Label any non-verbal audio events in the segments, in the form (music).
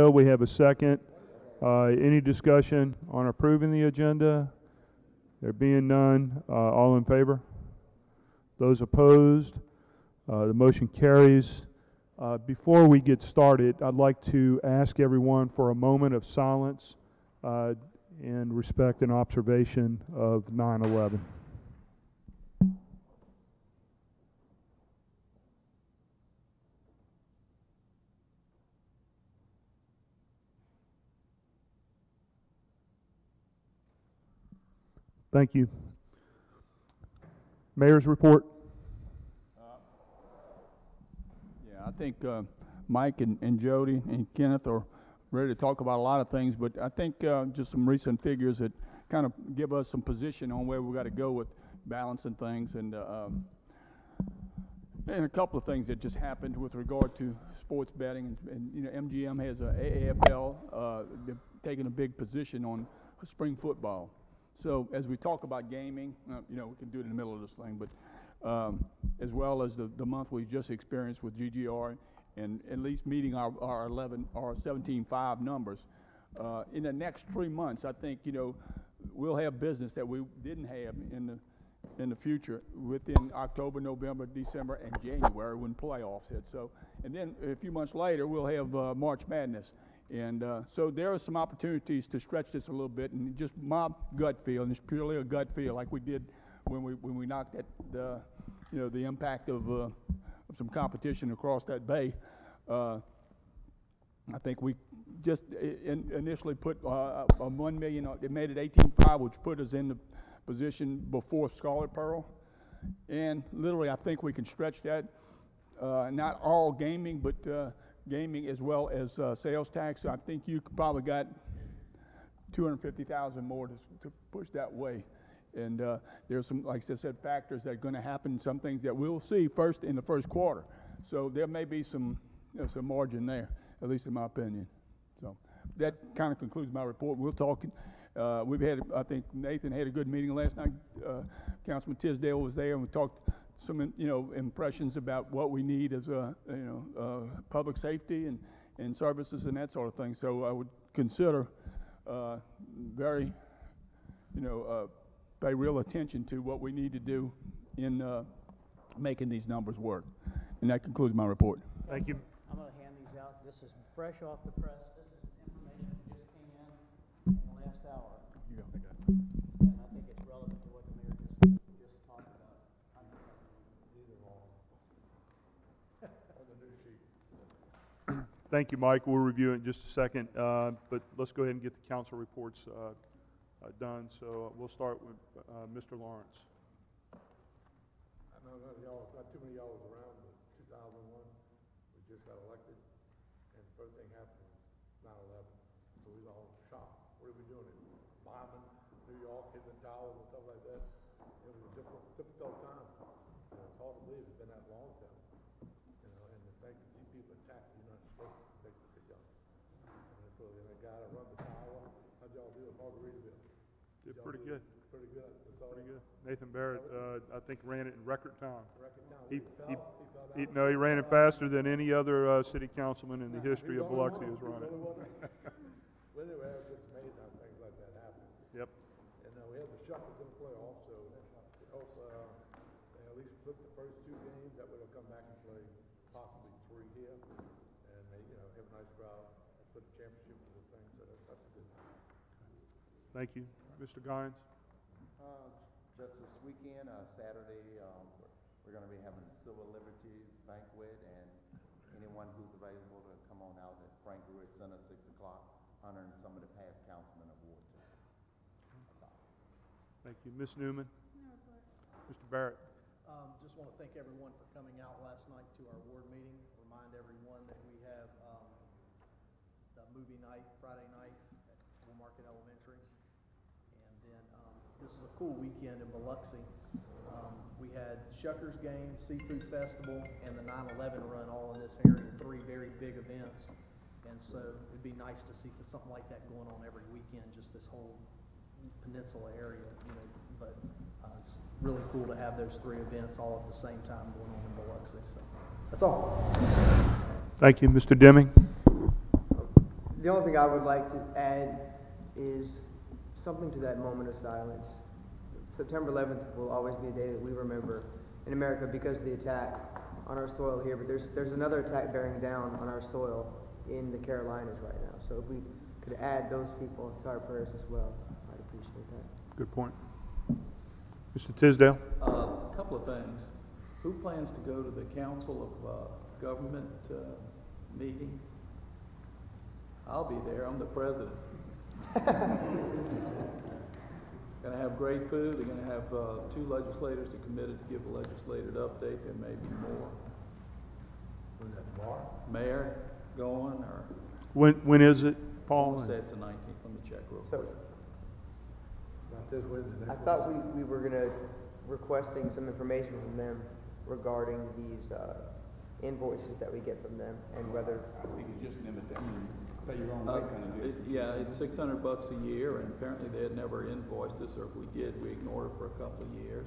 We have a second. Uh, Any discussion on approving the agenda? There being none, uh, all in favor? Those opposed? Uh, The motion carries. Uh, Before we get started, I'd like to ask everyone for a moment of silence uh, in respect and observation of 9/11. Thank you. Mayor's report. Yeah, I think uh, Mike and and Jody and Kenneth are ready to talk about a lot of things, but I think uh, just some recent figures that kind of give us some position on where we've got to go with balancing things and, uh, um, and a couple of things that just happened with regard to sports betting. And, and, you know, MGM has a AAFL, uh, taking a big position on spring football. So as we talk about gaming, uh, you know, we can do it in the middle of this thing, but um, as well as the, the month we've just experienced with GGR and at least meeting our, our 11, our 17.5 numbers. Uh, in the next three months, I think, you know, we'll have business that we didn't have in the, in the future within October, November, December, and January when playoffs hit. So, and then a few months later, we'll have uh, March Madness. And uh, so there are some opportunities to stretch this a little bit, and just my gut feel, and it's purely a gut feel, like we did when we when we knocked at the, you know, the impact of, uh, of some competition across that bay. Uh, I think we just in, initially put uh, a one million. uh, It made it eighteen five, which put us in the position before Scarlet Pearl, and literally, I think we can stretch that. Uh, not all gaming, but uh, gaming as well as uh, sales tax. I think you probably got 250,000 more to, to push that way. And uh, there's some, like I said, factors that are going to happen, some things that we'll see first in the first quarter. So there may be some, you know, some margin there, at least in my opinion. So that kind of concludes my report. We'll talk. Uh, we've had, I think Nathan had a good meeting last night. Uh, Councilman Tisdale was there, and we talked some, you know, impressions about what we need as a, you know, uh, public safety and, and services and that sort of thing. So I would consider uh, very, you know, uh, pay real attention to what we need to do in uh, making these numbers work. And that concludes my report. Thank you. I'm gonna hand these out. This is fresh off the press. Thank you, Mike. We'll review it in just a second, uh, but let's go ahead and get the council reports uh, uh, done. So uh, we'll start with uh, Mr. Lawrence. I know none of y'all, not too many y'all around in two thousand one, we just got elected, and the first thing happened was nine eleven. So we was all shocked, what are we doing, bombing New York, hitting the towers and stuff like that? It was a difficult, difficult time, you know, it's hard to believe it's been that long time. You know, and the fact that these people attacked the United States makes it big up. And so, and the guy that run the tower, how'd y'all do at Margaritaville? Did Y'all pretty do good, Pretty good, that's all. pretty good. Nathan Barrett, uh, I think, ran it in record time. Record time. He- he- fell He, down. no, he ran it faster than any other uh, city councilman in the history of He's the only Biloxi has run it. only one. But was just amazing how things like that happen. Yep. And, uh, we had the shuffle to the playoffs, so we hope, uh, they at least flip the first two games, that way they'll come back and play possibly three here. And they, you know, have a nice crowd, put the championship to the thing, so that's, that's a good thing. Thank you. Mr. Gines? Just this weekend, uh, Saturday, um, we're- we're gonna be having a Civil Liberties banquet, and anyone who's available to come on out at Frank Druid Center, six o'clock, honoring some of the past councilmen awards. That's all. Thank you. Ms. Newman? Mr. Barrett? Um, just want to thank everyone for coming out last night to our ward meeting. Remind everyone that we have, um, the movie night, Friday night at Woolmarket Elementary. And then, um, this was a cool weekend in Biloxi. Um, we had Shuckers Game, Seafood Festival, and the 9/11 Run all in this area, three very big events. And so it'd be nice to see something like that going on every weekend, just this whole peninsula area, you know, but, uh, it's really cool to have those three events all at the same time going on in Biloxi, so, that's all. Thank you. Mr. Deming? The only thing I would like to add is something to that moment of silence. September 11th will always be a day that we remember in America because of the attack on our soil here, but there's, there's another attack bearing down on our soil in the Carolinas right now. So if we could add those people to our prayers as well, I'd appreciate that. Good point. Mr. Tisdale? A Uh, couple of things. Who plans to go to the Council of uh, Government uh, meeting? I'll be there, I'm the president. Gonna have great food, they're gonna have uh, two legislators that committed to give a legislative update, there may be more. When that tomorrow? Mayor going, or, When, when is it, Paul? want to say it's the nineteenth, let me check real So- quick. Not this Wednesday, I thought we, we were gonna, requesting some information from them regarding these, uh, invoices that we get from them and whether, I think it's just limit that, pay your own Uh, way kind of deal. it- Yeah, it's six hundred bucks a year, and apparently they had never invoiced us, or if we did, we ignored it for a couple of years.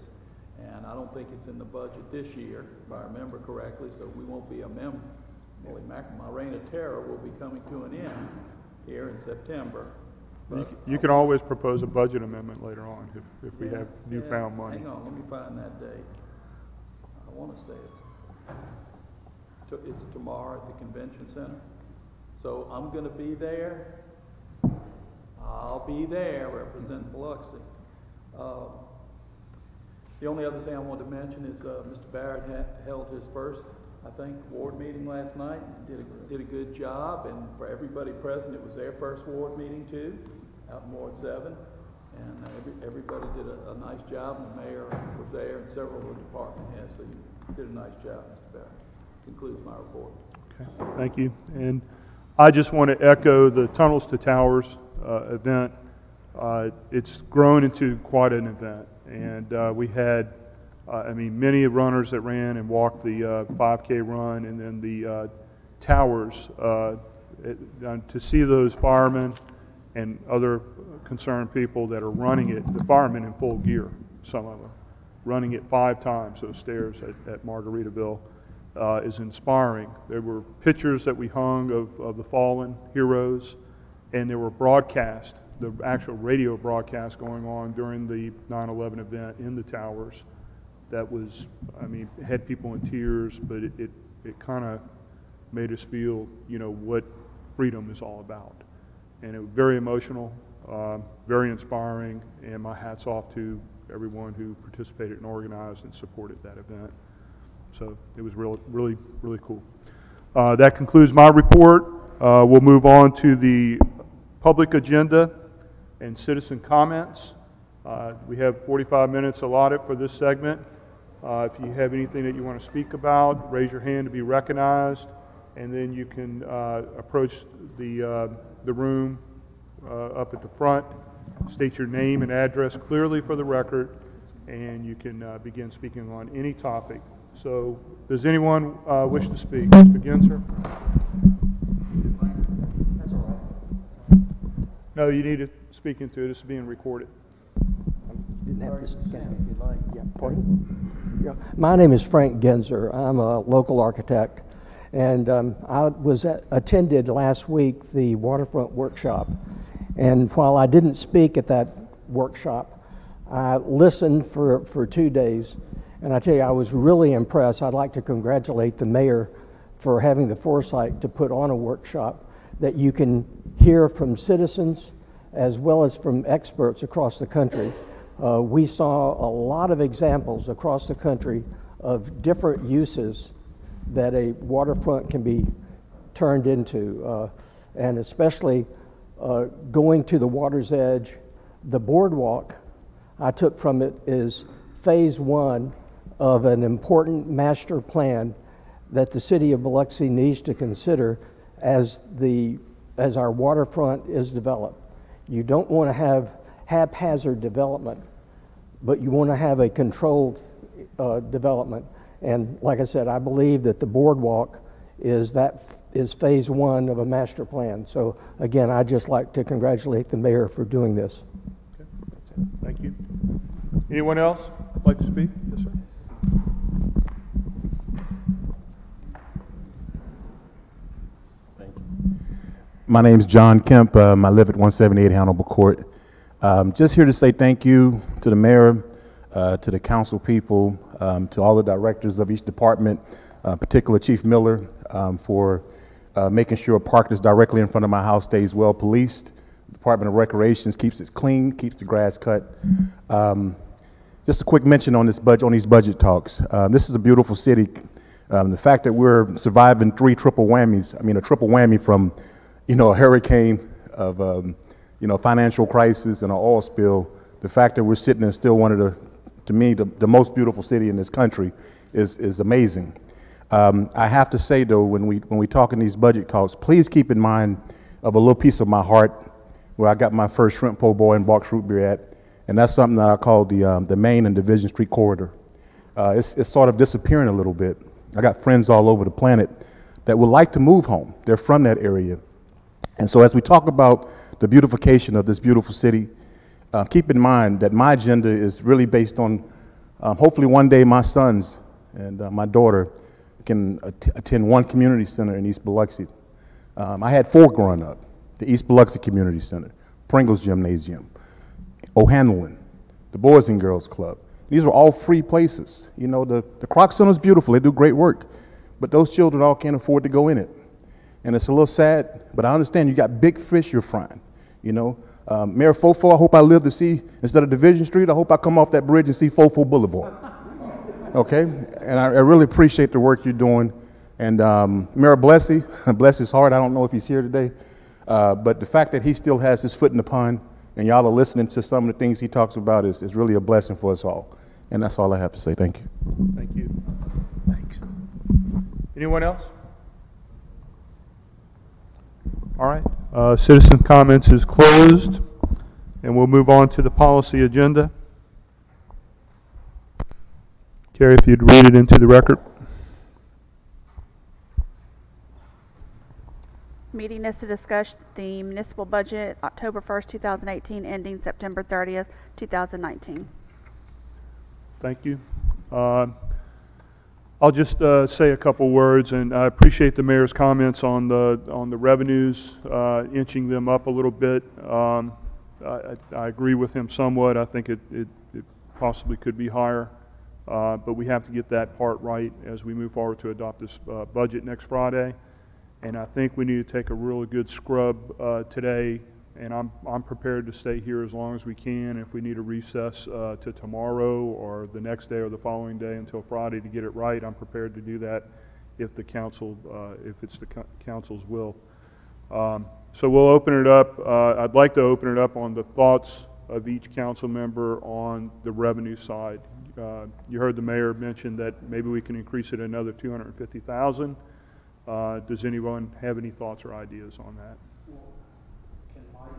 And I don't think it's in the budget this year, if I remember correctly, so we won't be a member. holy mackerel, my reign of terror will be coming to an end here in September. You But- c- You can always propose a budget amendment later on if, if we Yeah, have yeah, newfound money. Hang on, let me find that date. I wanna say it's, to- it's tomorrow at the convention center. So I'm gonna be there. I'll be there representing Biloxi. Um, The only other thing I wanted to mention is, uh, Mr. Barrett ha- held his first, I think, ward meeting last night. Did a, did a good job, and for everybody present, it was their first ward meeting too, out in Ward Seven. And uh, every, everybody did a, a nice job, and the mayor was there, and several of the department heads, so you did a nice job, Mr. Barrett. Concludes my report. Okay, Thank you. And I just want to echo the Tunnels to Towers uh, event. Uh, It's grown into quite an event, and uh, we had, uh, I mean, many runners that ran and walked the uh, 5K run, and then the uh, towers. uh, it- uh, To see those firemen and other concerned people that are running it, the firemen in full gear, some of them, running it five times, those stairs at at Margaritaville, uh, is inspiring. There were pictures that we hung of, of the fallen heroes, and there were broadcasts, the actual radio broadcast going on during the 9/11 event in the towers. That was, I mean, had people in tears, but it, it, it kind of made us feel, you know, what freedom is all about. And it was very emotional, um, very inspiring, and my hat's off to everyone who participated and organized and supported that event. So it was real, really, really cool. Uh, That concludes my report. Uh, We'll move on to the public agenda and citizen comments. Uh, We have 45 minutes allotted for this segment. Uh, If you have anything that you want to speak about, raise your hand to be recognized, and then you can uh, approach the, uh, the room up at the front, state your name and address clearly for the record, and you can begin speaking on any topic. So, does anyone uh, wish to speak? Mr. Genzer? That's all right. No, you need to speak into it. It's being recorded. Didn't have this, if you'd like. Yeah, pardon? Yeah. My name is Frank Genzer. I'm a local architect. And um, I was at, attended last week the waterfront workshop. And while I didn't speak at that workshop, I listened for, for two days. And I tell you, I was really impressed. I'd like to congratulate the mayor for having the foresight to put on a workshop that you can hear from citizens as well as from experts across the country. Uh, we saw a lot of examples across the country of different uses that a waterfront can be turned into, uh, and especially uh, going to the water's edge. The boardwalk I took from it is phase one of an important master plan that the city of Biloxi needs to consider as the as our waterfront is developed. You don't want to have haphazard development, but you want to have a controlled uh, development. And like I said, I believe that the boardwalk is that is phase one of a master plan. So again, I'd just like to congratulate the mayor for doing this. Thank you. Anyone else like to speak? Yes, sir. My name's John Kemp. Um, I live at 178 Hannibal Court. Um, just here to say thank you to the mayor, uh, to the council people, um, to all the directors of each department, uh, particularly Chief Miller, um, for uh, making sure a park that's directly in front of my house stays well policed. Department of Recreations keeps it clean, keeps the grass cut. Um, just a quick mention on this budget, on these budget talks. Um, this is a beautiful city. Um, the fact that we're surviving three triple whammies, I mean, a triple whammy from, you know, a hurricane of, um, you know, financial crisis and an oil spill. The fact that we're sitting in still one of the, to me, the, the most beautiful city in this country is, is amazing. Um, I have to say though, when we, when we talk in these budget talks, please keep in mind of a little piece of my heart where I got my first shrimp po' boy and box root beer at, and that's something that I call the, um, the Main and Division Street corridor. Uh, it's, it's sort of disappearing a little bit. I got friends all over the planet that would like to move home. They're from that area. And so as we talk about the beautification of this beautiful city, uh, keep in mind that my agenda is really based on um, hopefully one day my sons and uh, my daughter can at- attend one community center in East Biloxi. Um, I had four growing up, the East Biloxi Community Center, Pringles Gymnasium, O'Hanlon, the Boys and Girls Club. These were all free places. You know, the, the Kroc Center is beautiful, they do great work, but those children all can't afford to go in it. And it's a little sad, but I understand you got big fish you're frying. You know, um, Mayor Fofo, I hope I live to see, instead of Division Street, I hope I come off that bridge and see Fofo Boulevard. Okay? And I, I really appreciate the work you're doing. And um, Mayor Blessy, (laughs) bless his heart, I don't know if he's here today, uh, but the fact that he still has his foot in the pond and y'all are listening to some of the things he talks about is, is really a blessing for us all. And that's all I have to say. Thank you. Thank you. Thanks. Anyone else? All right, uh, citizen comments is closed, and we'll move on to the policy agenda. Carrie, if you'd read it into the record. Meeting is to discuss the municipal budget, October 1st, 2018, ending September 30th, 2019. Thank you. Uh, I'll just uh, say a couple words, and I appreciate the mayor's comments on the, on the revenues, uh, inching them up a little bit. Um, I, I- agree with him somewhat. I think it, it it possibly could be higher, Uh, but we have to get that part right as we move forward to adopt this uh, budget next Friday. And I think we need to take a really good scrub uh, today, and I'm, I'm prepared to stay here as long as we can. If we need a recess uh, to tomorrow or the next day or the following day until Friday to get it right, I'm prepared to do that if the council, uh, if it's the council's will. Um, So we'll open it up. Uh, I'd like to open it up on the thoughts of each council member on the revenue side. Uh, You heard the mayor mention that maybe we can increase it another 250,000. Uh, Does anyone have any thoughts or ideas on that? Can Mike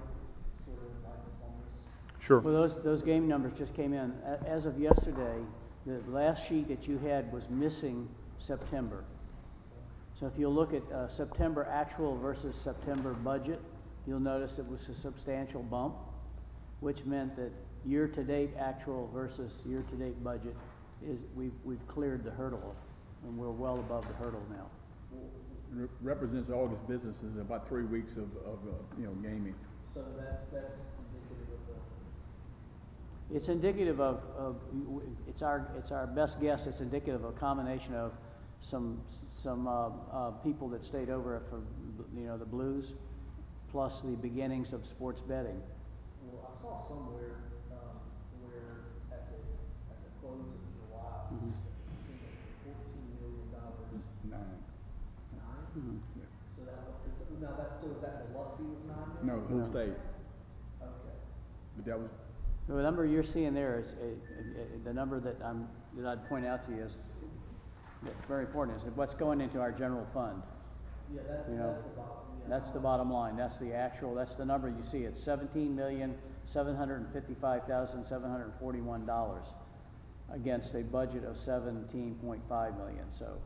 sort of enlighten us on this? Sure. Well, those, those game numbers just came in. As of yesterday, the last sheet that you had was missing September. So if you look at uh, September actual versus September budget, you'll notice it was a substantial bump, which meant that year-to-date actual versus year-to-date budget is, we've, we've cleared the hurdle, and we're well above the hurdle now. Re- Represents August businesses, about three weeks of, of, uh, you know, gaming. So that's, that's indicative of the, It's indicative of, of, it's our, it's our best guess, it's indicative of a combination of some, some, uh, uh, people that stayed over for, you know, the Blues, plus the beginnings of sports betting. well, I saw somewhere, um, where at the, at the close of July, Mhm. it seemed like fourteen million dollars, Nine. Nine? So that, is, now that, so is that Biloxi was nine million? No, whole state, Okay. but that was, The number you're seeing there is, uh, uh, the number that I'm, that I'd point out to you is, that's very important, is that what's going into our general fund. Yeah, that's, You know, that's the bottom, yeah. That's the bottom line, that's the actual, that's the number you see, it's seventeen million, seven hundred and fifty-five thousand, seven hundred and forty-one dollars against a budget of seventeen point five million, so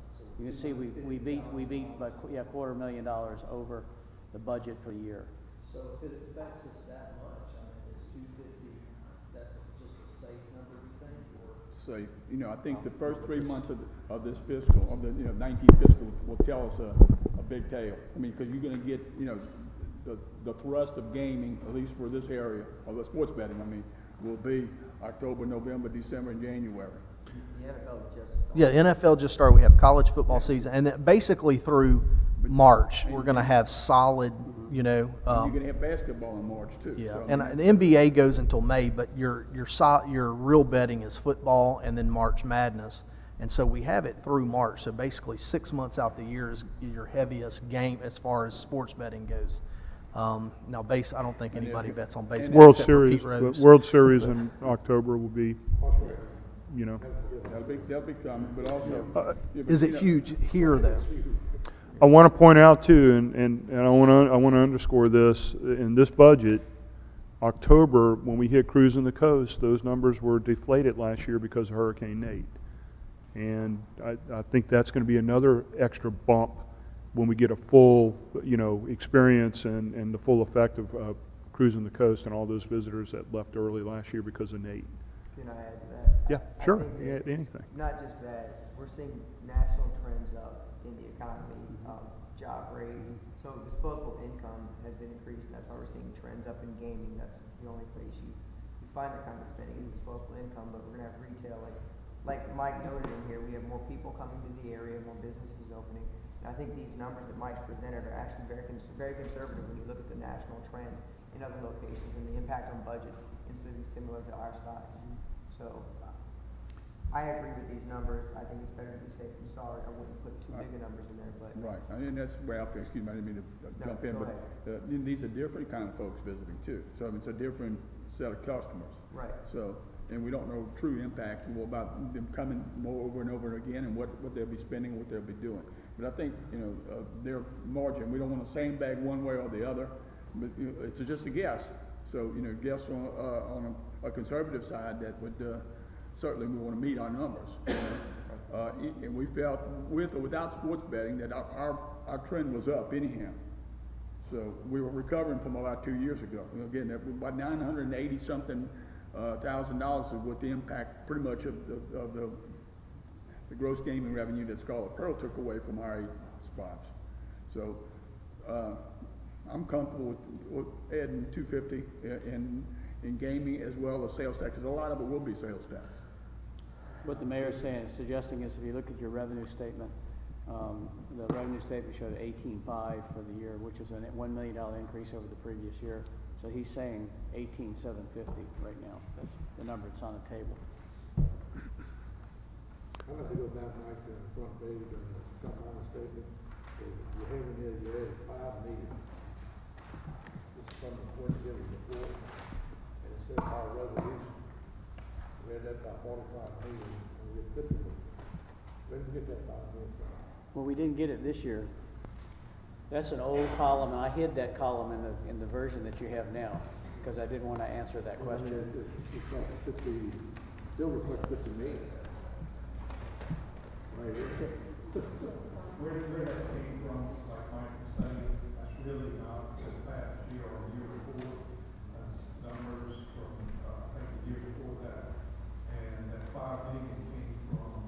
you can see we, we beat, we beat, by qu- yeah, quarter million dollars over the budget for the year. So if it affects us that much, I mean, it's two fifty, that's just a safe number, you think, or? so, you know, I think the um, first three months of, the- of this fiscal, of the, you know, nineteen fiscal will tell us a, a big tale. I mean, because you're gonna get, you know, the, the thrust of gaming, at least for this area, or the sports betting, I mean, will be October, November, December, and January. The NFL just Yeah, NFL just started. We have college football season, and then basically through March, we're going to have solid, you know. You're Um, gonna have basketball in March too. yeah, so, I and the NBA goes until May, but your your so, your real betting is football and then March Madness, and so we have it through March. So basically, six months out the year is your heaviest game as far as sports betting goes. Um, now, base, I don't think anybody bets on baseball. World except Pete Series, Rose. World Series in October will be, you know. That'll be, that'll be coming, but also. Uh, yeah, but, Is you it know, huge here though? I want to point out too, and, and, and I want to, I want to underscore this, in this budget, October, when we hit cruising the coast, those numbers were deflated last year because of Hurricane Nate. And I, I think that's going to be another extra bump when we get a full, you know, experience and, and the full effect of, uh cruising the coast and all those visitors that left early last year because of Nate. Can I add to that? Yeah, I sure, yeah, anything. Not just that, we're seeing national trends up in the economy, um, job rates. So disposable income has been increasing, that's why we're seeing trends up in gaming. That's the only place you, you find that kind of spending is disposable income, but we're gonna have retail, like, like Mike noted in here, we have more people coming to the area, more businesses opening. And I think these numbers that Mike's presented are actually very, cons- very conservative when you look at the national trend in other locations and the impact on budgets in cities similar to our size. So, I agree with these numbers. I think it's better to be safe than sorry. I wouldn't put too big of numbers in there, but. Right, and that's where I feel, excuse me, I didn't mean to jump in, go but, uh, these are different kind of folks visiting too. So, I mean, it's a different set of customers. Right. So, and we don't know true impact, about them coming more over and over again and what, what they'll be spending, what they'll be doing. But I think, you know, uh, their margin, we don't want to sandbag one way or the other, but, you know, it's just a guess. So, you know, guess on, uh, on a, a conservative side that would, uh, certainly we want to meet our numbers. (coughs) Uh, and we felt with or without sports betting that our, our, our trend was up anyhow. So we were recovering from about two years ago. You know, Again, about nine hundred and eighty something, uh, thousand dollars is what the impact pretty much of, the of the, the gross gaming revenue that Scarlet Pearl took away from our eight spots. So, uh, I'm comfortable with, with adding two fifty in, in gaming as well as sales tax, because a lot of it will be sales tax. What the mayor's saying, suggesting is if you look at your revenue statement, um, the revenue statement showed eighteen-five for the year, which is a one million dollar increase over the previous year. So he's saying eighteen-seven fifty right now. That's the number that's on the table. I'm gonna go down to the front page and come on the statement, you have in there, you had five. This is from the Twin Cities report, and it says our resolution, we had that by forty-five meetings, and we get fifty. Did we get that five million? Well, we didn't get it this year. That's an old column, and I hid that column in the, in the version that you have now, because I didn't want to answer that question. it's, fifty, still reflects fifty million. Right here. Where, that came from, like that's really not the past year or year before. That's numbers from, uh, I think the year before that. And that five million came from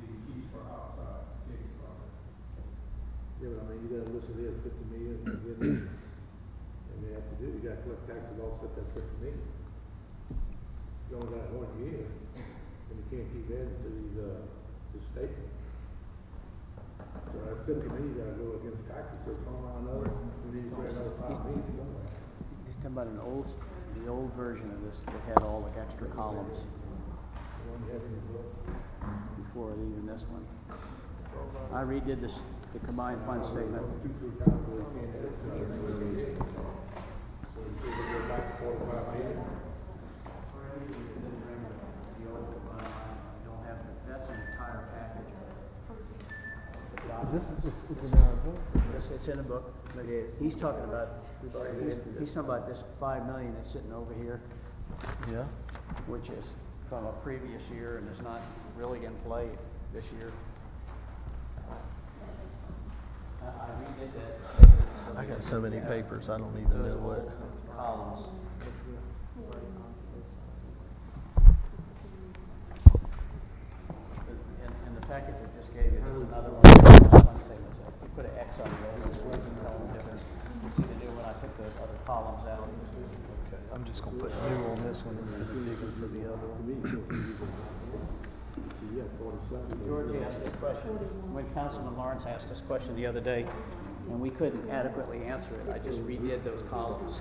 the East for Outside Gate project. Yeah, but I mean, you gotta list it as fifty million, and then, and they have to do, you gotta collect taxes offset that fifty million. You only got one year, and you can't keep adding to the, uh, the statement. So that fifty million, you gotta go against taxes, so somehow or another, you need to grab another five million somewhere. He's talking about an old, the old version of this that had all the extra columns The one you have in your book. Before even this one. I redid this, the combined fund statement. Two, three times where you can't add, So you still go back to forty-five million. don't have, that's an entire package. This is, it's in our book. It's, it's in the book. but It is. He's talking about, he's, he's talking about this five million that's sitting over here, Yeah. which is from a previous year and is not really in play this year. I, I redid that I got so many papers, I don't even know what. Columns. In, in the packet that just gave you, there's another one, fund statements, you put an X on it, it's working, different. You see the new one, I took the other columns out. Okay, I'm just gonna put new on this one instead of digging for the other one. George asked this question, when Councilman Lawrence asked this question the other day, and we couldn't adequately answer it, I just redid those columns,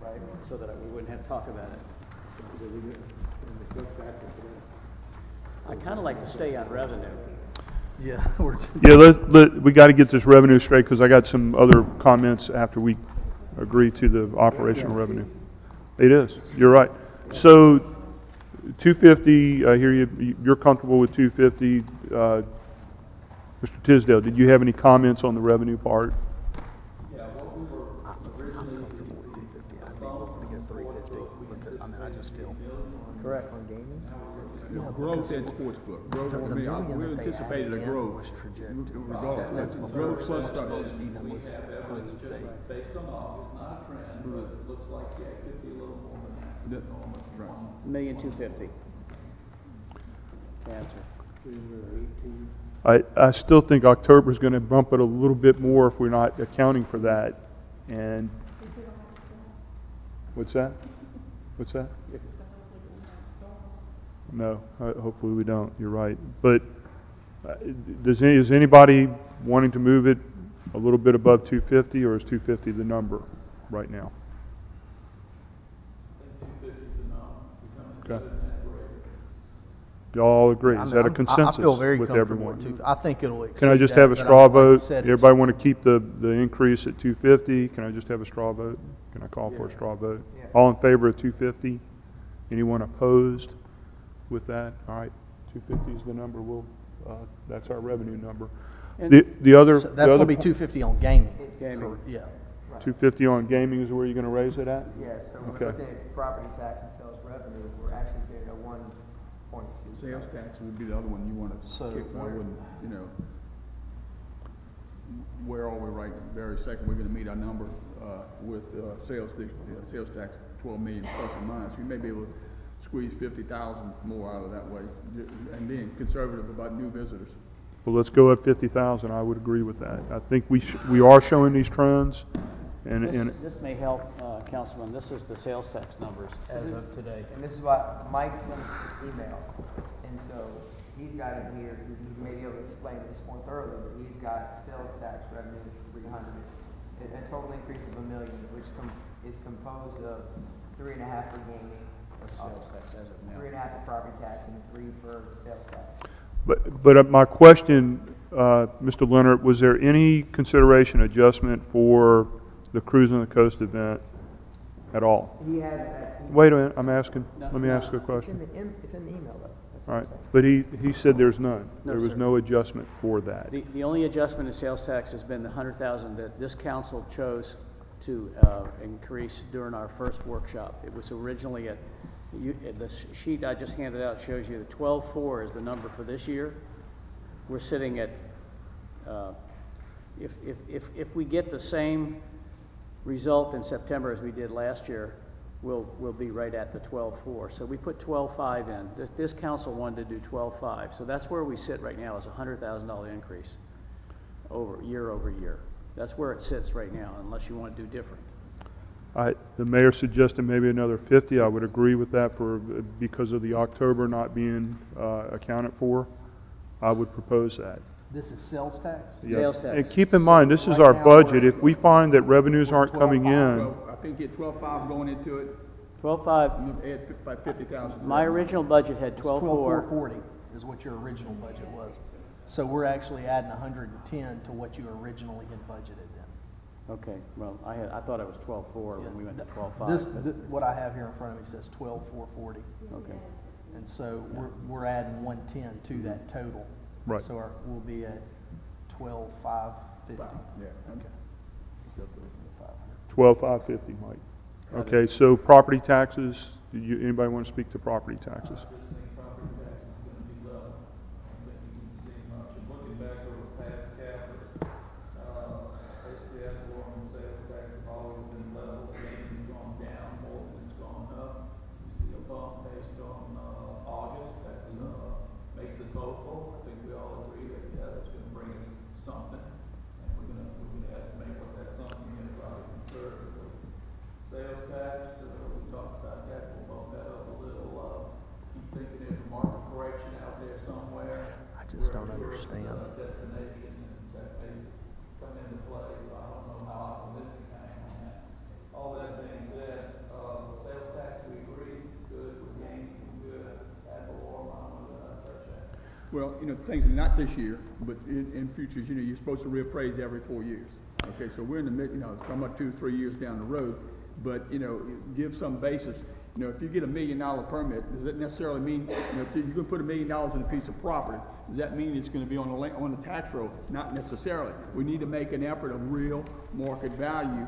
right, so that we wouldn't have to talk about it. I kinda like to stay on revenue. Yeah, (laughs) we're, Yeah, let, let, we got to get this revenue straight, because I got some other comments after we agree to the operational revenue. It is, you're right. So, two fifty, I hear you, you're comfortable with two fifty. Uh, Mr. Tisdale, did you have any comments on the revenue part? Yeah, what we were originally, I mean, I just feel. Correct. On gaming? Growth in sportsbook, growth, I mean, I- we anticipated a growth. Regardless, That's growth before plus, it's even was approved. Based on August, not a trend, but it looks like, yeah, it could be a little that- right. Million two fifty. I, I still think October's going to bump it a little bit more if we're not accounting for that. And, what's that? What's that? No, hopefully we don't, you're right. But uh, does, any- is anybody wanting to move it a little bit above 250, or is 250 the number right now? Okay. Do y'all agree? I Is mean, that a I'm- I- consensus I feel very with comfortable everyone? with two, I think it'll exceed Can I just that, have a but I- straw like I vote? said, it's- Everybody want to keep the, the increase at 250? Can I just have a straw vote? Can I call for a straw vote? Yeah. All in favor of 250? Anyone opposed with that? All right, 250 is the number, we'll, uh, that's our revenue number. And- The, the other, So the That's gonna be po- two fifty on gaming. Gaming. Yeah. 250 on gaming is where you're going to raise it at? Yeah, so Okay. we're looking at property tax and sales revenue, we're actually getting a one point two. Sales tax would be the other one you want to So kick, I where- wouldn't, you know. Where are we right very second? We're gonna meet our number, uh, with, uh, sales, tax- uh, sales tax, twelve million plus or minus. We may be able to squeeze fifty thousand more out of that way. And being conservative about new visitors. Well, let's go up 50,000, I would agree with that. I think we, sh- we are showing these trends, and, This, and this may help, uh, Councilman, this is the sales tax numbers as of today. And this is what Mike sent us this email, and so he's got it here, he he may be able to explain this more thoroughly, but he's got sales tax revenue of three hundred, a, a total increase of a million, which com- is composed of three and a half for gaming, That's sales tax as of now. three and a half for property tax, and three for sales tax. But, but uh, my question, uh, Mr. Leonard, was there any consideration adjustment for the Cruisin' the Coast event at all? He has that. he- Wait a minute, I'm asking, No. let me ask a It's in question. the, in- it's in the email, though. That's what All I'm right, saying. but he, he said there's none. No, There was sir. no adjustment for that. The, the only adjustment in sales tax has been the hundred thousand that this council chose to, uh, increase during our first workshop. It was originally at, you, uh, the sh- sheet I just handed out shows you the twelve-four is the number for this year. We're sitting at, uh, if, if, if, if we get the same result in September as we did last year, we'll, we'll be right at the twelve-four. So we put twelve-five in. This, this council wanted to do twelve-five. So that's where we sit right now, is a hundred thousand dollar increase over, year over year. That's where it sits right now, unless you want to do different. I, the mayor suggested maybe another 50. I would agree with that for, because of the October not being uh, accounted for. I would propose that. This is sales tax? Yeah. Sales tax. And keep in mind, this is Right our now, we're- budget. If we find that revenues aren't coming in, Well, I think you had twelve-five going into it, Twelve-five, you add fi- about fifty thousand. my original budget had It's twelve twelve-four. four forty is what your original budget was. So we're actually adding hundred and ten to what you originally had budgeted then. Okay, well, I had, I thought it was twelve-four when we went to twelve-five. This, th- what I have here in front of me says twelve four forty. Okay. And so we're, we're adding one ten to that total. Right. So our, we'll be at twelve five fifty. Yeah, okay. 12,550, Mike. Okay, so property taxes, do you, anybody want to speak to property taxes? I just think property tax is gonna be low. I don't think you can see much. And looking back over past CAFRs, uh, basically ad valorem and sales tax have always been level. Gaming's gone down more than it's gone up. You see a bump based on, uh, August, that's, uh, makes us hopeful. I think we all agree that, yeah, that's gonna bring us something. And we're gonna, we're gonna estimate what that something is, probably conservatively. Well, you know, things, not this year, but in, in futures, you know, you're supposed to reappraise every four years. Okay, so we're in the mid, you know, talking about two, three years down the road, but, you know, give some basis. You know, if you get a million dollar permit, does that necessarily mean, you know, if you can put a million dollars in a piece of property, does that mean it's gonna be on the, on the tax roll? Not necessarily. We need to make an effort of real market value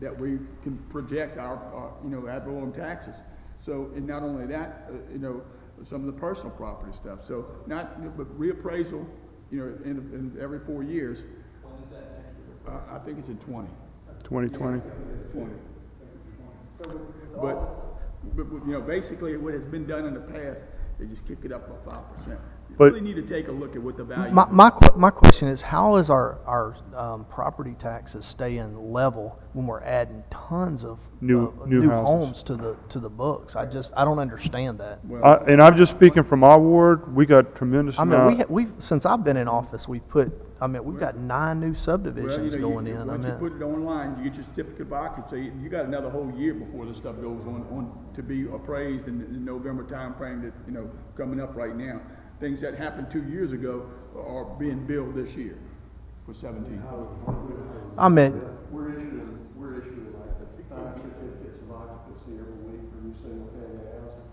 that we can project our, our, you know, ad valorem taxes. So, and not only that, uh, you know, some of the personal property stuff. So not, but reappraisal, you know, in, in every four years. When is that next year? Uh, I think it's in twenty. 2020? Twenty. But, but, you know, basically what has been done in the past, they just kick it up by five percent. You But- really need to take a look at what the value. My, my, my question is, how is our, our, um, property taxes staying level when we're adding tons of, New- of new new homes to the, to the books? I just, I don't understand that. I- And I'm just speaking from our ward, we got tremendous I mean, we, amount. ha- we've, since I've been in office, we've put, I mean, we've got nine new Well, you subdivisions know, you- going in. I Once you put it online, you get your certificate of occupancy, you got another whole year before this stuff goes on, on, to be appraised in the November timeframe that, you know, coming up right now. Things that happened two years ago are being billed this year for seventeen. I mean, We're issuing, we're issuing like five certificates of occupancy every week for new single-family housing.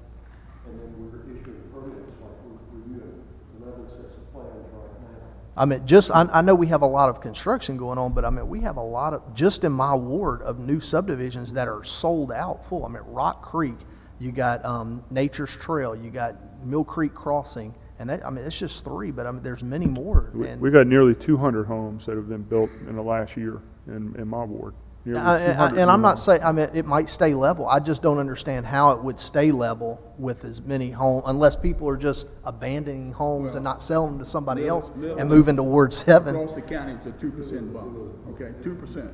And then we're issuing permits, like we're reviewing eleven sets of plans right now. I mean, just, I, I know we have a lot of construction going on, but I mean, we have a lot of, just in my ward of new subdivisions that are sold out full. I mean, Rock Creek, you got, um, Nature's Trail, you got Mill Creek Crossing, and that, I mean, it's just three, but I mean, there's many more. We- And, We got nearly 200 homes that have been built in the last year in, in my ward. Nearly uh, I- I- uh, and I'm not saying, I mean, it might stay level. I just don't understand how it would stay level with as many homes, unless people are just abandoning homes and not selling them to somebody Little- else little- and moving to Ward Seven. Across the county, it's a two percent bump, okay, two percent.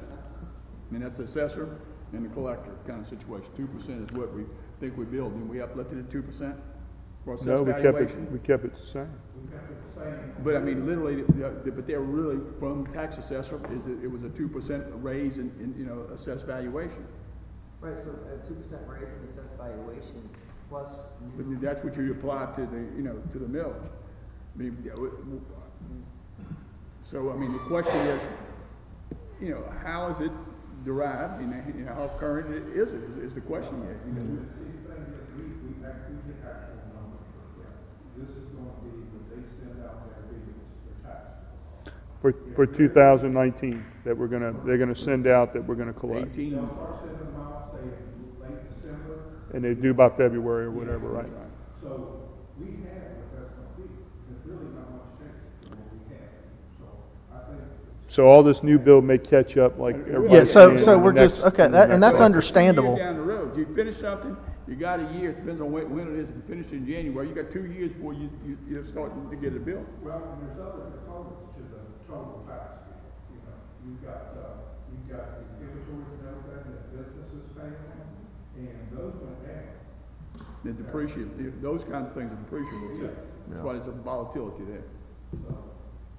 And that's the assessor and the collector kind of situation. Two percent is what we think we build, and we uplifted it two percent for No, assessed we kept it, valuation. we kept it the same. But I mean, literally, the- the- but they're really, from tax assessor, is it, it was a two percent raise in, in, you know, assessed valuation. Right, so a two percent raise in assessed valuation plus But that's what you apply to the, you know, to the millage. I mean, yeah, w- w- so, I mean, the question is, you know, how is it derived, you know, you know, how current it is it, is, is the question here, you know? We, we act, we get actual numbers for them. This is gonna be what they send out their bills, their tax. For, for 2019, that we're gonna, they're gonna send out that we're gonna collect. Eighteen, They'll start sending them say, late December, And they do by February or whatever, right? so we have what that's gonna. There's really not much change from what we had. So I think So all this new bill may catch up like everybody. Yeah, so, can so in the we're just, okay, in the that, and next that's cycle. understandable. Down the road, you finish something, you got a year, it depends on when, when it is, if you finish in January, you got two years before you, you, you're starting to get a bill. Well, and there's other components to the total tax bill. You know, you've got, uh, you've got the inventories and everything that businesses pay on, and those went down. The depreciate, those kinds of things are depreciable too. That's why there's a volatility there.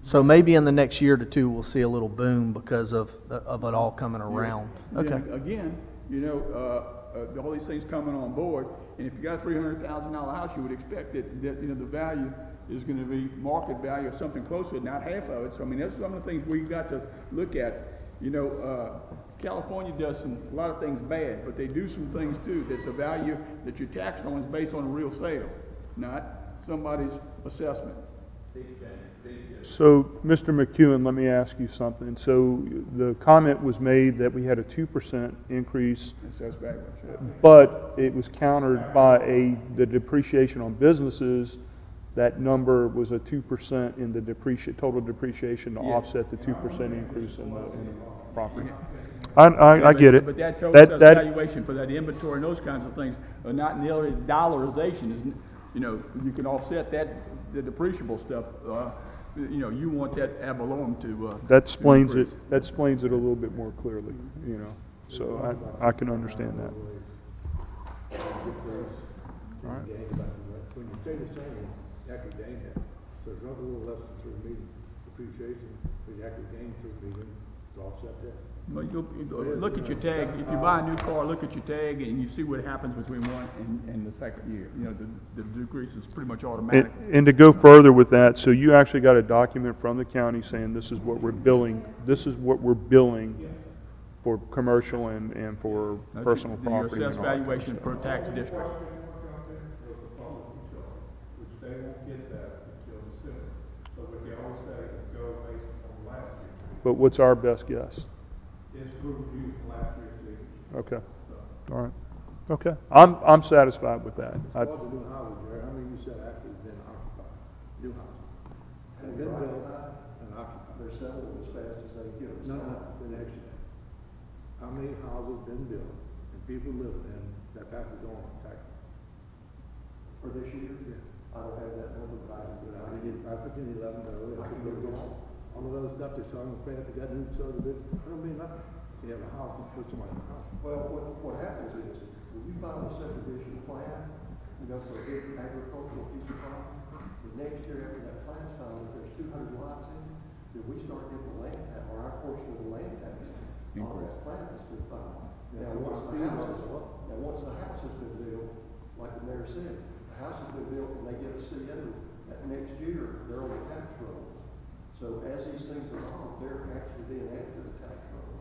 So maybe in the next year to two, we'll see a little boom because of, of it all coming around. Then Okay. Again, you know, uh, uh, all these things coming on board, and if you got a three hundred thousand dollar house, you would expect that, that, you know, the value is gonna be market value or something close to it, not half of it. So I mean, that's some of the things we've got to look at. You know, uh, California does some, a lot of things bad, but they do some things too, that the value that you're taxed on is based on a real sale, not somebody's assessment. So, Mr. McEwen, let me ask you something. So the comment was made that we had a 2% increase, but it was countered by a, the depreciation on businesses. That number was a 2% in the depreciate, total depreciation to offset the 2% increase in the, in the property. I, I, I get it. But that total That- assessed that- valuation for that inventory and those kinds of things are not nearly dollarization is, you know, you can offset that, the depreciable stuff, uh, you know, you want that ad valorem to, uh. That to explains it, that explains it a little bit more clearly, you know, so I, I can understand that. Gain about the, when you stay the same, you actually gain that. So it's not a little less than three million depreciation, but you actually gain three million to offset that. Well, you go- you go- look at your tag, if you buy a new car, look at your tag and you see what happens between one and, and the second year. You know, the, the decrease is pretty much automatic. and to go further with that, so you actually got a document from the county saying this is what we're billing, this is what we're billing for commercial and, and for That's personal your- your property and assessed all that kind of valuation stuff. per tax district. Which they won't get that until December. So what they always say is go based on last year. But what's our best guess? It's proved used last year's figures. Okay, all right, okay. I'm, I'm satisfied with that. I- What the new houses, Jerry, how many you said actually been occupied? New houses? Have been built and? They're selling as fast as they get. No, no, the next year. How many houses been built and people living in that back is on tax? For this year? I don't have that number, but I can But I didn't, I put in eleven though, I can go get it. All of those stuff they're selling, pay they got new subdivision, I don't mean nothing. You have a house and put somebody in a house. Well, what, what happens is, when you file a subdivision plan, you know, for a big agricultural piece of property, the next year after that plan's filed, if there's two hundred lots in, it, then we start getting the land tax, or our portion of the land tax on that plat that's been filed. Now, so once the house is, up. now, once the house has been built, like the mayor said, the house has been built and they get a CO, that next year, they're on the tax rolls. So as these things are on, they're actually being added to the tax roll.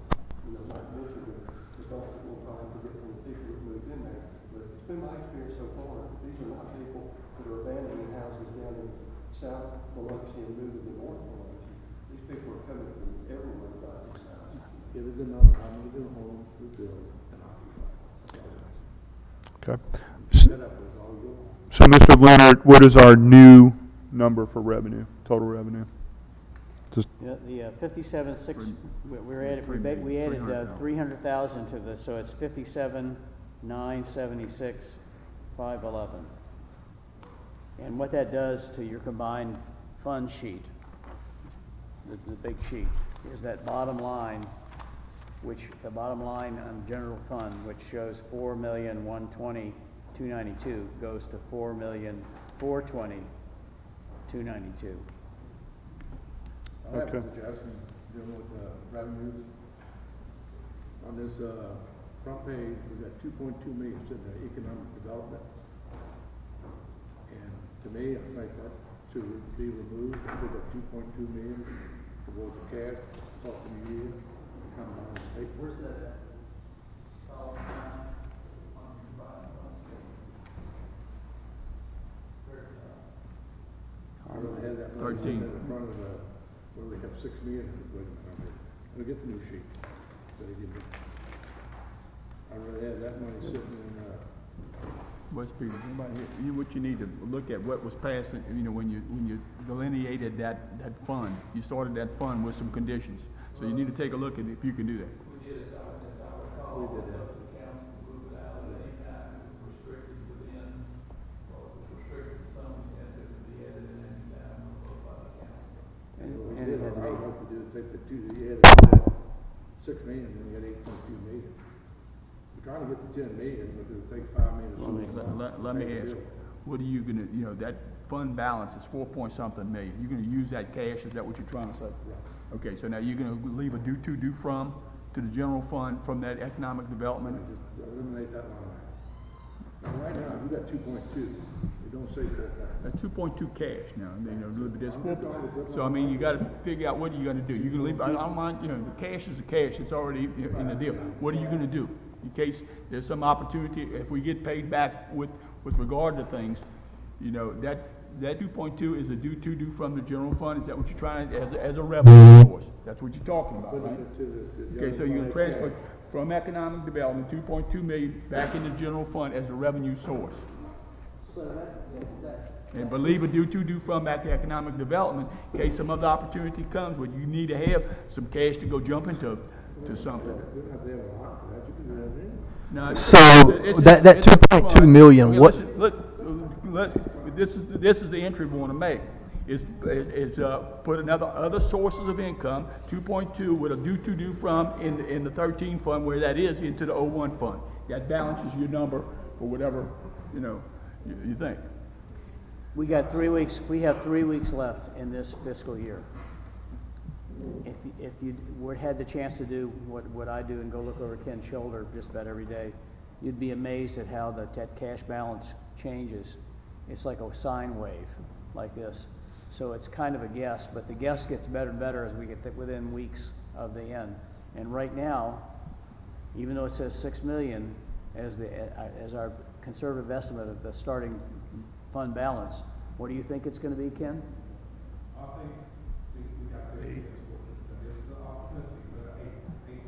You know, not mentioned the, the cost that we'll probably forget from the people that moved in there. But it's been my experience so far, these are not people that are abandoning houses down in South Biloxi and moving to North Biloxi. These people are coming from everywhere to buy these houses. Give us a number, how many new homes we and occupied. Okay. S- Set up was all your. So, Mr. Leonard, what is our new number for revenue, total revenue? Just, Yeah, The uh, fifty-seven, six, we- we're added, we Three ba- we added uh, 300,000. three hundred thousand to this, so it's fifty-seven, nine seventy-six, five eleven. And what that does to your combined fund sheet, the, the big sheet, is that bottom line, which, the bottom line on general fund, which shows four million, one twenty, two ninety-two, goes to four million, four twenty, two ninety-two. I have a Okay. suggestion, dealing with, uh, revenues. On this, uh, front page, we got two point two million sitting in economic development. And to me, I think that should be removed, put that two point two million towards the cash, talk in the year, come on, hey, Where's that at? I really had that money Thirteen. front of the, where we have six million, wait a minute, I'm. Let me get the new sheet. So they give me- I really had that money sitting in, uh, West Peter, anybody here, you, what you need to look at, what was passed, you know, when you, when you delineated that, that fund, you started that fund with some conditions. So you need to take a look at if you can do that. we did that. And- We and did, it had what I to would be- like to do is the two, that six million, and you got eight point two million. We're trying to get to ten million, but it takes five million to Let, let- let me ask, what are you gonna, you know, that fund balance is four point something million, you're gonna use that cash, is that what you're trying to say? Okay, so now you're gonna leave a due to, due from to the general fund from that economic development? Just eliminate that line item. Now, right now, you got two point two, it don't say four point. That's two point two cash now, I mean, you know, but there's four, so I mean, you gotta figure out what are you gonna do, you gonna leave, I don't mind, you know, the cash is the cash, it's already in the deal. What are you gonna do? In case there's some opportunity, if we get paid back with, with regard to things, you know, that, that two point two is a due to, due from the general fund, is that what you're trying, as, a- as a revenue source? That's what you're talking about, right? Okay, so you're gonna transfer from economic development, two point two million, back into general fund as a revenue source. So that, that, And believe a do to do from back to economic development, in case some other opportunity comes, where you need to have some cash to go jump into, to something. We don't have to have a lot for that, you can do that then. No, it's- So, it's- that- that it's a 2.2 fund. million, Okay, what- listen, Look, let, this is, this is the entry we wanna make, is, is, is, uh, put another, other sources of income, two point two with a due to do from in, the- in the thirteen fund where that is, into the oh one fund. That balances your number for whatever, you know, you, think. We got three weeks, we have three weeks left in this fiscal year. if, if you had the chance to do what, what I do and go look over Ken's shoulder just about every day, you'd be amazed at how the, that cash balance changes. It's like a sine wave, like this. So it's kind of a guess, but the guess gets better and better as we get within weeks of the end. And right now, even though it says six million as the, as our conservative estimate of the starting fund balance, what do you think it's gonna be, Ken? I think we, we got eight, there's the opportunity for eight, eight.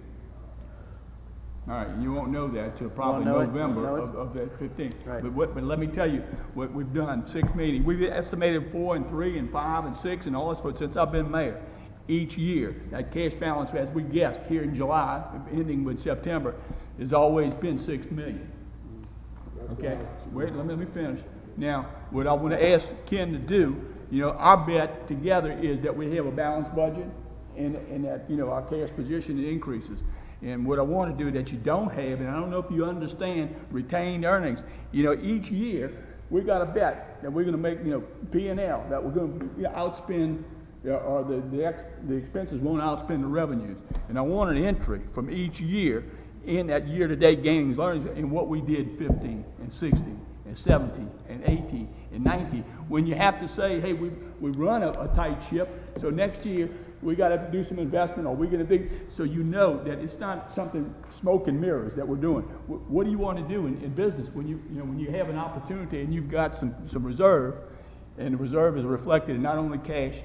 All right, you won't know that till probably know it, November know of, of that fifteenth. Right. But what, but let me tell you, what we've done, six meetings, we've estimated four and three and five and six and all this, but since I've been mayor. Each year, that cash balance, as we guessed, here in July, ending with September, has always been six million. Okay, wait, let me, let me finish. Now, what I want to ask Ken to do, you know, our bet together is that we have a balanced budget and, and that, you know, our cash position increases. And what I want to do that you don't have, and I don't know if you understand retained earnings, you know, each year, we got a bet that we're going to make, you know, P and L, that we're going to outspend, uh, or the, the ex, the expenses won't outspend the revenues. And I want an entry from each year in that year-to-date gains, learnings, in what we did 15 and 16 and 17 and 18 and 19. When you have to say, hey, we, we run a, a tight ship, so next year we got to do some investment, or we're going to think, so you know that it's not something smoke and mirrors that we're doing. Wh- What do you want to do in, in business when you, you know, when you have an opportunity and you've got some, some reserve, and the reserve is reflected in not only cash,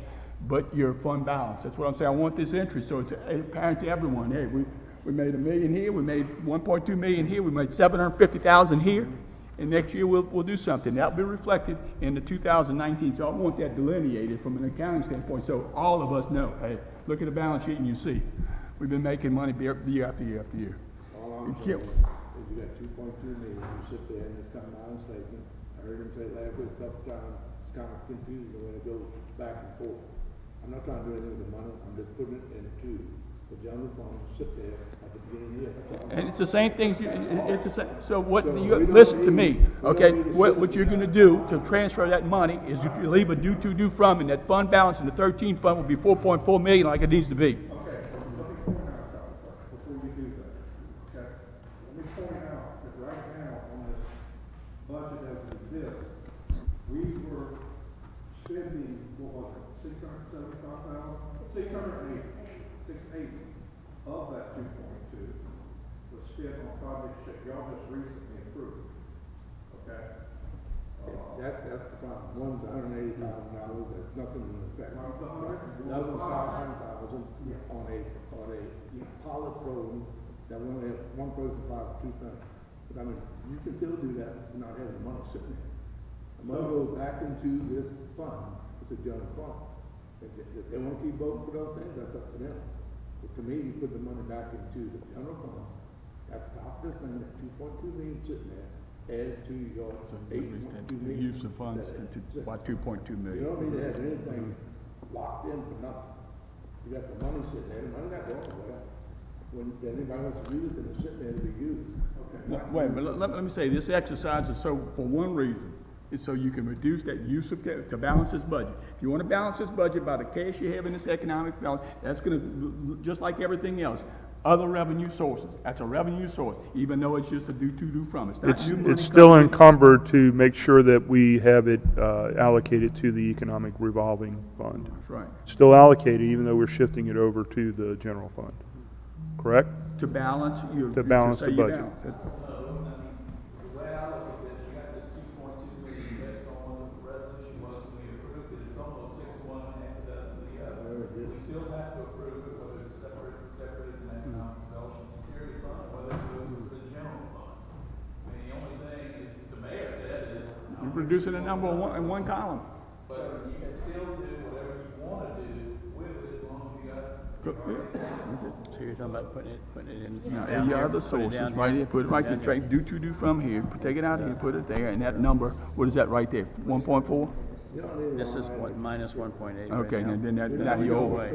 but your fund balance. That's what I'm saying. I want this entry, so it's apparent to everyone, hey, we, we made a million here, we made one point two million here, we made seven hundred and fifty thousand here, and next year we'll, we'll do something. That'll be reflected in the two thousand nineteen, so I want that delineated from an accounting standpoint, so all of us know, hey, look at the balance sheet and you see, we've been making money year year after year after year. All You I'm saying is you got two point two million, you sit there and it's come out in statement. I heard him say last week a couple times, it's kind of confusing when it goes back and forth. I'm not trying to do anything with the money, I'm just putting it into the general fund, sit there And it's the same thing, you- it's the same, so what, So you, listen to me, okay? What, what you're gonna do to transfer that money is if you leave a due to, due from, and that fund balance in the thirteen fund will be four point four million like it needs to be. Okay, so let me point out something first, before you do that, okay? Let me point out that right now, on this budget as it exists, we were spending, what was it, six hundred seventy-five thousand? Six hundred eighty, six eighty of that two point two was spent on projects that y'all just recently approved, okay? Uh, That, that's the problem, one's hundred and eighty thousand dollars, that's nothing in effect. One's a hundred and The other one's five. hundred thousand on a, on a pilot program that we only have one person apply for two things. But I mean, you can still do that not having the money sitting there. The money goes back into this fund, it's a general fund. If, they- if they wanna keep voting for those things, that's up to them. But to me, you put the money back into the general fund, at the top this thing, that two point two million sitting there, add to your eight point two million. Use of funds that- to, by two point two you million. don't need to have anything locked in for nothing. You got the money sitting there, the money not going nowhere. When anybody wants to use it, it's sitting there to be used. No, Wait, but let, let me say, this exercise is so, for one reason, is so you can reduce that use of, ca- to balance this budget. If you wanna balance this budget by the cash you have in this economic balance, that's gonna, just like everything else, other revenue sources, that's a revenue source, even though it's just a do to, do from, it's not It's, new money it's still coming in. encumbered to make sure that we have it uh, allocated to the economic revolving fund. That's right, Still allocated, even though we're shifting it over to the general fund. Correct? to balance your. To balance say the budget. balance way I look at this, you got this two point two million based on what the resolution was when we approved it, it's almost six to one and a half a dozen to the other. We still have to approve it, whether it's separate, separate as an economic development security fund, or whether it goes to the general fund. I mean, the only thing is, the mayor said is, You're reducing the number in one, in one column. but you can still do whatever you wanna do with it as long as you got. Go- yeah, that's it. So you're talking about putting it, putting it in. Now, down and your other put it sources, right here, here, put it right down there, here. track, do to, do from here, take it out here, put it there, and that number, what is that right there, one point four? This is what, minus one point eight right Okay, now. and then that, now we you go over. away.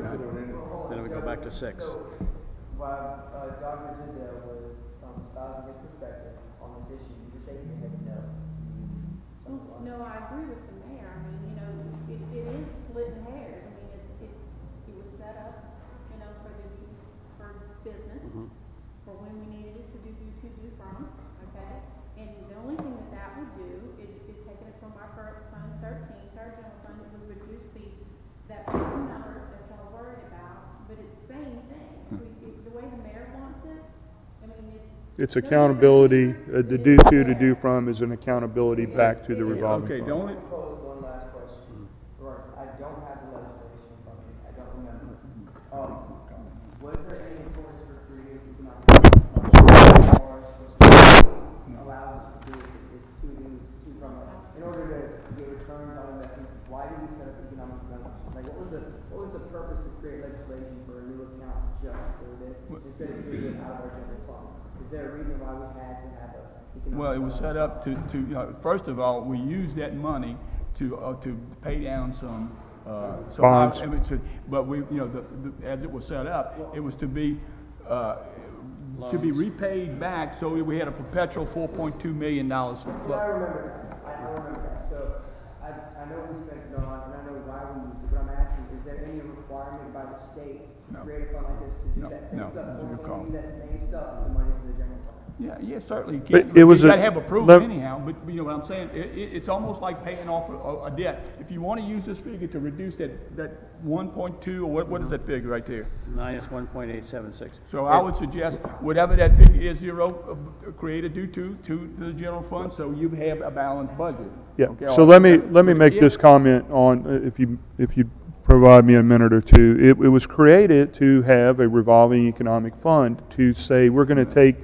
Then we go back to six. While uh, Dr. Tisdale was um, espousing his perspective on this issue, you were shaking your head no. Well, No, I agree with the mayor. I mean, you know, it, it is splitting hairs. I mean, it's, it, it was set up It's accountability, uh, the due to, to do from is an accountability back to the revolving Okay, the fund. only, Pose one last question. Or, I don't have the legislation in front of me, I don't remember. Um, was there any influence for creative economic? Or allows us to do is to do, to from, in order to get returns on investments, why did we set up economic development? Like, what was the, what was the purpose to create legislation for a new account just for this, instead of doing it out of our general fund? Is there a reason why we had to have a economic? Well, it was set up to, to, uh, first of all, we used that money to, uh, to pay down some, uh, some. Bonds. I mean, to- But we, you know, the, the, as it was set up, it was to be, uh, to be repaid back, so we had a perpetual four point two million dollars. Yeah, I remember that, I, I remember that, so, I, I know we spent it on, and I know why we used it, but I'm asking, is there any requirement by the state No. to create a fund like this to do No, that same no, stuff? that's a Or can call. we do that same stuff with the monies in the general fund? Yeah, yeah, certainly. You But can't- it was You a- gotta have approval let- anyhow, but you know what I'm saying? It, it, it's almost like paying off a, a debt. If you wanna use this figure to reduce that, that one point two, or what, what is that figure right there? Minus one point eight seven six. So I would suggest, whatever that figure is, zero, uh, create a due to, to the general fund, so you have a balanced budget. Yeah, Okay, so let me, right. let me But make if- this comment on, uh, if you, if you provide me a minute or two. It, it was created to have a revolving economic fund to say, we're gonna take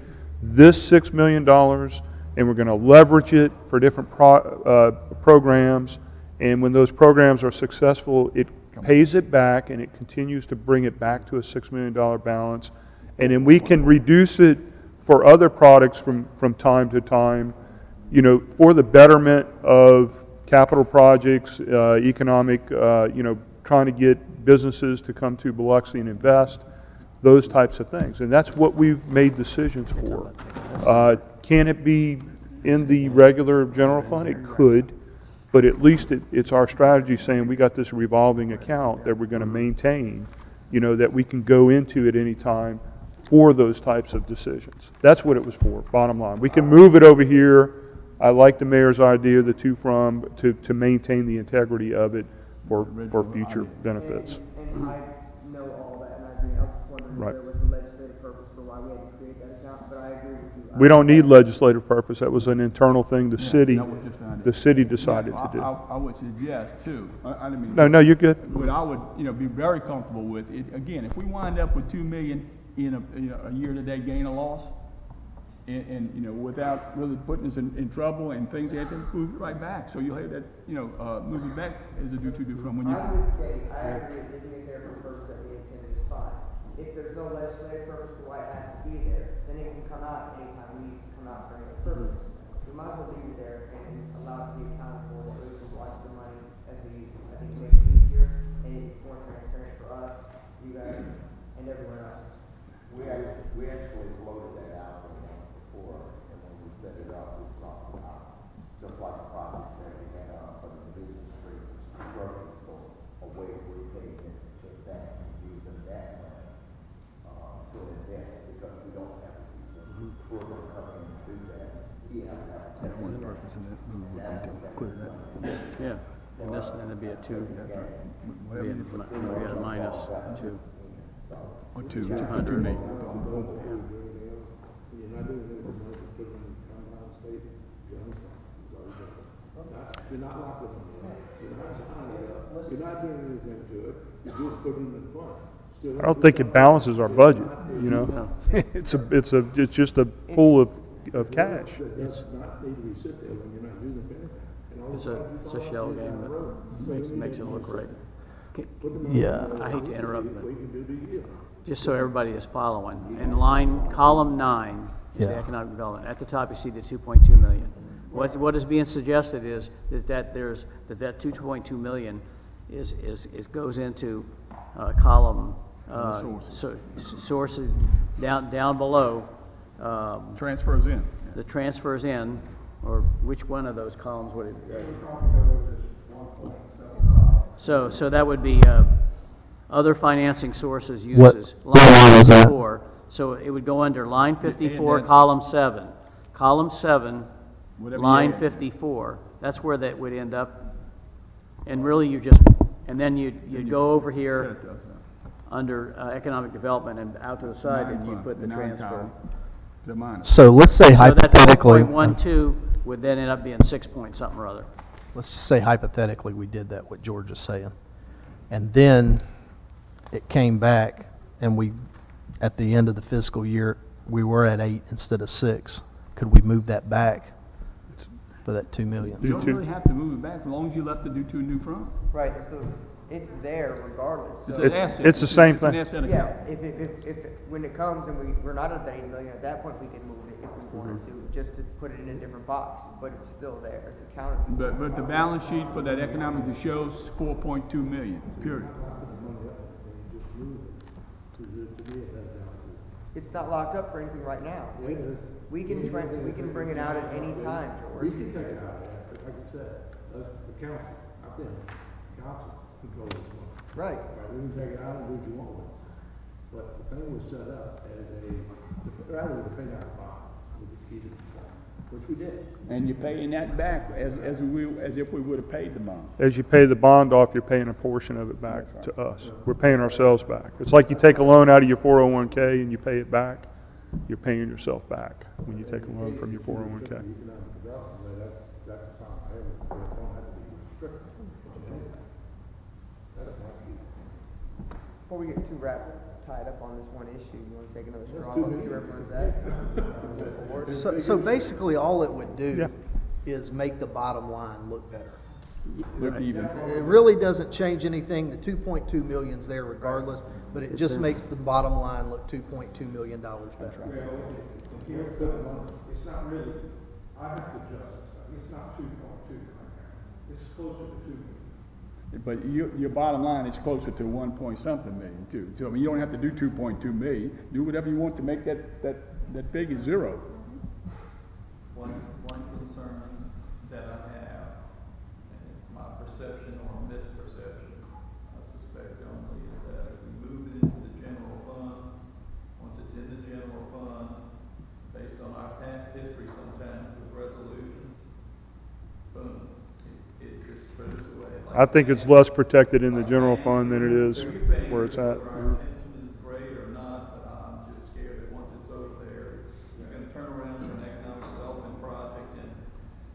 this six million dollars and we're gonna leverage it for different pro, uh, programs. And when those programs are successful, it pays it back and it continues to bring it back to a six million dollar balance. And then we can reduce it for other products from, from time to time, you know, for the betterment of capital projects, uh, economic, uh, you know, trying to get businesses to come to Biloxi and invest, those types of things. And that's what we've made decisions for. Uh, Can it be in the regular general fund? It could, but at least it, it's our strategy saying, we got this revolving account that we're gonna maintain, you know, that we can go into at any time for those types of decisions. That's what it was for, bottom line. We can move it over here. I like the mayor's idea, the two from, to, to maintain the integrity of it for, for future benefits. And, and I know all that, and I agree, I was just wondering Right. there was a legislative purpose for why we had to create that account, but I agree with you. I- We don't need legislative purpose. That was an internal thing the city, that was just an idea. the city decided I- to do. I, I would suggest too, I, I didn't mean. No, no, you're good. But I would, you know, be very comfortable with, it, again, if we wind up with two million in a, you know, a year-to-date gain or loss, and, and, you know, without really putting us in, in trouble and things, they have to move it right back. So you'll have that, you know, uh, move it back as a due to do from when you. I'm with I agree, leaving it there for the purpose that we intended is fine. If there's no legislative purpose for why it has to be there, then it can come out anytime we need to come out for any purpose. We might as well leave it there and allow it to be accountable that we can watch the money as we use it. I think it makes it easier, and it's more transparent for us, you guys, and everyone else. We we actually floated that out uh, before, and when we set it up, we talked about, just like a project that we had up on the Division Street grocery store, a way of repaying it, it back, and using that money, uh, to invest, because we don't have people who are gonna come in and do that. We have to have a separate. And that's what that money is. Yeah, and this, then it'd be a two, be a, mi- we got a minus two. Or two, Two two hundred. million. You're not doing anything, you're just putting it in compound state, general fund. That's all you're doing. Not- You're not locking you're not signing it up, you're not doing anything to it, you're just putting them in fund. I don't think it balances our budget, you know? (laughs) It's a, it's a, it's just a pool of, of cash. That not need to be sit there when you're not using anything. And all It's a, it's a shell game, the road, but makes, makes it look right. Okay, Put the money Yeah, I hate to interrupt, but- We can do the year. just so everybody is following, in line, column nine is the Yeah. economic development. At the top, you see the two point two million. What, what is being suggested is that, that there's, that that two point two million is, is, is goes into, uh, column, uh, so, sources, down, down below, um, Transfers in. the transfers in, or which one of those columns would it? So, so that would be, uh, other financing sources, uses. what line is that? 54. So it would go under line fifty-four, then- column seven. Column seven, line fifty-four, that's where that would end up. And really, you just, and then you'd, you'd go over here That does that. under uh, economic development and out to the side, and you put the transfer. the minus. So let's say So that hypothetically, four point one two would then end up being six point something or other. let's just say hypothetically, we did that, what George is saying. And then it came back and we, at the end of the fiscal year, we were at eight instead of six. Could we move that back for that two million? You don't really have to move it back, as long as you left to do two new front. Right, so it's there regardless, It's so. an asset. it's the same It's an thing. asset Yeah, account. if, it- if, if, when it comes and we, we're not at that eight million, at that point, we can move it if we wanted to, just to put it in a different box, but it's still there, it's accounted for. But, but the balance sheet for that economic shows four point two million, period. It's not locked up for anything right now. We, we can try, we can bring it out at any time, We George. can take it out, but like I said, that's the council, I think, council controls this one. Right, Right, we can take it out and do what you want with it. But the thing was set up as a, rather than pay down bond, with the key to the design, which we did. And you're paying that back as, as we, as if we would have paid the bond. As you pay the bond off, you're paying a portion of it back to us. We're paying ourselves back. It's like you take a loan out of your 401K and you pay it back. You're paying yourself back when you take a loan from your 401K. That's, that's the time, I don't, it don't have to be restricted. That's my key. before we get too wrapped, tied up on this one issue, you wanna take another straw, vote, see where everyone's at? (laughs) So, so basically, all it would Yeah. do is make the bottom line look better. Look even. It really doesn't change anything, the two point two million's there regardless, but it just makes the bottom line look two point two million dollars better. It's not really, I have to adjust it's not two point two right now, it's closer to two million. But your, your bottom line is closer to one point something million too. So I mean, you don't have to do two point two million. Do whatever you want to make that, that, that figure zero. One, one concern that I have, and it's my perception or misperception, I suspect only, is that if we move it into the general fund, once it's in the general fund, based on our past history sometimes with resolutions, boom, it, it just throws away. like- I think it's less protected in the general fund than it is where it's at. Whether our intention is great or not, but I'm just scared that once it's over there, it's, you're around to an economic development project and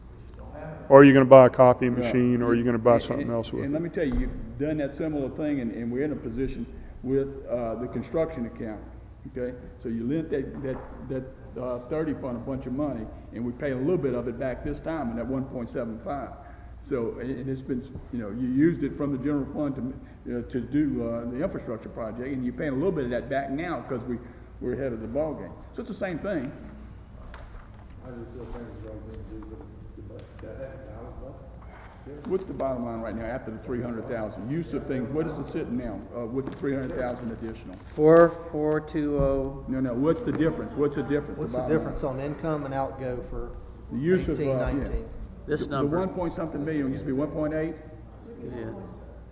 we just don't have it. Or you're gonna buy a copying machine, or you're gonna buy And- something and- else with And let me tell you, you've done that similar thing, and, and we're in a position with, uh, the construction account, okay? So you lent that, that, that, uh, thirty fund a bunch of money, and we pay a little bit of it back this time in that one point seven five. So, and and it's been, you know, you used it from the general fund to, you know, to do, uh, the infrastructure project, and you're paying a little bit of that back now, because we, we're ahead of the ballgame. So it's the same thing. I just still think it's right to do the, the, that, that balance, but What's the bottom line right now after the three hundred thousand? Use of things, what is it sitting now, uh, with the three hundred thousand additional? Four, four, two, oh, No, no, what's the difference? What's the difference? What's the bottom line? difference on income and outgo for The use of, uh, eighteen, yeah. Nineteen? this The one point something million used to be one point eight, yeah.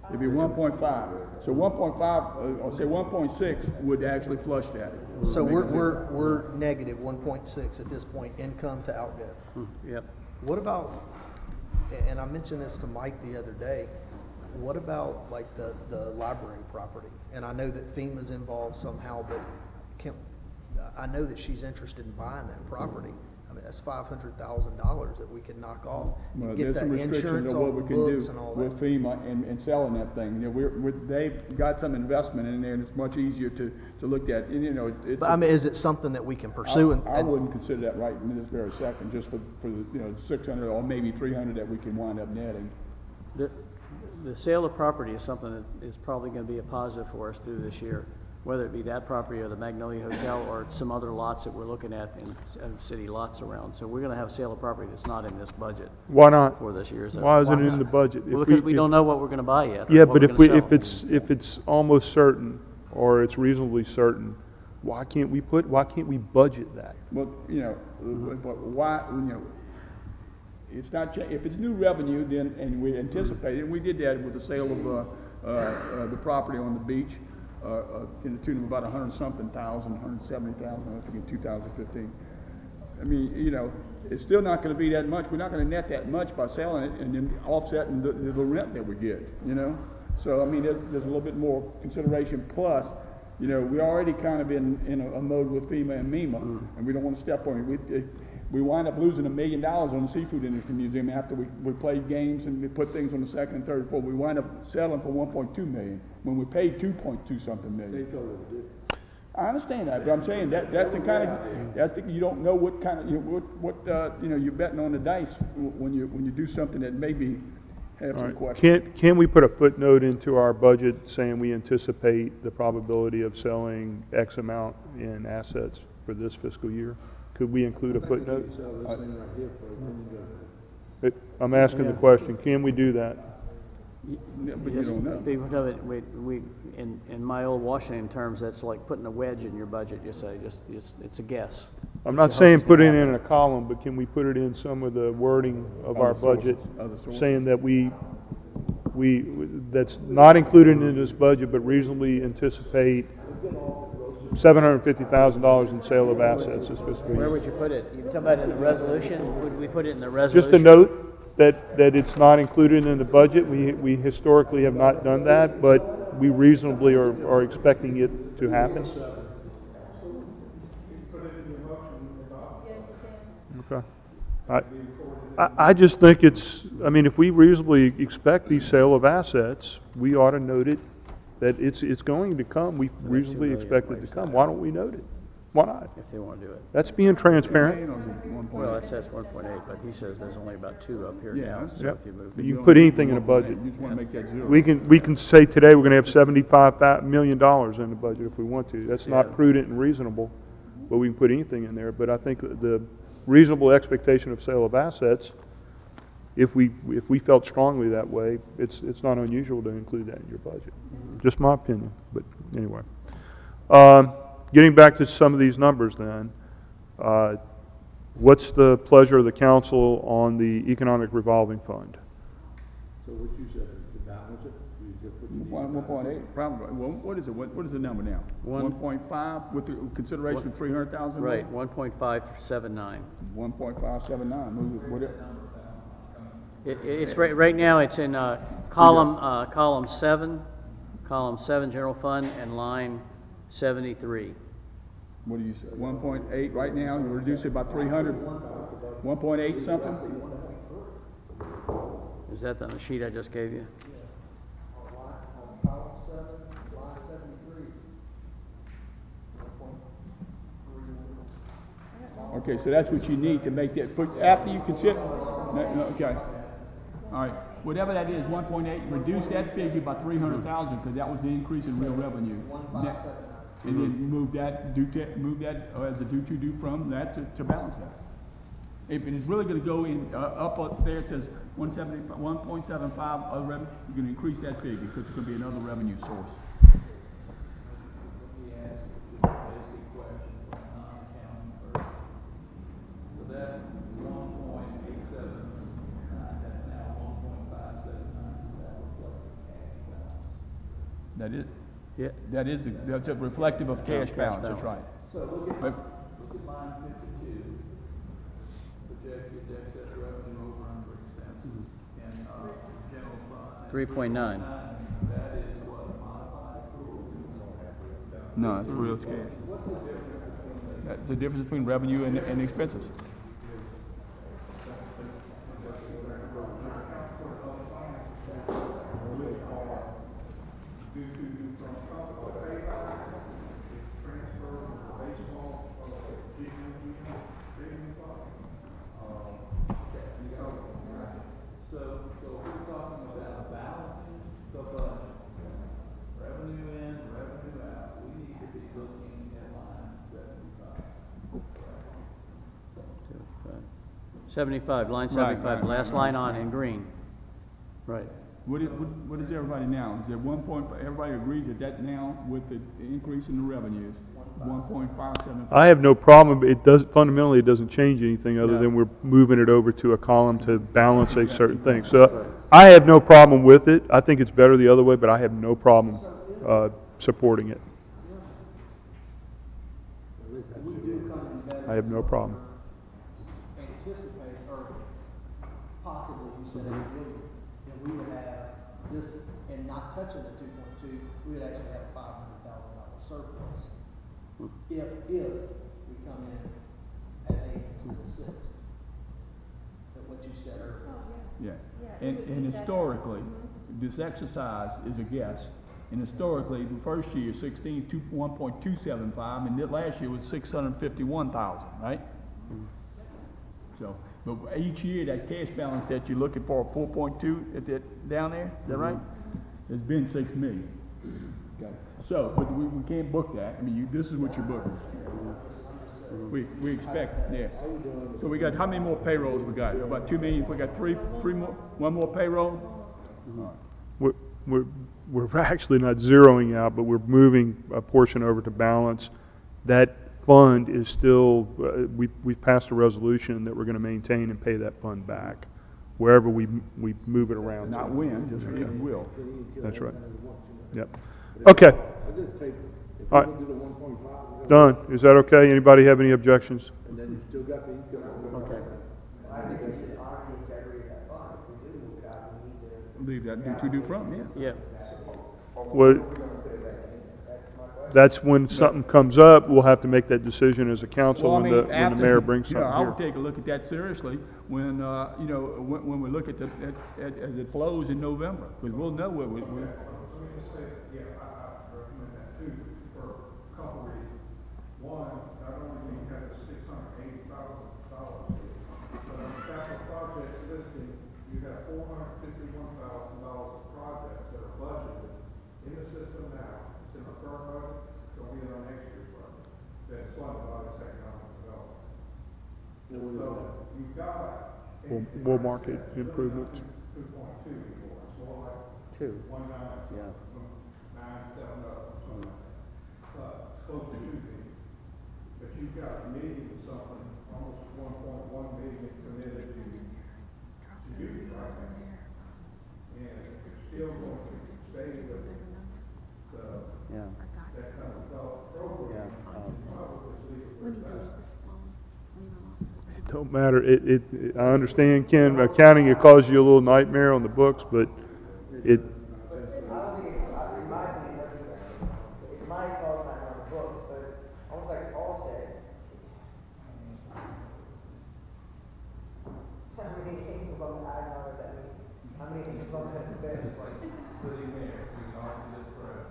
it'd be one point five. So one point five, uh, or say one point six would actually flush that. So we're, we're, we're negative one point six at this point, income to outgo. Yep. What about, and I mentioned this to Mike the other day, what about like the, the library property? And I know that FEMA's involved somehow, but can, I know that she's interested in buying that property. I mean, that's five hundred thousand dollars that we can knock off Well, and get there's that some restrictions insurance on what off the we can do books and all with that. FEMA and, and selling that thing. You know, we're, we're, they've got some investment in there and it's much easier to, to look at, and you know, it's. But I mean, is it something that we can pursue and? I I wouldn't consider that right in this very second, just for, for the, you know, six hundred or maybe three hundred that we can wind up netting. The, the sale of property is something that is probably gonna be a positive for us through this year, whether it be that property or the Magnolia Hotel or some other lots that we're looking at in, in city lots around. So we're gonna have a sale of property that's not in this budget Why not? for this year. So- Why isn't it in the budget? If Well, because we if- don't know what we're gonna buy yet. or Yeah, what but we're if we, gonna if sell. it's, if it's almost certain, or it's reasonably certain, why can't we put, why can't we budget that? Well, you know, but- but why, you know, it's not, cha- if it's new revenue, then, and we anticipate it, and we did that with the sale of, uh, uh, uh, the property on the beach, uh, in the tune of about 100 something thousand, 170,000, I think in two thousand fifteen. I mean, you know, it's still not gonna be that much, we're not gonna net that much by selling it and then offsetting the, the rent that we get, you know? So, I mean, there, there's a little bit more consideration, plus, You know, we're already kind of in, in a, a mode with FEMA and MEMA, and we don't want to step on it. We, it- we wind up losing a million dollars on the Seafood Industry Museum after we, we played games and we put things on the second and third floor. We wind up selling for one point two million, when we paid two point two something million. I understand that, but I'm saying that, that's the kind of, that's the, you don't know what kind of, you know, what, what, uh, you know, you're betting on the dice when you, when you do something that maybe have All some right. questions. Can, can we put a footnote into our budget saying we anticipate the probability of selling X amount in assets for this fiscal year? Could we include a footnote? It- I'm asking the question, can we do that? Yeah, But you Just don't know. People know that we, we, in, in my old Washington terms, that's like putting a wedge in your budget, you say, just, it's, it's a guess. I'm not saying it's put it in happen. a column, but can we put it in some of the wording of our Other sources, budget? other sources. Saying that we, we, that's not included in this budget, but reasonably anticipate seven hundred and fifty thousand dollars in sale of assets this fiscal Where year. would you put it? You talking about in the resolution? Would we put it in the resolution? Just a note that, that it's not included in the budget. We, we historically have not done that, but we reasonably are, are expecting it to happen. Okay. I, I, I just think it's, I mean, if we reasonably expect the sale of assets, we ought to note it, that it's, it's going to come. We reasonably million expect it to come. Why don't we note it? Why not? If they want to do it. That's being transparent. Million or is it one point Well, eight? it says one point eight, but he says there's only about two up here Yeah, now, that's- so Yep. if you move. You You can put need anything in a 1.8. budget. You just want to make that zero. We can, we can say today we're gonna have seventy-five million dollars in the budget if we want to. That's not Yeah. prudent and reasonable, but we can put anything in there. But I think that the reasonable expectation of sale of assets, if we, if we felt strongly that way, it's, it's not unusual to include that in your budget. Just my opinion, but anyway. Um, getting back to some of these numbers then, uh, what's the pleasure of the council on the economic revolving fund? So what you said, to balance it, you just put the. One, one point eight, probably, well, what is it, what, what is the number now? One- One point five with the consideration of three hundred thousand? Right, one point five seven nine. One point five seven nine, move it, what it, It, it's, right, right now, it's in, uh, column, uh, column seven, column seven, general fund, and line seventy-three. what do you say, one point eight right now, you reduce it by three hundred? One point eight something? Is that the sheet I just gave you? On line, on column seven, line seventy-three, one point three. Okay, so that's what you need to make that, put, after you consider, no, no, okay. All right, whatever that is, one point eight, reduce that figure by three hundred thousand, because that was the increase in real revenue. And then move that, do, ta- move that, uh, as a do to, do from that to, to balance that. If it is really gonna go in, uh, up up there, it says one seventy, one point seven five of revenue, you're gonna increase that figure, because it's gonna be another revenue source one point eight seven nine, that's now one point five seven nine, is that reflective cash balance? That is, Yeah. that is, that's a reflective of cash cash balance, that's right. So look at, But- look at line fifty-two, projected excess revenue over under expenses in, uh, general fund. Three point nine. That is what, modified accrual? No, it's real, it's cash. That's the difference between revenue and, and expenses. 75, line 75, right, last line on in green. Right. What is, what, what is everybody now? Is it one point, everybody agrees that that now with the increase in the revenues, 1.575? I have no problem, it does, fundamentally, it doesn't change anything other Yeah. than we're moving it over to a column to balance a certain thing. (laughs) So I have no problem with it. I think it's better the other way, but I have no problem, uh, supporting it. I have no problem. Possibly, you said eight million, then we would have this, and not touching the two point two, we would actually have a five hundred thousand dollar surplus. If, if we come in at eight instead of six. That what you said earlier. Oh, Yeah. Yeah, it And, would and be that- historically, mm-hmm. this exercise is a guess, and historically, the first year, sixteen, two, one point two seven five, and the last year was six hundred and fifty-one thousand, right? Mm-hmm. So, but each year, that cash balance that you're looking for, four point two, at that, down there, is that mm-hmm. right? It's been six million. Okay. So, but we, we can't book that, I mean, you, this is what you're booking. We, we expect, yeah. So we got, how many more payrolls we got? About two million, we got three, three more, one more payroll? Mm-hmm. We're, we're, we're (laughs) actually not zeroing out, but we're moving a portion over to balance. That fund is still, uh, we, we've passed a resolution that we're gonna maintain and pay that fund back wherever we, we move it around. Not when, just if you will. That's right. Yep. Okay. I just take, if All you right. do the one point five, Done. Is that okay? Anybody have any objections? and then still got the. Okay. I think we should honor the integrity of that fund. If we do move it out, we need to. Leave that to do from, yeah. Yeah. Well, that's when something comes up, we'll have to make that decision as a council Well, I when mean, the, when the after- mayor brings you know, something I here. take a look at that seriously when, uh, you know, when, when we look at the, at, at, as it flows in November, because we'll know what we, we, Let me just say, yeah, I, I recommend that too, for a couple reasons. One, not only do you have the six hundred eighty thousand dollars, but on the capital projects listing, you have four hundred fifty-one thousand dollars of projects that are budgeted in the system now, it's in the current budget, it's gonna be in our next year's budget, that's funded by this economic development. So, you've got. We'll, we'll market improvements. Two point two before, it's more like Two. one nine, Yeah. nine, seven up, something like that. But it's close to two million. But you've got a million or something, almost one point one million committed to, to use right now. And you're still going to stay with the, Yeah. that kind of developed program. Yeah, um, You probably just leave it where it's at. It don't matter, it, it, it- I understand, Ken, accounting, it causes you a little nightmare on the books, but it, I don't think, it, I, in my opinion, necessary. It might cause time on the books, but almost like Paul said. How many angels on the, I don't know what that means. How many angels on that bed?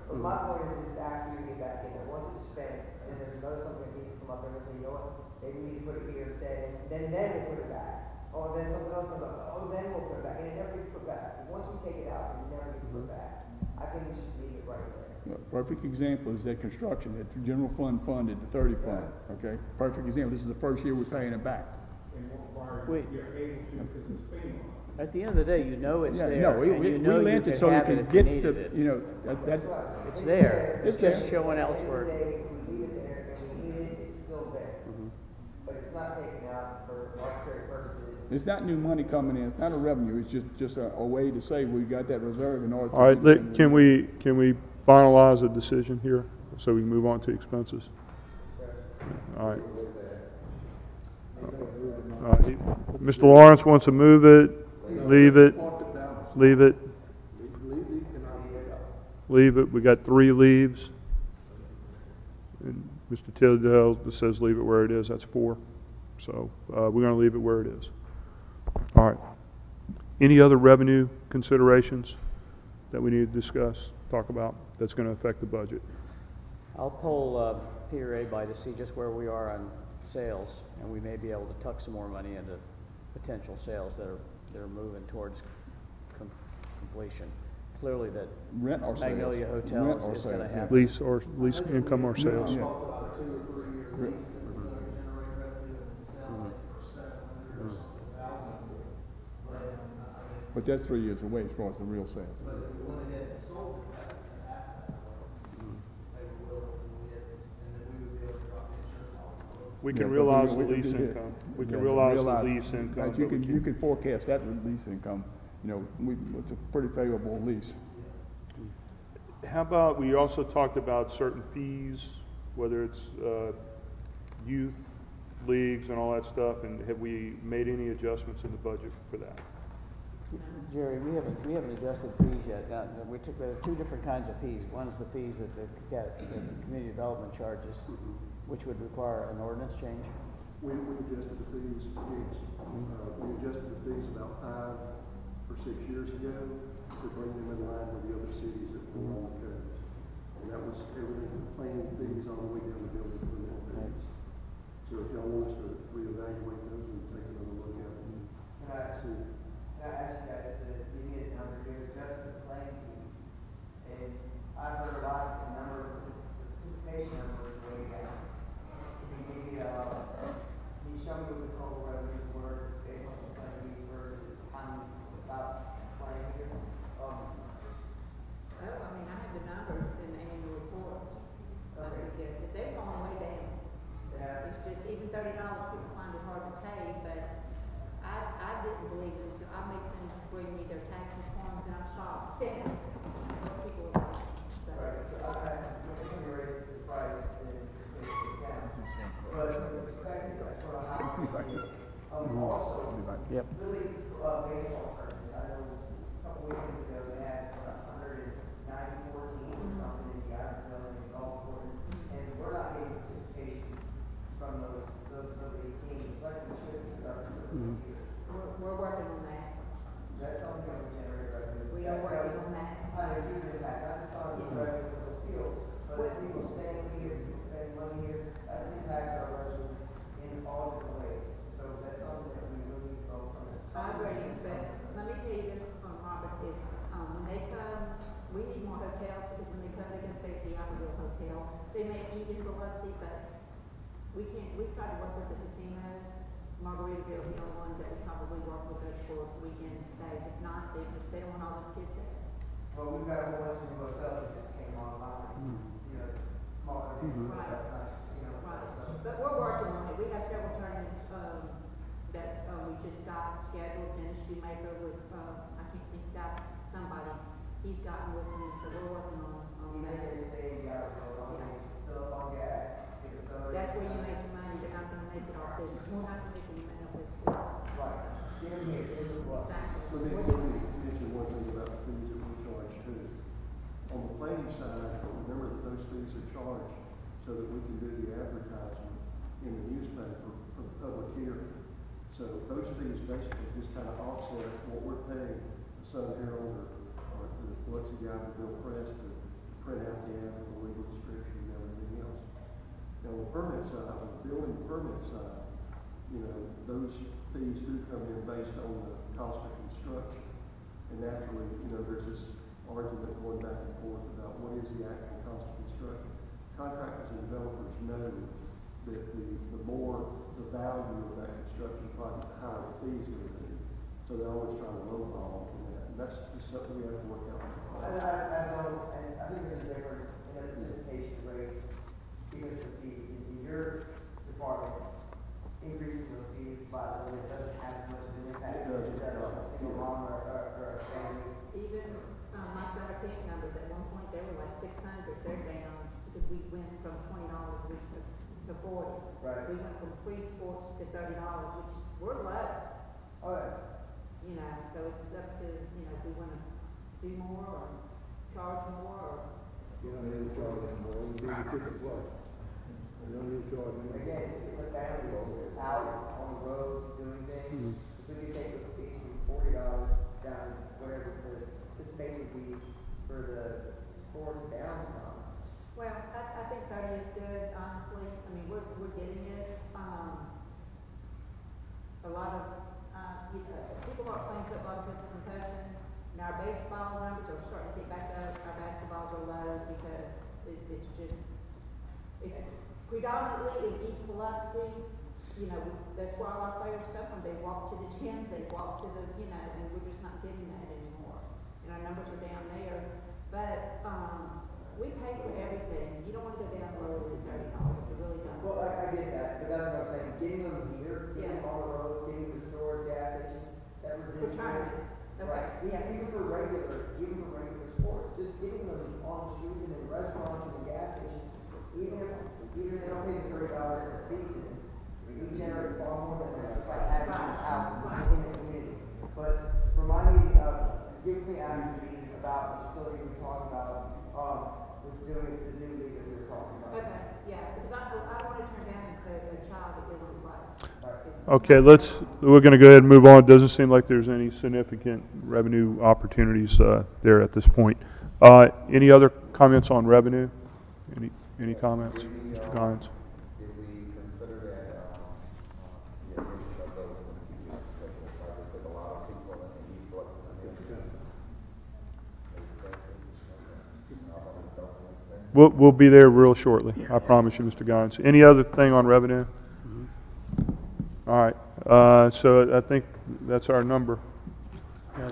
But my point is, is after you get back in there, once it's spent, and there's another something that needs to come up, and we'll say, you know what, maybe we need to put it here instead, and then, then we'll put it back. Oh, then something else comes up, oh, then we'll put it back, and it never gets put back. Once we take it out, it never gets put back. I think we should leave it right there. a perfect example is that construction, that general fund funded, the thirty fund, okay? Perfect example, this is the first year we're paying it back. Wait, You're able to, because it's FEMA. at the end of the day, you know it's Yeah, there, no, we, and we, you we know you lent it so you have can if you get needed the, it. you know, that, that, It's there, It's it's just there. showing elsewhere. end of we leave it there, and we need it, it's still there. Mm-hmm. But it's not taken out for arbitrary purposes. it's not new money coming in, it's not a revenue, it's just, just a, a way to say we got that reserve in order to. all right, let- can we, can we finalize a decision here, so we can move on to expenses? All right. Right, he- Mr. Lawrence wants to move it, leave it, leave it, leave it, we got three leaves. And Mr. Tisdale says leave it where it is, that's four. So, uh, we're gonna leave it where it is. All right. Any other revenue considerations that we need to discuss, talk about, that's gonna affect the budget? I'll poll, uh, Peter Abide to see just where we are on sales, and we may be able to tuck some more money into potential sales that are, that are moving towards com- completion. Clearly that Rent or sales? Magnolia Rent Hotels or is gonna sales, yeah. happen. Lease or, lease income or sales? Yeah. Talked about a two or three year lease that was gonna generate revenue and sell it for seven hundred or something thousand. But, I mean, But that's three years away as far as the real sales. but if we went ahead and sold it back to that, they were willing to get, and then we would be able to drop the insurance off. We Yeah, can but realize the we- we- lease yeah. income. We Yeah, can realize the lease income. Right, You but we can, you can forecast that lease income, you know, we, it's a pretty favorable lease. How about, we also talked about certain fees, whether it's uh, youth leagues and all that stuff, and have we made any adjustments in the budget for that? Jerry, we haven't, we haven't adjusted fees yet. Now, we took, there are two different kinds of fees. One is the fees that the, that the community development charges, which would require an ordinance change. We, we adjusted the fees, yes. Uh, we adjusted the fees about five or six years ago to bring them in line with the other cities that were on the coast. And that was everything from planning fees all the way down to building permit fees. So if y'all want us to reevaluate those, we can take another look at them. Can I, See, can I ask you guys to give me a number here, just the playing fees? And I've heard a lot, of the number of participation numbers way down. Me, uh, can you me what the total revenues were based on the playing fees versus how many people stopped playing here? Um, Oh, I mean, I have the numbers in the annual reports. I Okay. that they're going way down. yeah, It's just, even thirty dollars, people find it hard to pay, but I, I didn't believe it I make them bring me their tax forms and I'm shocked. Most people, so. right, so I, I, I'm gonna raise the price and it's down. But it's sort of how. Um, also, Yep. really, uh, baseball tournaments, I know a couple weekends ago, they had a hundred and ninety-four teams or something in D'Iberville and golf course. And we're not getting participation from those, those, eight teams, like we should with our facilities here. We're, we're working on that. That's something that would generate revenue. We are working on that. I know, huge impact, not just on the revenue for those fields, but people staying here, people spending money here, that impacts our in all different ways. So that's something that we really need to focus on. as a I agree, but let me tell you this, um, Robert, is, um, when they come, we need more hotels, because when they come, they're gonna stay at D'Iberville hotels. They may eat in Biloxi, but we can't, we try to work with the casinos. Margaritaville's the only one that we probably work with us for weekend stays. If not, they just, they don't want all those kids there. Well, we've got a bunch of new hotels that just came online, you know, smaller, than Right. nice casinos, Right, so. But we're working on it. We have several tournaments, um, that, uh, we just got scheduled, Dennis Shoemaker with, uh, I can't think, South, somebody, he's gotten with me, so we're working on, on Even if that. they stay, you gotta go on, Yeah. fill up on gas, get a soda. That's where you make your money, they're not gonna make it off this, we're not gonna make any money off this. Right, get them here, get them what? Let me, let me mention one thing about the fees that we charge too. On the planning side, remember that those fees are charged so that we can do the advertisement in the newspaper for the public hearing. So those fees basically just kind of offset what we're paying the Sun Herald or, or the Biloxi-D'Iberville Press to print out the ad for the legal description and everything else. Now, the permit side, the building permit side, you know, those fees do come in based on the cost of construction. And naturally, you know, there's this argument going back and forth about what is the actual cost of construction. Contractors and developers know that the, the more the value of that construction project, the higher the fees are gonna be. So they're always trying to lowball in that, and that's just something we have to work out. I, I, I know, and I think there's a difference in the participation rates because of fees. In your department, increasing those fees by the way, it doesn't have as much of an impact It doesn't. as a single mom or, or, or a family. Even, um, my summer camp numbers, at one point, they were like six hundred, they're down, because we went from twenty dollars a week to, to forty. Right. We went from free sports to thirty dollars, which we're low, oh, All right, you know, so it's up to, you know, if we wanna do more or charge more or. You don't need to charge them more, we need to pick a place. You don't need to charge them. again, it's getting the families out on the road doing things. Mm-hmm. If we could take those fees from forty dollars down, to whatever, for the participation fees for the sports down some. Well, I, I think thirty is good, honestly, I mean, we're, we're getting it, um, a lot of, uh, you know, people aren't playing football because of concussion. Now, our baseball numbers are starting to get back up, our basketballs are low because it, it's just, it's predominantly in East Biloxi, you know, that's where all our players come from, they walk to the gyms, they walk to the, you know, and we're just not getting that anymore. And our numbers are down there, but, um, we pay for everything, you don't wanna go down lower than thirty dollars. Well, I, I get that, but that's what I'm saying, getting them here, getting Yes. on the roads, getting the stores, gas stations, that was. the tournaments, Right, Yeah. even for regular, even for regular sports, just getting them on the streets and in restaurants and gas stations, even if, even if they don't pay the thirty dollars a season, we generate far more than that, just by having them out in the community. But remind me, uh, give me an idea about the facility we talked about, um, with doing the new league that we were talking about. Okay, Okay, let's. We're going to go ahead and move on. It doesn't seem like there's any significant revenue opportunities uh, there at this point. Uh, any other comments on revenue? Any any comments, Mr. Gines? We'll, we'll be there real shortly, I promise you, Mr. Gines. Any other thing on revenue? All right, uh, so I think that's our number.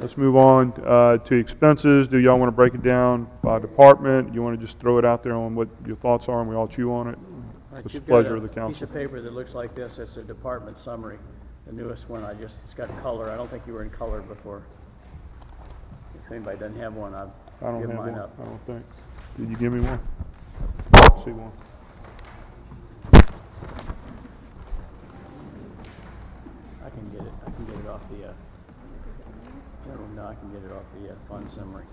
Let's move on, uh, to expenses. Do y'all want to break it down by department? You want to just throw it out there on what your thoughts are and we all chew on it? All right, It's the you've got pleasure a of the Piece council. of paper that looks like this, it's a department summary, the newest one, I just, it's got color, I don't think you were in color before. If anybody doesn't have one, I'll I don't give have mine one, up. I don't think. Did you give me one? See one. I can get it, I can get it off the, uh, no, I can get it off the, uh, fund summary.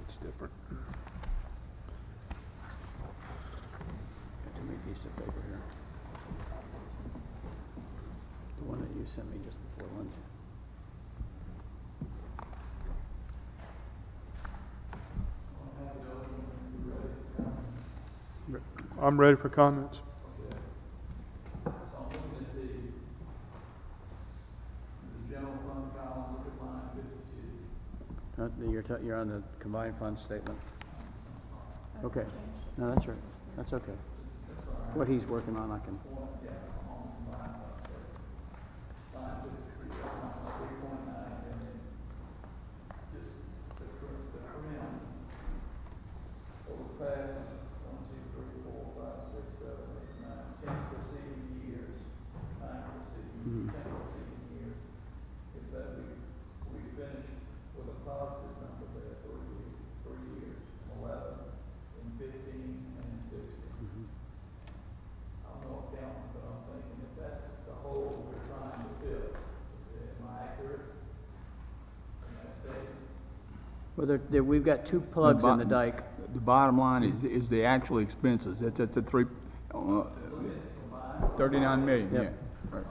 It's different. Got too many pieces of paper here. The one that you sent me just before lunch. I'm ready for comments. So I'm looking at the, the general fund column, look at line fifty-two. Uh, You're, ta- you're on the combined fund statement. Okay, no, that's right, that's okay. What he's working on, I can, Over the past, one, two, three, four, five, six, seven, eight, nine, ten preceding years, nine preceding, ten preceding years, is that we, we finished with a positive number there for three, three years, eleven, and fifteen, and sixteen. I'm no accountant, but I'm thinking if that's the hole we're trying to fill, am I accurate? in that statement? well, there, there, we've got two plugs in the dike. The bottom line is, is the actual expenses, that's at the three, uh, thirty-nine million, yeah. Yep. right.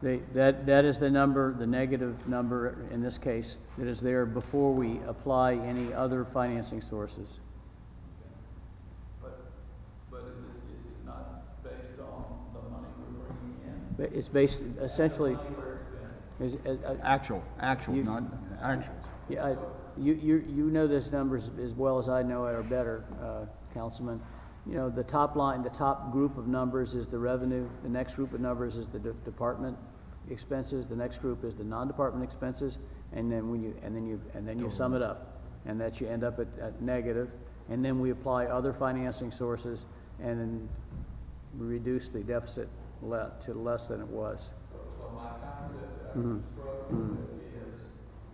They, that, that is the number, the negative number in this case, that is there before we apply any other financing sources. But, but is it, is it not based on the money we're bringing in? But It's based, essentially, is, uh, uh, Actual, actual, You- not actuals. Yeah, I- you, you, you know this numbers as well as I know it, or better, uh, Councilman. You know, the top line, the top group of numbers is the revenue, the next group of numbers is the de- department expenses, the next group is the non-department expenses, and then when you, and then you, and then you sum it up. And that you end up at, at negative, and then we apply other financing sources, and then we reduce the deficit le- to less than it was. So my concept I'm struggling with is,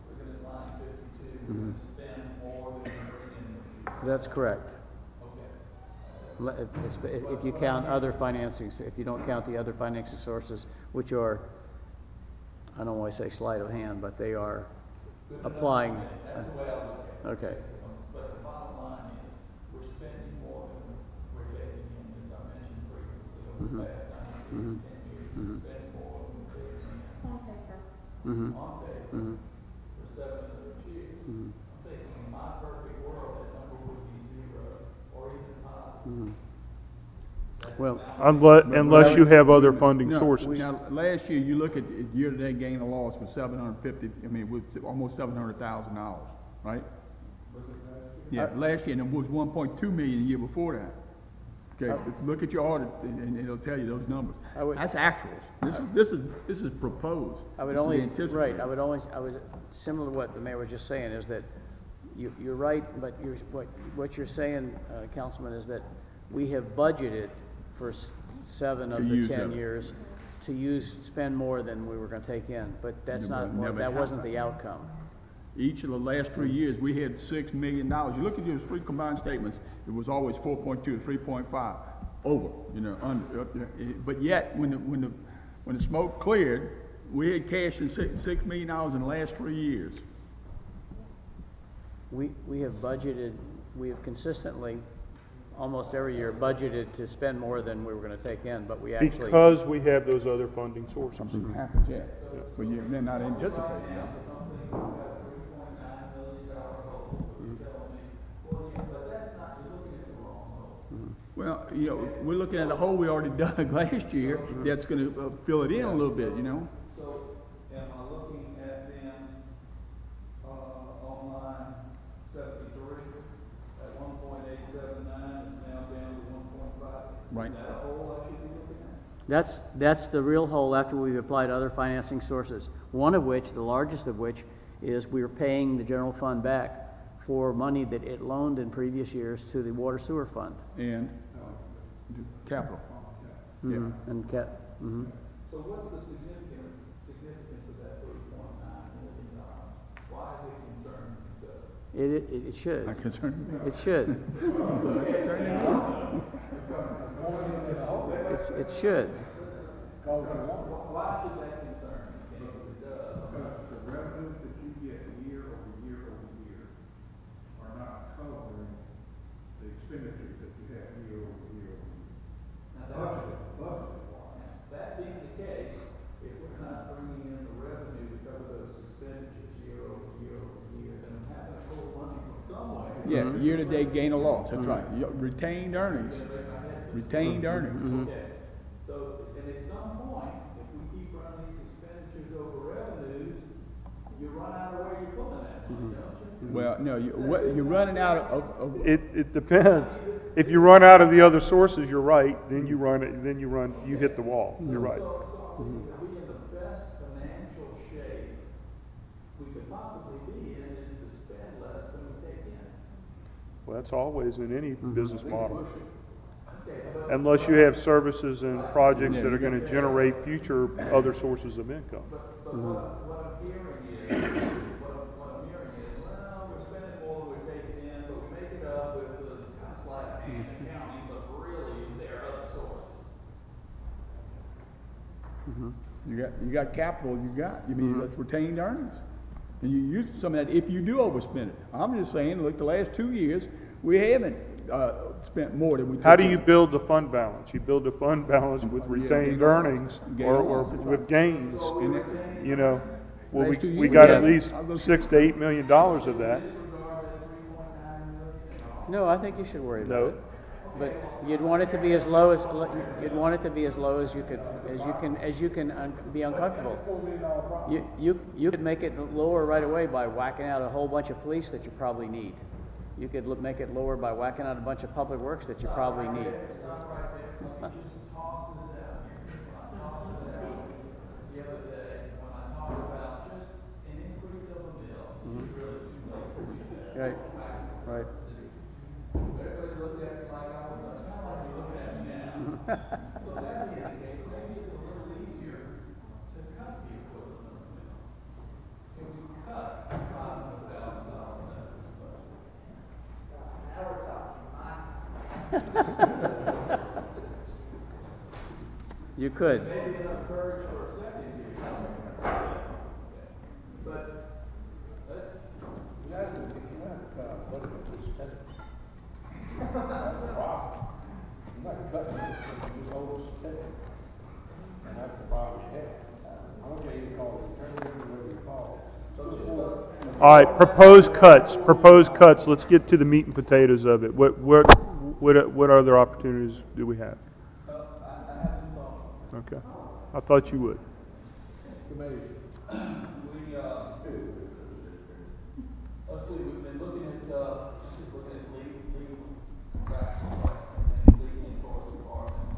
looking at line fifty-two, spend more than. That's correct. Okay. If if- if you count other financing, so if you don't count the other financing sources, which are, I don't want to say sleight of hand, but they are applying. That's the way I look at it. Okay, But the bottom line is, we're spending more than we're taking in, nine years, ten years, we're spending more than we're taking in. On paper. On paper, for seven of those years. I'm thinking in my perfect world, that number would be zero, or even positive. well, Unless, unless you have other funding No, sources. Now, last year, you look at at year-to-date gain or loss was seven hundred fifty, I mean, was almost seven hundred thousand dollars, right? Yeah, last year, and it was one point two million the year before that. Okay, if- look at your audit, and and it'll tell you those numbers. I would- That's actuals. This is, this is, this is proposed. I would This is only, anticipated. right, I would only, I would, similar to what the mayor was just saying, is that you, you're right, but you're, what, what you're saying, uh, Councilman, is that we have budgeted for s- seven To of the use ten years to use, spend more than we were gonna take in, but that's Never- not, never that happened. wasn't the outcome. Each of the last three years, we had six million dollars. You look at your three combined statements, it was always 4.2, 3.5, over, you know, under, but yet, when the, when the, when the smoke cleared, we had cashed in six, six million dollars in the last three years. We, we have budgeted, we have consistently, almost every year, budgeted to spend more than we were gonna take in, but we actually. Because we have those other funding sources. Something happens, yeah, but you, they're not anticipating, you Well, you know, we're looking at a hole we already (laughs) dug last year, that's gonna uh, fill it in a little bit, you know? So, am I looking at then, uh, on line seventy-three, at one point eight seven nine, it's now down to one point five? Right. Is that a hole I should be looking at? That's, that's the real hole after we've applied other financing sources. One of which, the largest of which, is we are paying the general fund back for money that it loaned in previous years to the water sewer fund. And capital. Yeah. Mhm, And ca- mhm. So what's the significant, significance of that three point nine million dollars? Why is it concerning me so? It, it, it should. Not concerned. It should. (laughs) It, it should. Why should that concern me? Because it does. Because the revenues that you get year over year over year are not covering the expenditures that you have year over year over year. Now, that, Budget, budget wise. that being the case, if we're not bringing in the revenue to cover those expenditures year over year over year, then we're having to pull money from somewhere. Yeah, year-to-date gain or loss, that's right. Mm-hmm. Retained earnings, retained mm-hmm. earnings. Mm-hmm. Okay, so, and at some point, if we keep running these expenditures over revenues, you run out of where you're pulling that money, don't you? Well, no, you, what, you're running out of, of, It, it depends. If you run out of the other sources, you're right, then you run it, then you run, you hit the wall. You're right. So, so are we, are we in the best financial shape we could possibly be in is to spend less than we take in? Well, that's always in any mm-hmm. business model. Unless you have services and projects that are gonna generate future other sources of income. But, but what, what I'm hearing is, what I'm, what I'm hearing is, well, we're spending more than we're taking in, but we make it up with, with kind of sleight of hand accounting, but really, there are other sources. Mm-hmm. you got, you got capital, you got, you mean, mm-hmm. that's retained earnings. And you use some of that if you do overspend it. I'm just saying, look, the last two years, we haven't, uh, spent more than we took How do you in. build the fund balance? You build the fund balance with retained earnings Gain or, or or with right. gains. And it- You know, well, we, we got yeah. at least six to eight million dollars of that. No, I think you should worry about No. it. But you'd want it to be as low as, you'd want it to be as low as you could, as you can, as you can un- be uncomfortable. You, you, you could make it lower right away by whacking out a whole bunch of police that you probably need. You could l- make it lower by whacking out a bunch of public works that you probably need. Other day, So a little easier to cut the. Can we cut of? You could. Maybe courage for a second here. But, let's, You're not cutting it, you just overspend it. And that's the problem we have. I don't care you call it, turn it into whatever you call it. All right, proposed cuts, proposed cuts. Let's get to the meat and potatoes of it. What, what, what, what other opportunities do we have? Okay. I thought you would. we, uh, let's see, we've been looking at, uh, just looking at legal, legal practice, and legal enforcement department.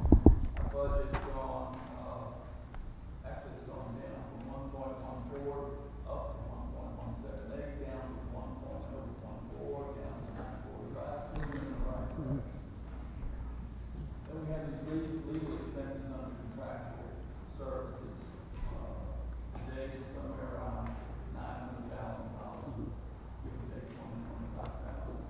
Our budget's gone, uh, actually it's gone down from one point one four up to one point one seven eight, down to one point oh one four, down to nine forty-five, so we're in the right direction. Then we have these legal, legal expenses under contractual services, uh, today it's somewhere around nine hundred thousand dollars. Give or take twenty, twenty-five thousand.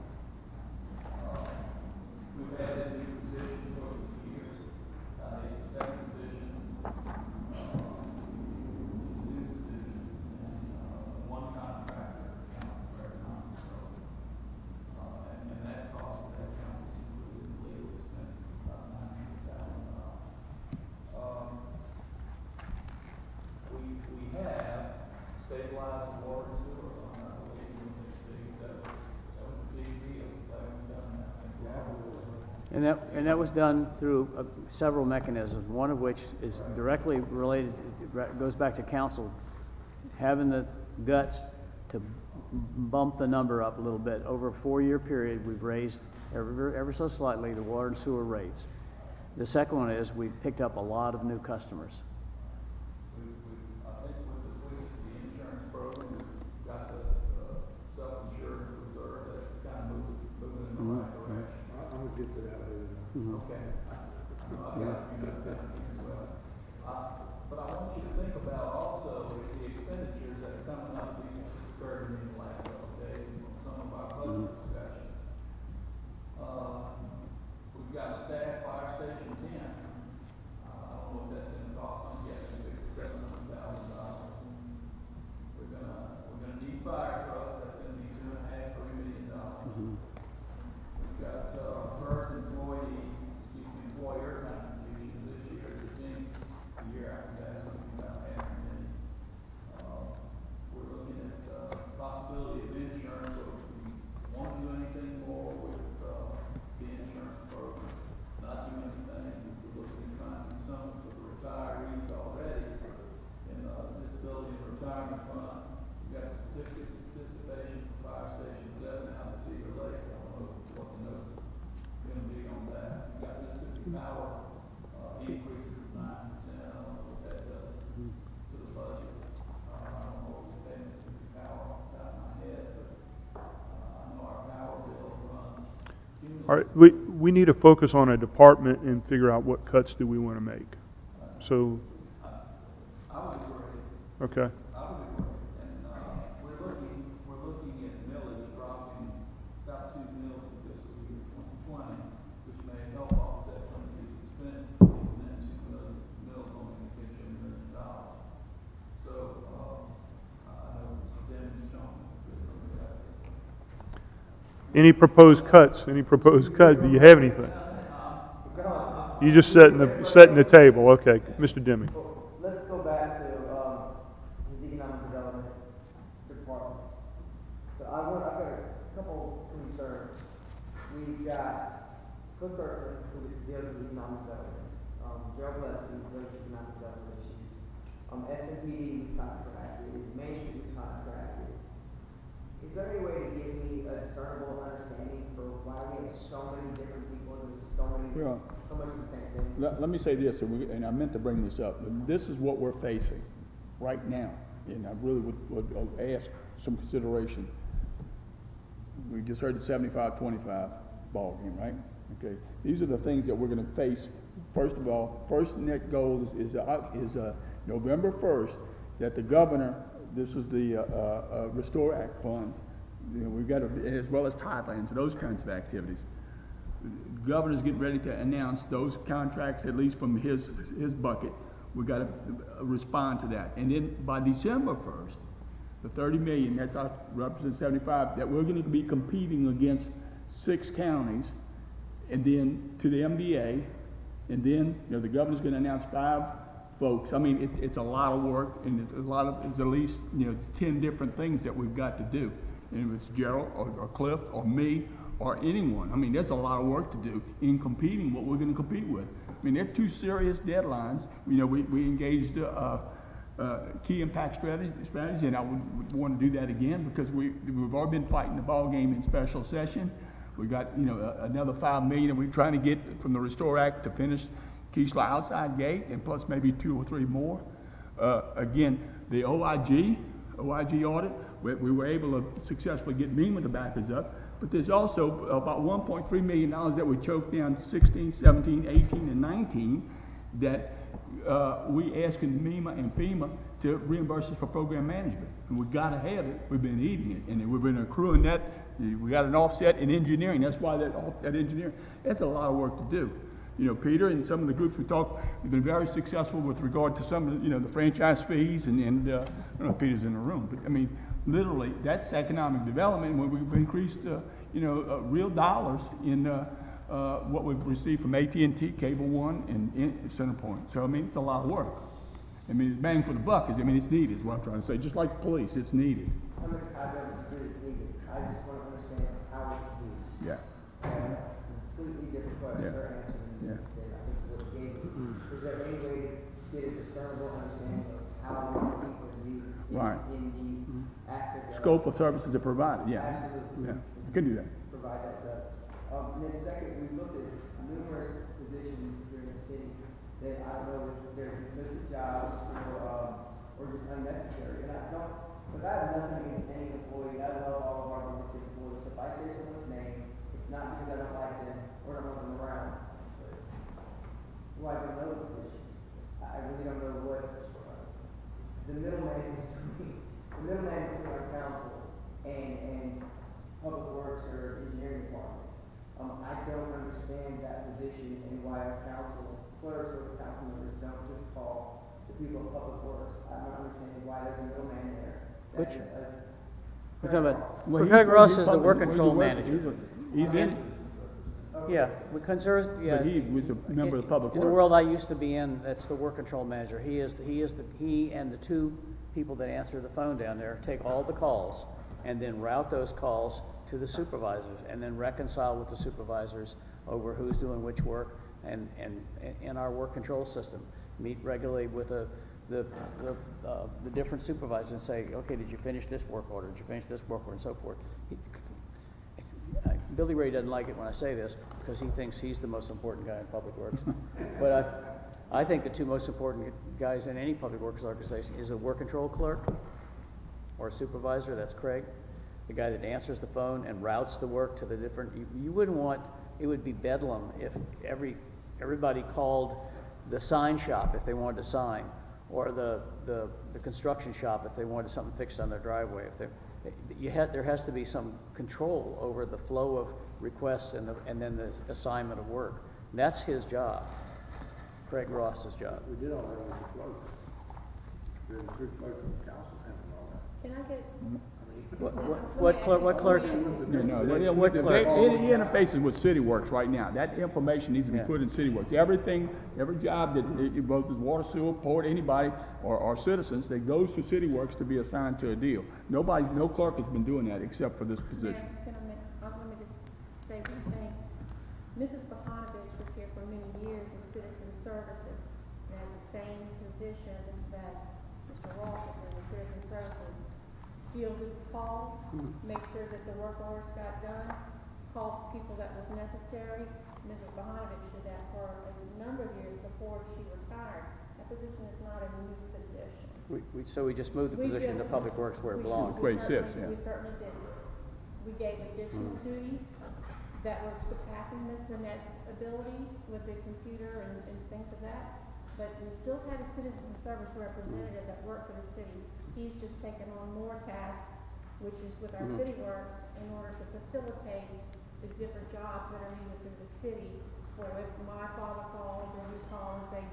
And that, and that was done through uh, several mechanisms, one of which is directly related, goes back to council, having the guts to bump the number up a little bit. Over a four-year period, we've raised ever, ever so slightly the water and sewer rates. The second one is we've picked up a lot of new customers. Get to that later. Okay. I know I got a few minutes left as well. Uh, But I want you to think about also with the expenditures that are coming up, we occurred in the last couple of days, and some of our budget discussions. Uh, We've got a staff fire station ten. Uh, I don't know what that's gonna cost, I'm guessing six or seven hundred thousand dollars. We're gonna, we're gonna need fire trucks, that's gonna be two and a half, three million dollars. We've got, uh, first employee, excuse me, employer contributions this year, the tenth year after that, it's gonna be about half a million. Uh, we're looking at, uh, possibility of insurance, or if we won't do anything more with, uh, the insurance program. Not do anything, we're looking at trying to do something for the retirees already, in, uh, disability and retirement fund. We've got the certificates of participation for fire station seven out of Cedar Lake, I don't know what the note gonna be on that. We've got Mississippi Power, uh, increases of nine percent, I don't know what that does to the budget. Uh, I don't know what we pay Mississippi Power off the top of my head, but, uh, I know our power bill runs. We, we need to focus on a department and figure out what cuts do we want to make. So, I would agree. okay, I would agree, and, uh, we're looking, we're looking at millage dropping about two mills in fiscal year twenty twenty, which may help offset some of these expenses that you mentioned, those mills only gonna get you a million dollars. So, uh, I know Mr. Dennis shown that. Any proposed cuts, any proposed cuts, do you have anything? You just setting the, setting the table, okay, Mr. Deming. Well, let's go back to, um, his economic development department. So I want, I've got a couple concerns. We've got Cliff Kirkland, who deals with economic development, um, Gerald Blessey, who deals with economic development issues. Um, S and P D we contracted, Main Street we contracted. Is there any way to give me a discernible understanding for why we have so many different people and there's so many, Well- so much of the same thing? Let, let me say this, and we, and I meant to bring this up, but this is what we're facing right now, and I really would, would ask some consideration. We just heard the 75 25 ball game, right? Okay, these are the things that we're gonna face. First of all, first net goal is, is, uh, is, uh, November first, that the governor, this is the, uh, uh, Restore Act funds, you know, we've got, to- as well as Tidelands, those kinds of activities governor's getting ready to announce those contracts, at least from his, his bucket. We gotta uh, respond to that. And then by December first, the thirty million, that's our, represents seventy-five, that we're gonna be competing against six counties, and then to the MDA, and then, you know, the governor's gonna announce five folks. I mean, it, it's a lot of work, and it's a lot of, it's at least, you know, ten different things that we've got to do. And if it's Gerald, or, or Cliff, or me, or anyone, I mean, there's a lot of work to do in competing what we're gonna compete with. I mean, they're two serious deadlines. You know, we, we engaged, uh, uh, key impact strategy, strategy, and I would, would wanna do that again, because we, we've already been fighting the ball game in special session. We got, you know, a- another five million, and we're trying to get from the Restore Act to finish Keesler outside gate, and plus maybe two or three more. Uh, again, the OIG, OIG audit, we, we were able to successfully get MEMA to back us up, but there's also about one point three million dollars that we choked down 16, 17, 18, and nineteen that, uh, we asking MEMA and FEMA to reimburse us for program management. And we gotta have it, we've been eating it, and we've been accruing that, we got an offset in engineering, that's why that, that engineering, that's a lot of work to do. You know, Peter and some of the groups we talked, have been very successful with regard to some of, the, you know, the franchise fees and, and, uh, I don't know if Peter's in the room, but I mean, literally, that's economic development when we've increased, uh, you know, uh, real dollars in, uh, uh, what we've received from AT&T, Cable One, and, CenterPoint. So, I mean, it's a lot of work. I mean, it's bang for the buck, is, I mean, it's needed, is what I'm trying to say, just like police, it's needed. I'm not, I don't disagree it's needed, I just want to understand how it's used. Yeah. And completely different question. Yeah. get a discernible understanding of how many people need in, Right. in the aspect of. Scope of services are provided, yeah. Absolutely. Yeah, you can do that. Provide that to us. Um, and then second, we looked at numerous positions here in the city that I don't know if they're illicit jobs or, um, or just unnecessary. And I don't, but I have nothing against any employee. I love all of our Norfolk City employees. So if I say someone's name, it's not because I don't like them or don't want them around. Well, I don't know the position. I I really don't know what, the middleman between, the middleman between our council and, and public works or engineering department. Um, I don't understand that position and why our council clerks or council members don't just call the people of public works. I don't understand why there's a middleman there. Which- is a- We're talking about, Well, he's- Craig Ross he's is the public- work he's a control worker. manager. He's in, Yeah, we conserve, yeah. but he was a member of the public In the works. world I used to be in, that's the work control manager. He is, the- he is the, he and the two people that answer the phone down there take all the calls and then route those calls to the supervisors and then reconcile with the supervisors over who's doing which work and, and, in our work control system. Meet regularly with the, the, the, uh, the different supervisors and say, okay, did you finish this work order? Did you finish this work order? And so forth. He- I- Billy Ray doesn't like it when I say this because he thinks he's the most important guy in public works. But I, think the two most important guys in any public works organization is a work control clerk or a supervisor, that's Craig, the guy that answers the phone and routes the work to the different, you, you wouldn't want, it would be bedlam if every, everybody called the sign shop if they wanted to sign, or the, the, the construction shop if they wanted something fixed on their driveway. If they, you had, there has to be some control over the flow of requests and the, and then the assignment of work. That's his job, Craig Ross's job. We did all that on the float. There's three clerks on the council handling all that. Can I get, What, what, what clerk, what clerks? Yeah, no, they, What they, clerks? they, he interfaces with CityWorks right now. That information needs to be Yeah. put in City Works. Everything, every job that, that both the water, sewer, port, anybody, or, or citizens, that goes to City Works to be assigned to a deal. Nobody, no clerk has been doing that except for this position. Mayor, can I make, uh, let me just say one thing. Mrs. Papanovich was here for many years as citizen services, and has the same position that Mr. Ross is in, the citizen services. Fielded calls, make sure that the work orders got done, called people that was necessary. Mrs. Papanovich did that for a number of years before she retired. That position is not a new position. We, we, so we just moved the We position to just- Public Works where it we- belongs. Where We it sits, certainly- yeah. We certainly did. We gave additional mm-hmm. duties that were surpassing Ms. Annette's abilities with the computer and, and things of that. But we still had a citizen service representative that worked for the city. He's just taken on more tasks, which is with our mm-hmm. city works, in order to facilitate the different jobs that are needed through the city. For if my father calls or you call and say,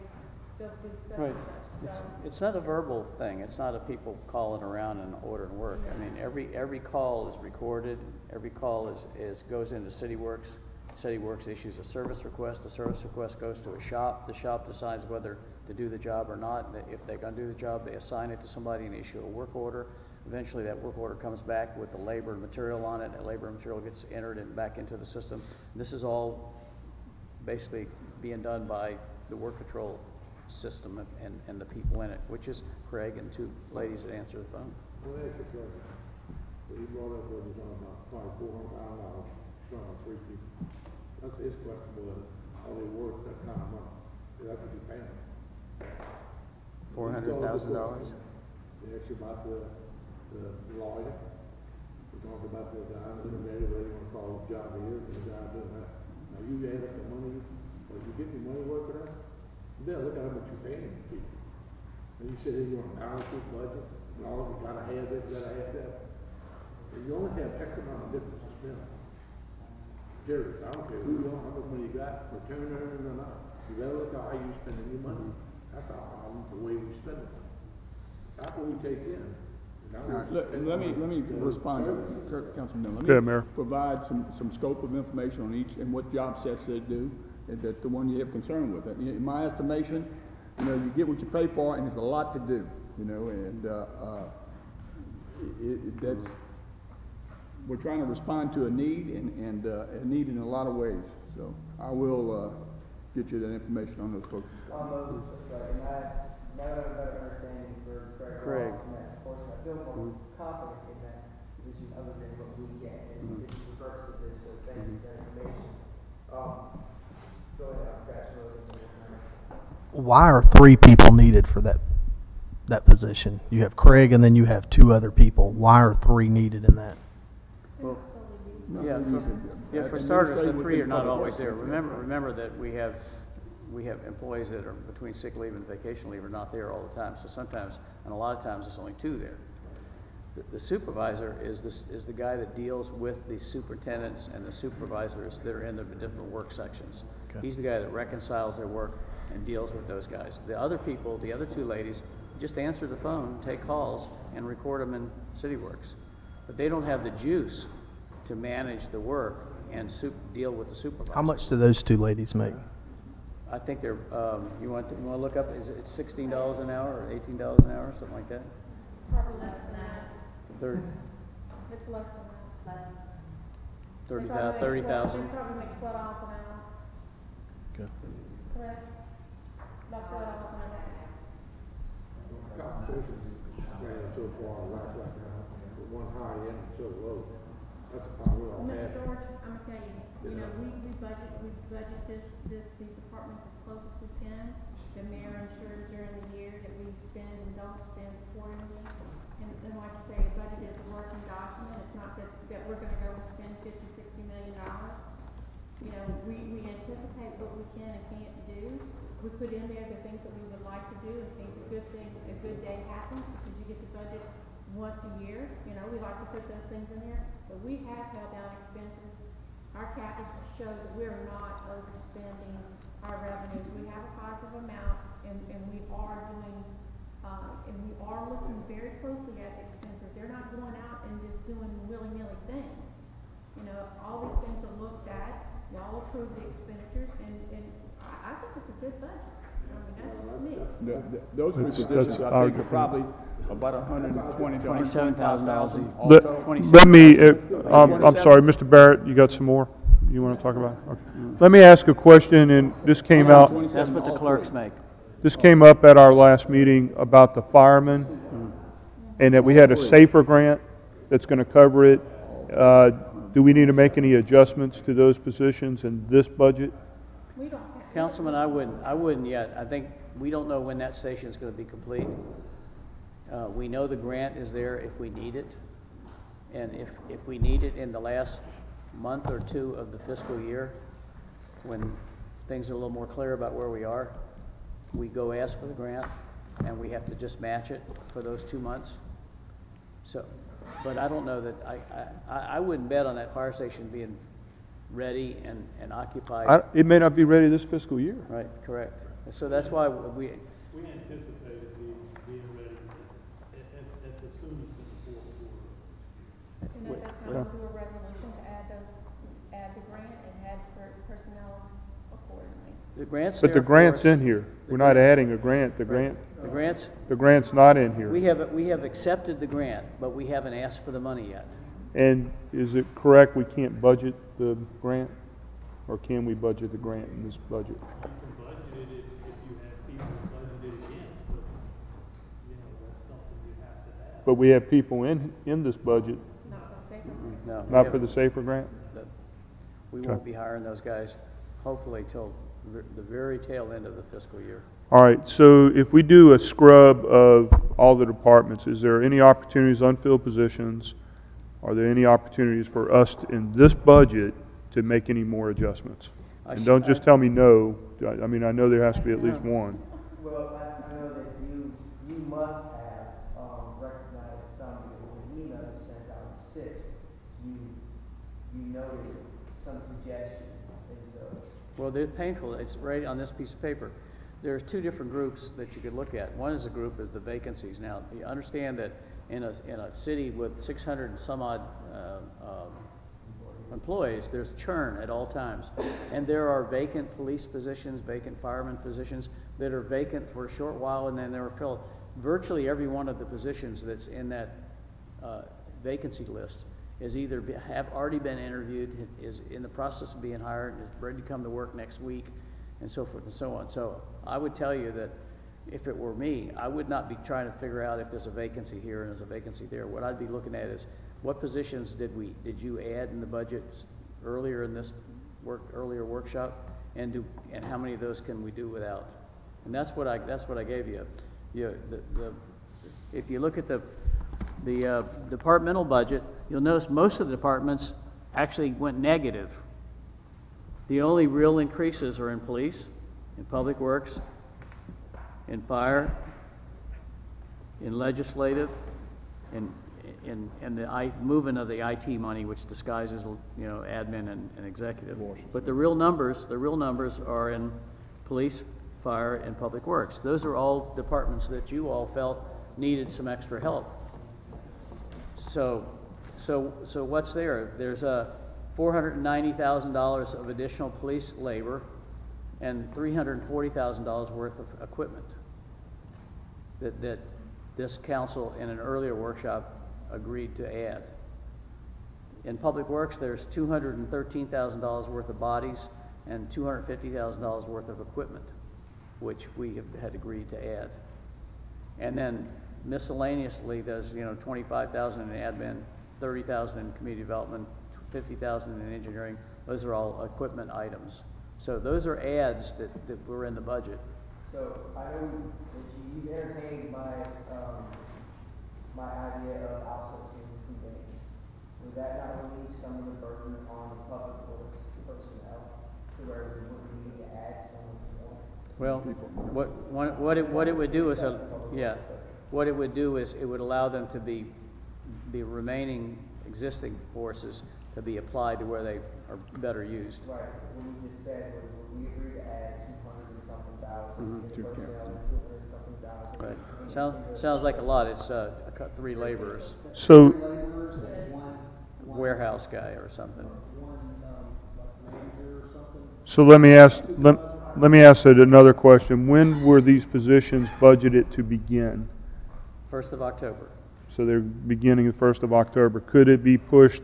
go do such Right. and such, It's, so. it's not a verbal thing, it's not a people calling around and ordering work. I mean, every, every call is recorded, every call is, is, goes into city works. City Works issues a service request, the service request goes to a shop, the shop decides whether to do the job or not. If they're gonna do the job, they assign it to somebody and issue a work order. Eventually, that work order comes back with the labor and material on it, and that labor and material gets entered and back into the system. This is all basically being done by the work control system and- and, the people in it, which is Craig and two ladies that answer the phone. Well, brought up he was talking about probably four hundred thousand dollars, trying to three people. That's his question, was, are they worth that kind of money? That's what you paying. Four hundred thousand dollars? They asked you about the, the lawyer. We talked about the guy, the mayor, whether you wanna call the job here, and the guy doing that. Now, you add up the money, or you get your money for that, you better look at how much you're paying people. And you said you want to balance your budget, and all you gotta have this, gotta have that. You only have X amount of difference to spend. Jerry, I don't care who you are, how much money you got, return earned or not. You better look at how you are spending your money. That's our problem, the way we spend it. That's what we take in. Now All we right, let, let me, let me respond. Kirk, Councilman Let me Mayor. Provide some, some scope of information on each and what job sets they do, and that the one you have concern with. In my estimation, you know, you get what you pay for, and there's a lot to do, you know, and, uh, uh, it, it, that's, we're trying to respond to a need and, and, uh, a need in a lot of ways. So I will, uh, get you that information on those folks. On those, and I, now that I have a better understanding for Craig Craig. Ross and that portion, I feel more mm-hmm. confident in that position other than what we get. And mm-hmm. this is the purpose of this, so thank you for that mm-hmm. information. Um, go ahead, I'm Pastor Why are three people needed for that, that position? You have Craig and then you have two other people. Why are three needed in that? Well, Yeah, for, yeah, for starters, the three are not always there. Remember, remember that we have, we have employees that are between sick leave and vacation leave are not there all the time. So sometimes, and a lot of times, it's only two there. The- The supervisor is this, is the guy that deals with the superintendents and the supervisors that are in the different work sections. Okay. He's the guy that reconciles their work and deals with those guys. The other people, the other two ladies, just answer the phone, take calls, and record them in CityWorks. But they don't have the juice to manage the work and deal with the supervisor. How much do those two ladies make? I think they're, um, you want, to- you want to look up, is it sixteen dollars an hour or eighteen dollars an hour, or something like that? Probably less than that. Thirty, It's less than that. Less. thirty They probably thou, make thirty 12 thousand? They probably make twelve dollars an hour, Okay. correct? About twelve dollars an hour. Compensation ran so far whack right now, but one high end and so low. That's a problem we Well, all Mr. have. George, I'm gonna tell you, you know, we, we budget, we budget this, this, these departments as close as we can. The mayor ensures during the year that we spend and don't spend accordingly. And, and like I say, a budget is a working document, it's not that, that we're gonna go and spend fifty, sixty million dollars. You know, we, we anticipate what we can and can't do. We put in there the things that we would like to do in case a good thing, a good day happens, because you get the budget once a year. You know, we like to put those things in there, but we have held down expenses. Our capitals show that we're not overspending our revenues. We have a positive amount, and, and we are doing, uh, and we are looking very closely at the expenses. They're not going out and just doing willy-nilly things. You know, all these things are looked at, y'all approve the expenditures, and, and I, I think it's a good budget. I mean, that's just me. The- the- Those three That's- positions, that's I think, our- are probably about a hundred and twenty to hundred and $27,000. Let, let me, uh, um, I'm sorry, Mr. Barrett, you got some more you want to talk about? Okay. Let me ask a question, and this came out, That's what the clerks make. this came up at our last meeting about the firemen, and that we had a SAFER grant that's going to cover it. Uh, Do we need to make any adjustments to those positions in this budget? We don't. Councilman, I wouldn't, I wouldn't yet. I think, we don't know when that station is gonna be complete. Uh, we know the grant is there if we need it. And if, if we need it in the last month or two of the fiscal year, when things are a little more clear about where we are, we go ask for the grant, and we have to just match it for those two months. So, but I don't know that, I, I, I wouldn't bet on that fire station being ready and, and occupied. I- It may not be ready this fiscal year. Right, correct. So that's why we, We anticipated being, being ready at, at, at the soonest in the fourth quarter. And at that time, we'll do a resolution to add those, add the grant and add per- personnel accordingly. The grant's But the there for grant's us. in here. We're not adding a grant, the grant, The grants, the grant's not in here. we have, we have accepted the grant, but we haven't asked for the money yet. And is it correct we can't budget the grant? Or can we budget the grant in this budget? You can budget it if, you have people budgeted against, but, you know, that's something you have to have. But we have people in, in this budget, Not for SAFER. No. we not for haven't- the SAFER grant? We won't be hiring those guys, hopefully till the the very tail end of the fiscal year. All right, so if we do a scrub of all the departments, is there any opportunities, unfilled positions? Are there any opportunities for us to- in this budget to make any more adjustments? I And don't I- just tell me no. I I mean, I know there has to be at least one. Well, I, I know that you, you must have, um, recognized some, because in the email you sent out on the sixth, you, you noted some suggestions, and so. Well, they're painful, it's right on this piece of paper. There's two different groups that you could look at. One is a group of the vacancies. Now, you understand that in a, in a city with six hundred and some odd, uh, um, employees, there's churn at all times. And there are vacant police positions, vacant fireman positions that are vacant for a short while and then they're filled. Virtually every one of the positions that's in that, uh, vacancy list is either be- have already been interviewed, is in the process of being hired, is ready to come to work next week, and so forth and so on. So I would tell you that if it were me, I would not be trying to figure out if there's a vacancy here and there's a vacancy there. What I'd be looking at is, what positions did we, did you add in the budgets earlier in this work, earlier workshop? And do, and how many of those can we do without? And that's what I, that's what I gave you. You, the, the, if you look at the, the, uh, departmental budget, you'll notice most of the departments actually went negative. The only real increases are in police, in public works, in fire, in legislative, in, in, in the I, movement of the IT money, which disguises, you know, admin and, and executive. But the real numbers, the real numbers are in police, fire, and public works. Those are all departments that you all felt needed some extra help. So, so, so what's there? There's a four hundred and ninety thousand dollars of additional police labor and three hundred and forty thousand dollars worth of equipment that, that this council in an earlier workshop agreed to add. In Public Works, there's two hundred and thirteen thousand dollars worth of bodies and two hundred and fifty thousand dollars worth of equipment, which we have had agreed to add. And then miscellaneously, there's, you know, twenty-five thousand in admin, thirty thousand in community development, fifty thousand in engineering. Those are all equipment items. So those are ads that, that were in the budget. So I know that you entertained my, um, my idea of outsourcing some things. Would that not relieve some of the burden on the public works personnel to where we wouldn't need to add so much more? Well, what, what what it, what it would do is, a yeah, what it would do is, it would allow them to be, the remaining existing forces to be applied to where they are better used. Right, when you just said, we, we agreed to add two hundred and something thousand, Mhm. in personnel, two hundred and something thousand. Right. Sounds, sounds like a lot. It's, uh, a cou- three laborers, So, Laborers and one, one, warehouse guy or something. one, um, like manager or something. so let me ask, let, let me ask it another question. When were these positions budgeted to begin? First of October. So they're beginning the first of October. Could it be pushed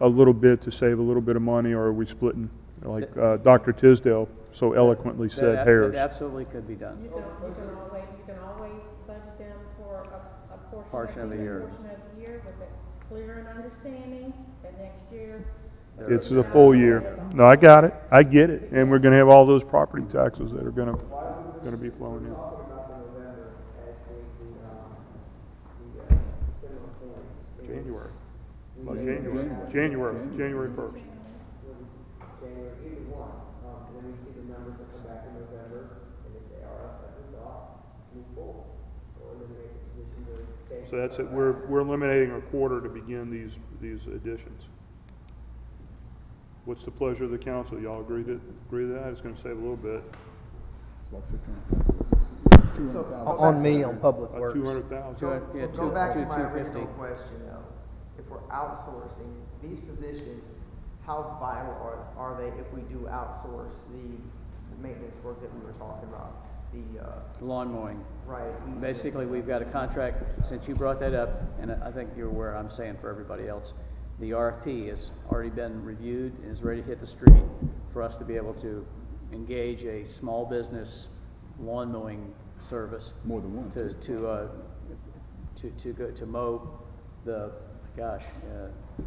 a little bit to save a little bit of money, or are we splitting, like, uh, Dr. Tisdale so eloquently That said, ab- hairs? That absolutely could be done. You can, you can always, you can always budget them for a, a portion. Portion of the year. Portion of the year with a clear and understanding that next year. It's the full year. No, I got it. I get it. And we're gonna have all those property taxes that are gonna, gonna be flowing in. Talking about the November as the, the, um, the, uh, similar points. January. Well, January, January, January first. January, either one, um, and then we see the numbers that come back in November, and if they are up, that we thought, move forward. Or eliminate the position to take. So that's it. We're, we're eliminating a quarter to begin these, these additions. What's the pleasure of the council? Y'all agree to, agree to that? It's gonna save a little bit, It's about six hundred. On me, on Public about Works. two hundred thousand. Two, yeah, Go back to my original question though, if we're outsourcing these positions, how vital are, are they if we do outsource the maintenance work that we were talking about? The, uh, Lawn mowing. right. Basically, we've got a contract, since you brought that up, and I think you're aware, I'm saying for everybody else, the RFP has already been reviewed and is ready to hit the street for us to be able to engage a small business lawn mowing service More than one. to, to, uh, to, to go, to mow the, gosh, uh,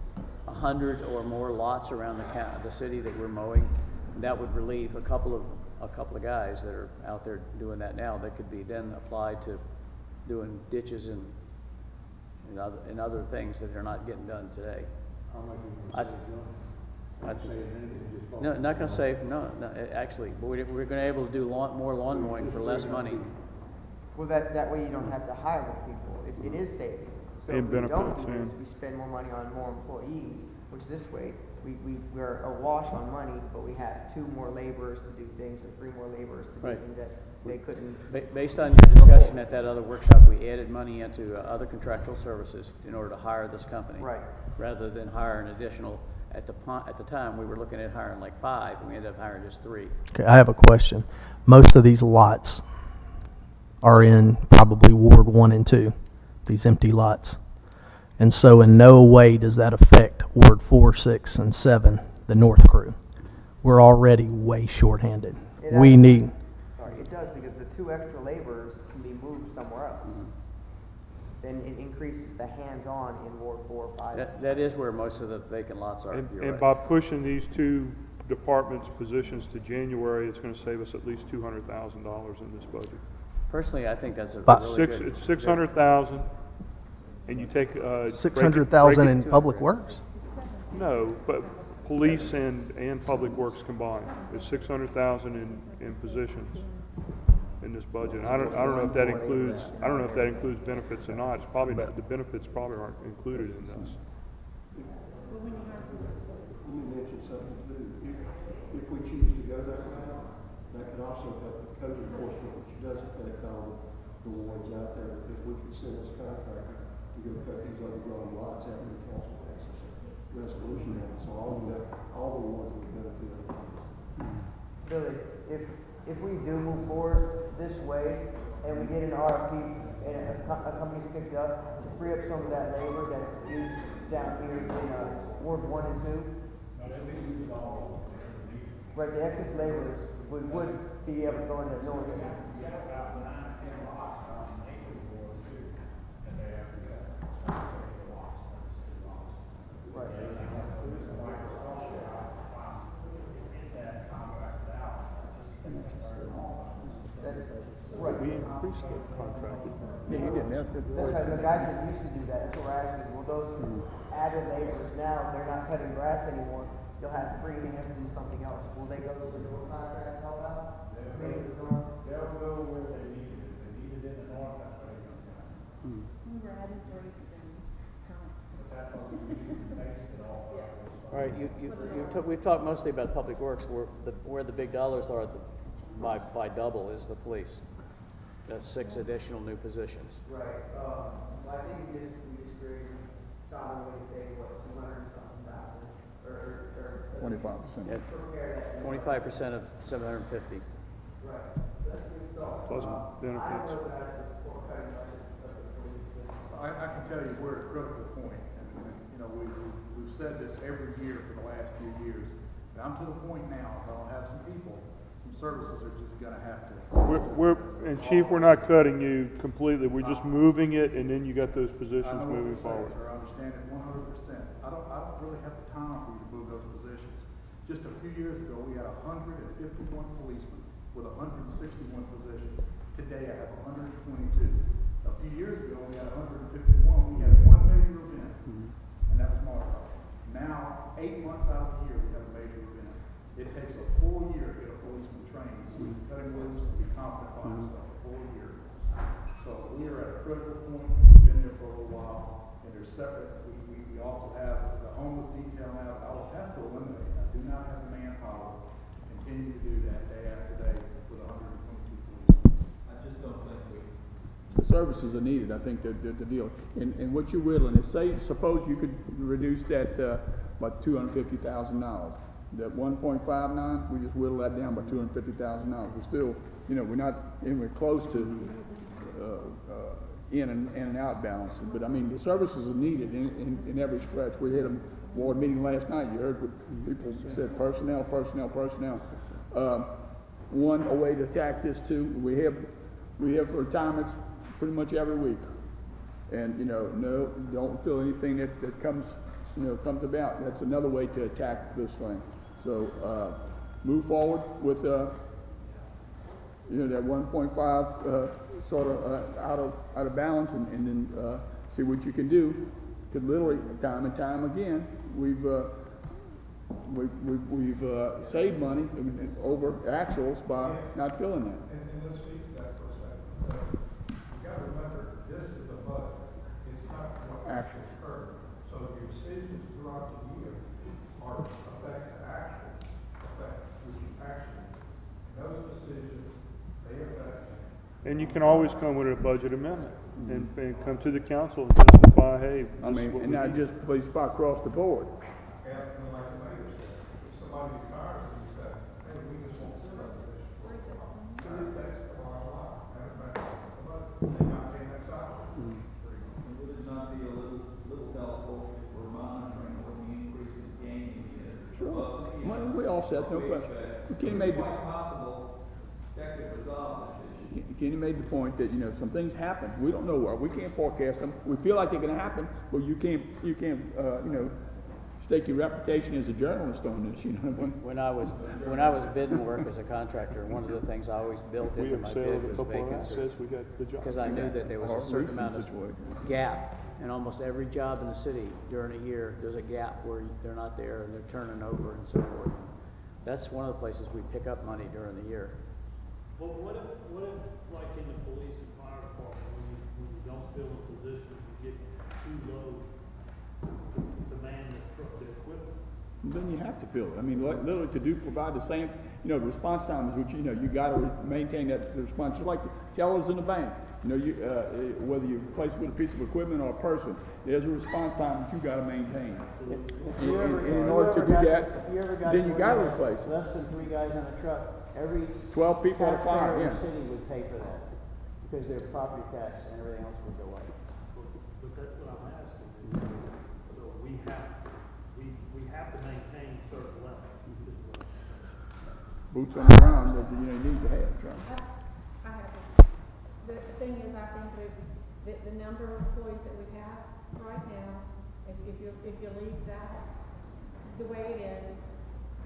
a hundred or more lots around the county, the city that we're mowing. And that would relieve a couple of, a couple of guys that are out there doing that now, that could be then applied to doing ditches and, and other, and other things that are not getting done today. I- I- No, not gonna save, no, no, uh, actually, we're, we're gonna be able to do lawn, more lawn mowing for less money. Well, that, that way you don't have to hire more people. It, it is saving. So And if we don't benefits, do this, we spend more money on more employees, which this way, we, we, we're awash on money, but we have two more laborers to do things, or three more laborers to do things that they couldn't. Ba- Based on your discussion at that other workshop, we added money into uh, other contractual services in order to hire this company. Right. Rather than hire an additional, at the, po- at the time, we were looking at hiring like five, and we ended up hiring just three. Okay, I have a question. Most of these lots are in probably Ward one and two, these empty lots. And so in no way does that affect Ward four, six, and seven, the north crew. We're already way shorthanded. It We actually- need, Sorry, it does, because the two extra laborers can be moved somewhere else. Then it increases the hands-on in Ward four, five. That, that is where most of the vacant lots are, And, you're and right. by pushing these two departments' positions to January, it's gonna save us at least two hundred thousand dollars in this budget. Personally, I think that's a But- really Six, good. it's six hundred thousand, and you take, uh. Six hundred thousand break it in public works? No, but police and, and public works combined, it's six hundred thousand in, in positions in this budget. I don't, I don't know if that includes, I don't know if that includes benefits or not, it's probably, not- the benefits probably aren't included in this. Let me mention something too. If, if we choose to go that route, that could also help the code enforcement, which does affect all the, the wards out there, because we could send this contractor to go cut these overgrown lots after the council passes a resolution on it. So all the, all the wards would benefit. Billy, if, if we do move forward this way and we get an RFP and a, co- a company's picked up to free up some of that labor that's used down here in, uh, Ward one and two. Right, the excess laborers would, would be able to go into north. Right. We increased the contract. Yeah, you didn't have. That's right, the guys that used to do that, that's what we're asking, will those added laborers now, they're not cutting grass anymore, you'll have free hands to do something else, will they go to the door contract and help out? Maybe it's going- They'll go where they need it, if they need it in the north, that's where they're gonna. Hmm. We were adding three and current. But that's what we base it off of. All right, you, you, you took, we've talked mostly about public works, where the, where the big dollars are the- by, by double is the police. That's six additional new positions. Right, um, so I think we just, we just agreed, found a way to save, what, two hundred and something thousand, or, or. Twenty-five percent. Yeah, Prepare that. twenty-five percent of seven hundred and fifty. Right, so that's a good start. Plus I benefits. know that I support cutting budget of the police, but I, I can tell you we're at a critical point, and, and, you know, we, we- we've said this every year for the last few years. But I'm to the point now that I'll have some people, some services are just going to have to. We're, we're and Chief, we're not cutting you completely. We're just moving it, and then you got those positions moving forward. Sir, I understand it 100%. I don't, I don't really have the time for you to move those positions. Just a few years ago, we had 151 policemen with 161 positions. Today, I have 122. A few years ago, we had 100. Eight months out of the year, we have a major event. It takes a full year to get a policeman trained, so we can cut him loose and be confident by himself, a full year. So we are at a critical point, we've been there for a little while, and there's separate, we, we, we also have the homeless detail now, I will have to eliminate, I do not have the manpower to continue to do that day after day with hundred and twenty-two policemen. I just don't think we. The services are needed, I think, that, that the deal. And, and what you're willing is, say, suppose you could reduce that, uh, by two hundred fifty thousand dollars. That one point five nine, we just whittle that down by two hundred fifty thousand dollars. We're still, you know, we're not, anywhere close to, uh, uh, in and, and out balance. But I mean, the services are needed in, in, in every stretch. We had a board meeting last night, you heard what people said, personnel, personnel, personnel. Uh, one, a way to attack this too, we have, we have retirements pretty much every week. And, you know, no, don't feel anything that, that comes, you know, comes about. That's another way to attack this thing. So, uh, move forward with, uh, you know, that one point five, uh, sort of, uh, out of, out of balance and, and then, uh, see what you can do. Cause literally, time and time again, we've, uh, we've, we've, we've, uh, saved money over actuals by not filling that. And, and let's speak to that for a second. Uh, You gotta remember, this is the budget, it's not what Actual. actually occurred. So your decisions throughout the year are affect the actual, affect, which is actually. Those decisions, they affect And you can always come with a budget amendment, and, mm-hmm. and come to the council and justify, hey, I this is mean, what and we not need. just police spot across the board. And, and like the mayor said, if somebody retires and you say, hey, we just won't fill that position. That affects the bottom line, that affects the budget, they not paying that salary. Would it not be a little, little helpful if we're monitoring what the increase in gaming is? Sure. Well, you Well, know, we offset, no wage question. We can't make It's it- quite possible that could resolve this issue. Can- Kenny made the point that, you know, some things happen. We don't know where. We can't forecast them. We feel like they're gonna happen, but you can't, you can't, uh, you know, stake your reputation as a journalist on this, you know? When, When I was, when I was bidding work as a contractor, one of the things I always built into my bid was vacancy. we got the job. Because I knew that there was a certain amount of situation. gap, and almost every job in the city during a year, there's a gap where they're not there and they're turning over and so forth. That's one of the places we pick up money during the year. But what if, what if, like in the police and fire department, when you, when you don't fill the positions, you get too low to man the truck, the equipment? then you have to fill it. I mean, li- literally to do, provide the same, you know, response times, which, you know, you gotta maintain that response, just like tellers in the bank. You know, you, uh, whether you replace it with a piece of equipment or a person, there's a response time that you gotta maintain. And, and- and in order to do that, you then you gotta replace it. Less than three guys on a truck, every. 12 people on a fire, taxpayer in yeah. the city would pay for that, because their property tax and everything else would go up. But that's what I'm asking, is, so we have, we, we have to maintain certain levels. is what I'm saying. Boots on the ground that, you know, you need to have, Charlie. I have this. The the thing is, I think that, that the number of employees that we have right now, if, if you, if you leave that the way it is,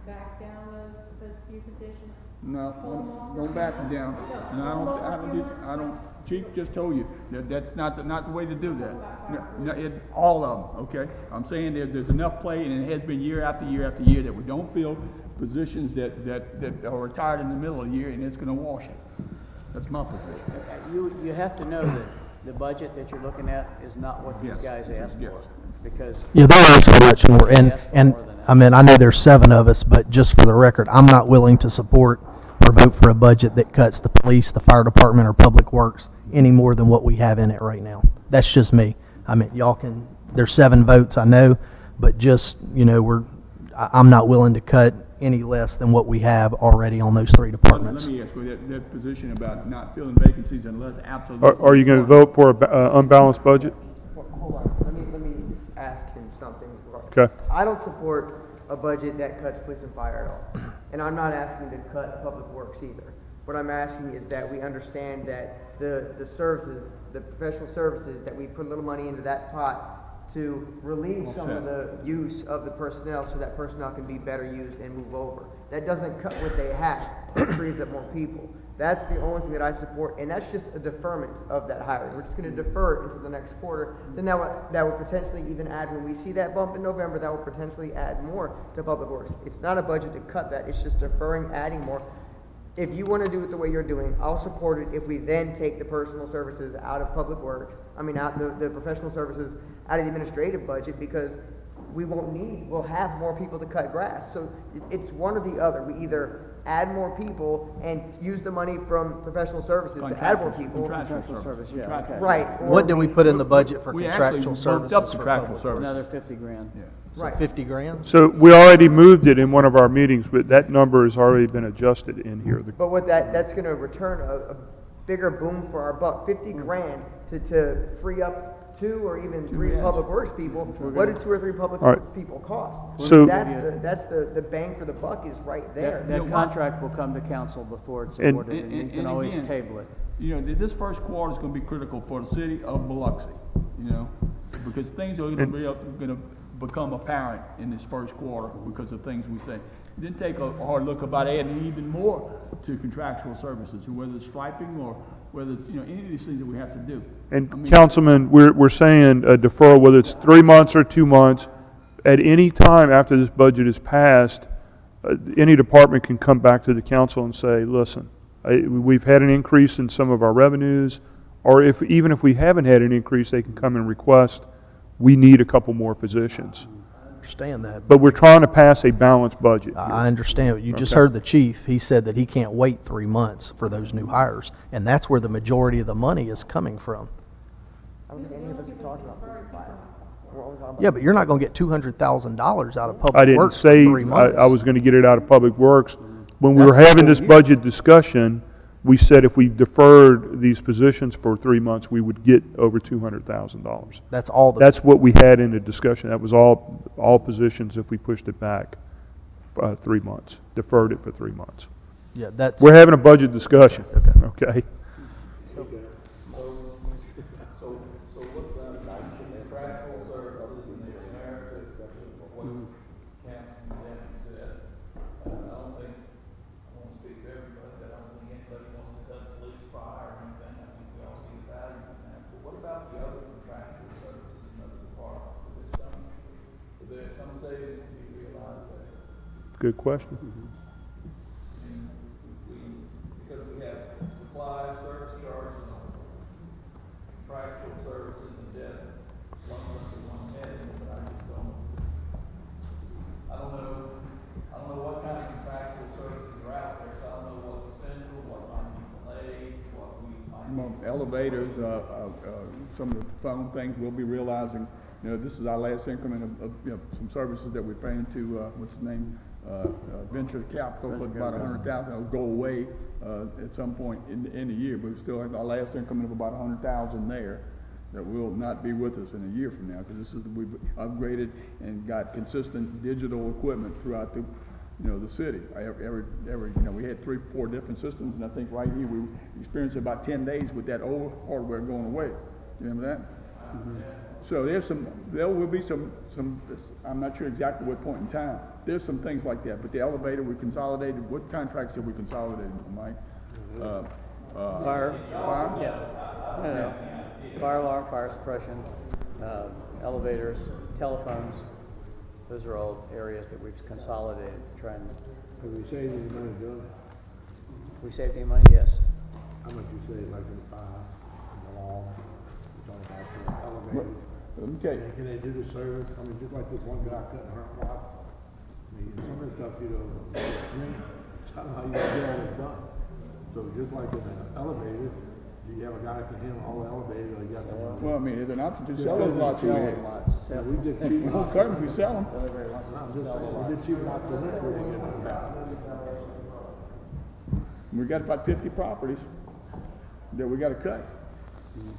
back down those, those few positions. No, pull them off. don't, don't back them down. And I don't, I don't, do- I don't, Chief just told you, that that's not, the not the way to do that. No, no, it, all of them, okay? I'm saying there, there's enough play, and it has been year after year after year, that we don't fill positions that, that, that are retired in the middle of the year, and it's gonna wash it. That's my position. You, you have to know that the budget that you're looking at is not what these Yes, guys yes, asked yes. for, because. Yeah, they're asking much more, and, and, more. I mean, I know there's seven of us, but just for the record, I'm not willing to support or vote for a budget that cuts the police, the fire department, or public works any more than what we have in it right now. That's just me. I mean, y'all can, there's seven votes, I know, but just, you know, we're, I, I'm not willing to cut any less than what we have already on those three departments. Let departments. me ask you, that, that position about not filling vacancies unless absolutely. Are, are you gonna vote for a ba- uh, unbalanced budget? Hold hold on, let me, let me ask him something. Okay. I don't support a budget that cuts police and fire at all. And I'm not asking to cut public works either. What I'm asking is that we understand that the, the services, the professional services, that we put a little money into that pot to relieve some of the use of the personnel so that personnel can be better used and move over. That doesn't cut what they have, it frees up more people. That's the only thing that I support, and that's just a deferment of that hiring. We're just gonna defer it until the next quarter. Then that would, that would potentially even add, when we see that bump in November, that will potentially add more to Public Works. It's not a budget to cut that, it's just deferring, adding more. If you wanna do it the way you're doing, I'll support it if we then take the personal services out of Public Works, I mean, out, the, the professional services out of the administrative budget, because we won't need, we'll have more people to cut grass. So it's one or the other. We either add more people and use the money from professional services to add more Contractors, people. Contractual Contractual service. service, yeah, contractual okay. Right. or What did we put in the budget for We actually contractual bumped up services the for contractual public? services. Another fifty grand. Yeah. So Right. fifty grand? So we already moved it in one of our meetings, but that number has already been adjusted in here. The- But what that, that's gonna return a, a bigger boom for our buck, fifty grand to, to free up two or even three yes. public works people. What do two or three public All right. works people cost? So- That's the, that's the, the bang for the buck is right there. That, that contract will come to council before it's And- awarded, and you And- can and always again, table it. You know, this first quarter is gonna be critical for the city of Biloxi, you know? Because things are gonna be, gonna become apparent in this first quarter because of things we say. Then take a hard look about adding even more to contractual services, whether it's striping or whether it's, you know, any of these things that we have to do. I And mean- Councilman, we're, we're saying a deferral, whether it's three months or two months, at any time after this budget is passed, uh, any department can come back to the council and say, listen, I, we've had an increase in some of our revenues, or if, even if we haven't had an increase, they can come and request, we need a couple more positions. I understand that, But we're trying to pass a balanced budget. I here. Understand. You just heard the chief. He said that he can't wait three months for those new hires, and that's where the majority of the money is coming from. I don't think any of us are talking about police and fire. We're only talking about. Yeah, but you're not gonna get two hundred thousand dollars out of I public didn't works say, for three I, months. I was gonna get it out of Public Works. When we were That's the having whole this year. budget discussion, we said if we deferred these positions for three months, we would get over two hundred thousand dollars. That's all the. That's what we had in the discussion. That was all, all positions if we pushed it back, uh, three months, deferred it for three months. Yeah, that's, We're having a budget discussion, okay? So, so, so what's the contractual services and the emeritus, what Councilman Deming said, uh, I don't think, I won't speak for everybody, but I don't think anybody wants to cut police, fire, or anything, I think we all see the value in that. But what about the other contractual services in other departments? Is there some, is there some savings to be realized there? Good question. And we, because we have supplies, service charges, contractual services and debt, one under one head, but I just don't, I don't know, I don't know what kind of contractual services are out there, so I don't know what's essential, what might be delayed, what we might. Well, Elevators, uh, uh, uh, some of the phone things we'll be realizing, you know, this is our last increment of, of, you know, some services that we're paying to, uh, what's his name? Uh, uh, Venture Capital for about a hundred thousand, it'll go away, uh, at some point in, in the year, but we still have our last increment of about a hundred thousand there that will not be with us in a year from now, because this is, we've upgraded and got consistent digital equipment throughout the, you know, the city. Every, every, every, you know, we had three, four different systems, and I think right here, we experienced about ten days with that old hardware going away. You Remember that? So there's some, there will be some, some, I'm not sure exactly what point in time. There's some things like that, but the elevator, we consolidated, what contracts have we consolidated, Mike? Uh, uh, Fire. Fire? Yeah. No, no. Fire alarm, fire suppression, uh, elevators, telephones. Those are all areas that we've consolidated to try and, Have we saved any money doing it? we saved any money? Yes. How much you save, like in the fire, in the law, you're talking about the elevators? Let me tell you, And Can they do the service? I mean, just like this one guy cutting her blocks. I mean, some of the stuff, you know, I don't know how you get all this done. So just like in an elevator, do you have a guy that can handle all the elevators, or you got someone? well, I mean, there's an option to sell those lots. we sell had. them. Lots. Yeah, we did cheap We won't lots. cut them if we sell them. Everybody wants to I'm just saying, we lots. did cheap lots for rent, we didn't get nothing back. We got about fifty properties that we gotta cut. Mm-hmm.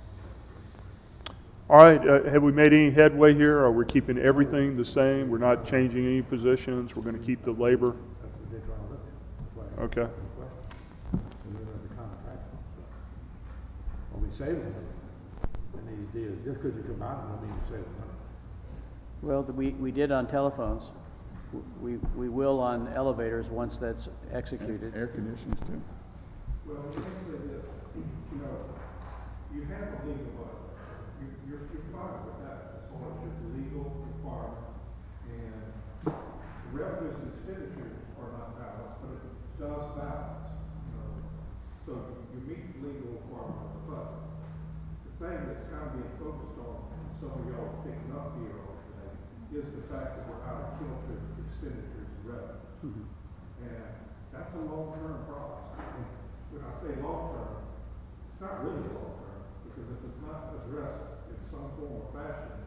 All right, uh, have we made any headway here? Are we keeping everything the same? We're not changing any positions? We're going to keep the labor? That's what they're trying to look at. That's why. Okay. And then the contract stuff. Are we saving money in these deals? Just because you combine them, don't mean you save money. Well, we, we did on telephones. We, we will on elevators once that's executed. Air conditioners too. Well, let me say this, you know, you have a legal budget, you, you're, you're fine with that as far as your legal requirement. And the revenues and expenditures are not balanced, but it does balance, you know. So you meet the legal requirement of the budget. The thing that's kind of being focused on, some of y'all are picking up here on today, is the fact that we're out of kilter with expenditures and revenues. Mm-hmm. And that's a long-term problem. When I say long-term, it's not really long-term, because if it's not addressed in some form or fashion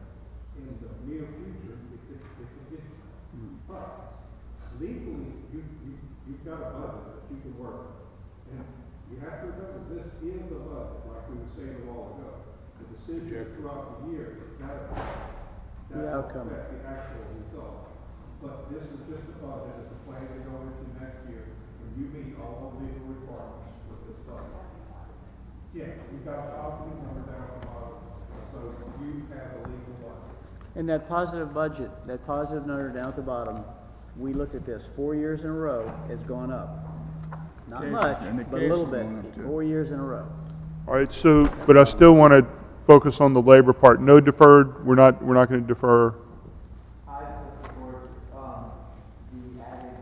in the near future, it could, it could get you. Mm-hmm. But legally, you, you, you've got a budget that you can work with. And you have to remember, this is a budget, like we were saying a while ago. The decision throughout the year, that affects, The outcome. affects the actual result. But this is just a budget, it's a plan to go into next year, when you meet all the legal requirements with this budget. Yeah, you've got a positive number down at the bottom, so you have a legal budget. And that positive budget, that positive number down at the bottom, we looked at this, four years in a row, it's gone up. Not Cash- much, and the but a cash little bit, going up, too. four years in a row. All right, so, but I still want to focus on the labor part. No deferred, we're not, we're not going to defer. I still support, um, the added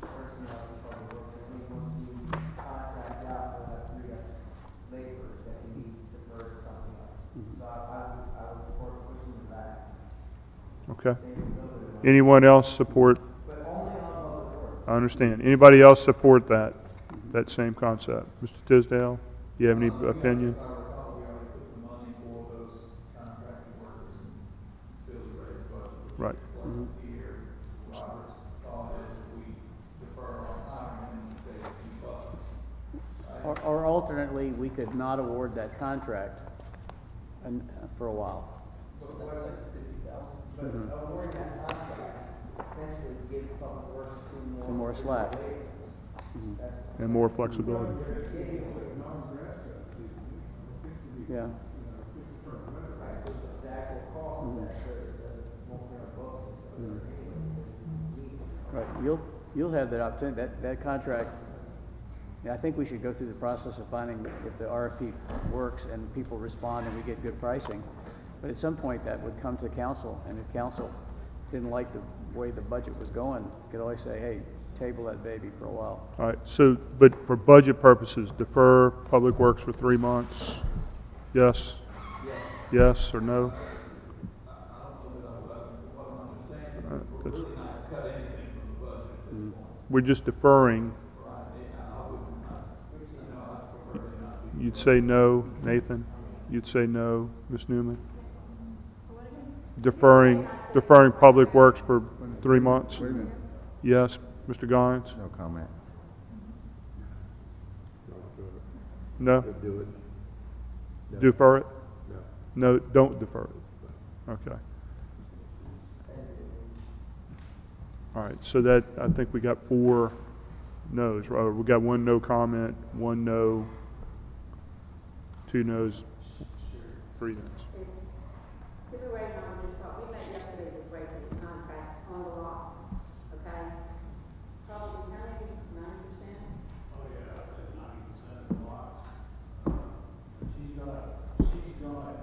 personnel to public works. I think once we contract out, we'll have three laborers that can be deferred to something else. So I, I would, I would support pushing it back. Okay. Save a little bit of money. Anyone else support? But only on public works. I understand. Anybody else support that, that same concept? Mr. Tisdale, do you have any opinion? Right. Or, or alternately, we could not award that contract and, for a while. Two. Some more slack. Laborers. And more flexibility. Non-grass cuts, fifty Yeah. The actual cost of that service doesn't, won't be on books until they're Right, you'll, you'll have that opportunity, that, that contract, yeah, I think we should go through the process of finding if the RFP works and people respond and we get good pricing. But at some point, that would come to council, and if council didn't like the way the budget was going, could always say, hey, table that baby for a while. All right, so, but for budget purposes, defer Public Works for three months? Yes? Yes or no? All right, that's- We're just deferring. You'd say no, Nathan? You'd say no, Ms. Newman? Deferring, deferring Public Works for three months? Wait a minute. Yes, Mr. Gines? No comment. No? Do it. No. Defer it? No. No, don't defer it. Okay. All right, so that, I think we got four no's, right? We got one no comment, one no, two no's, three no's. We were waiting on just, we met yesterday with Ray for the contract on the locks, okay? Probably how many, ninety percent? She's gonna, she's gonna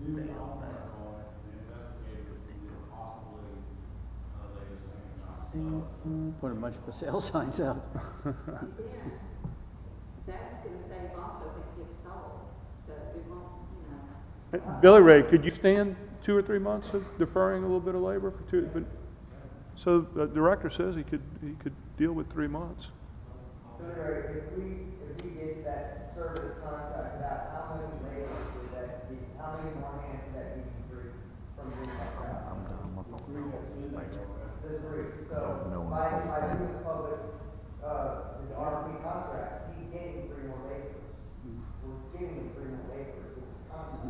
do something on it, and investigate it, and possibly, uh, lay this thing out. Put a bunch of sale (laughs) signs out. That's gonna save also if it gets sold, so it won't, you know. Hey, Billy Ray, could you stand two or three months of deferring a little bit of labor for two, but- so the director says he could, he could deal with three months. Senator, if we, if we get that service contract out, how many labor would that be, how many more hands would that be free from being like that? I'm done with all the budget. The three, so No one by, knows. by doing the public, uh, his RFP contract, he's getting three more laborers. We're giving him three more laborers with this contract. And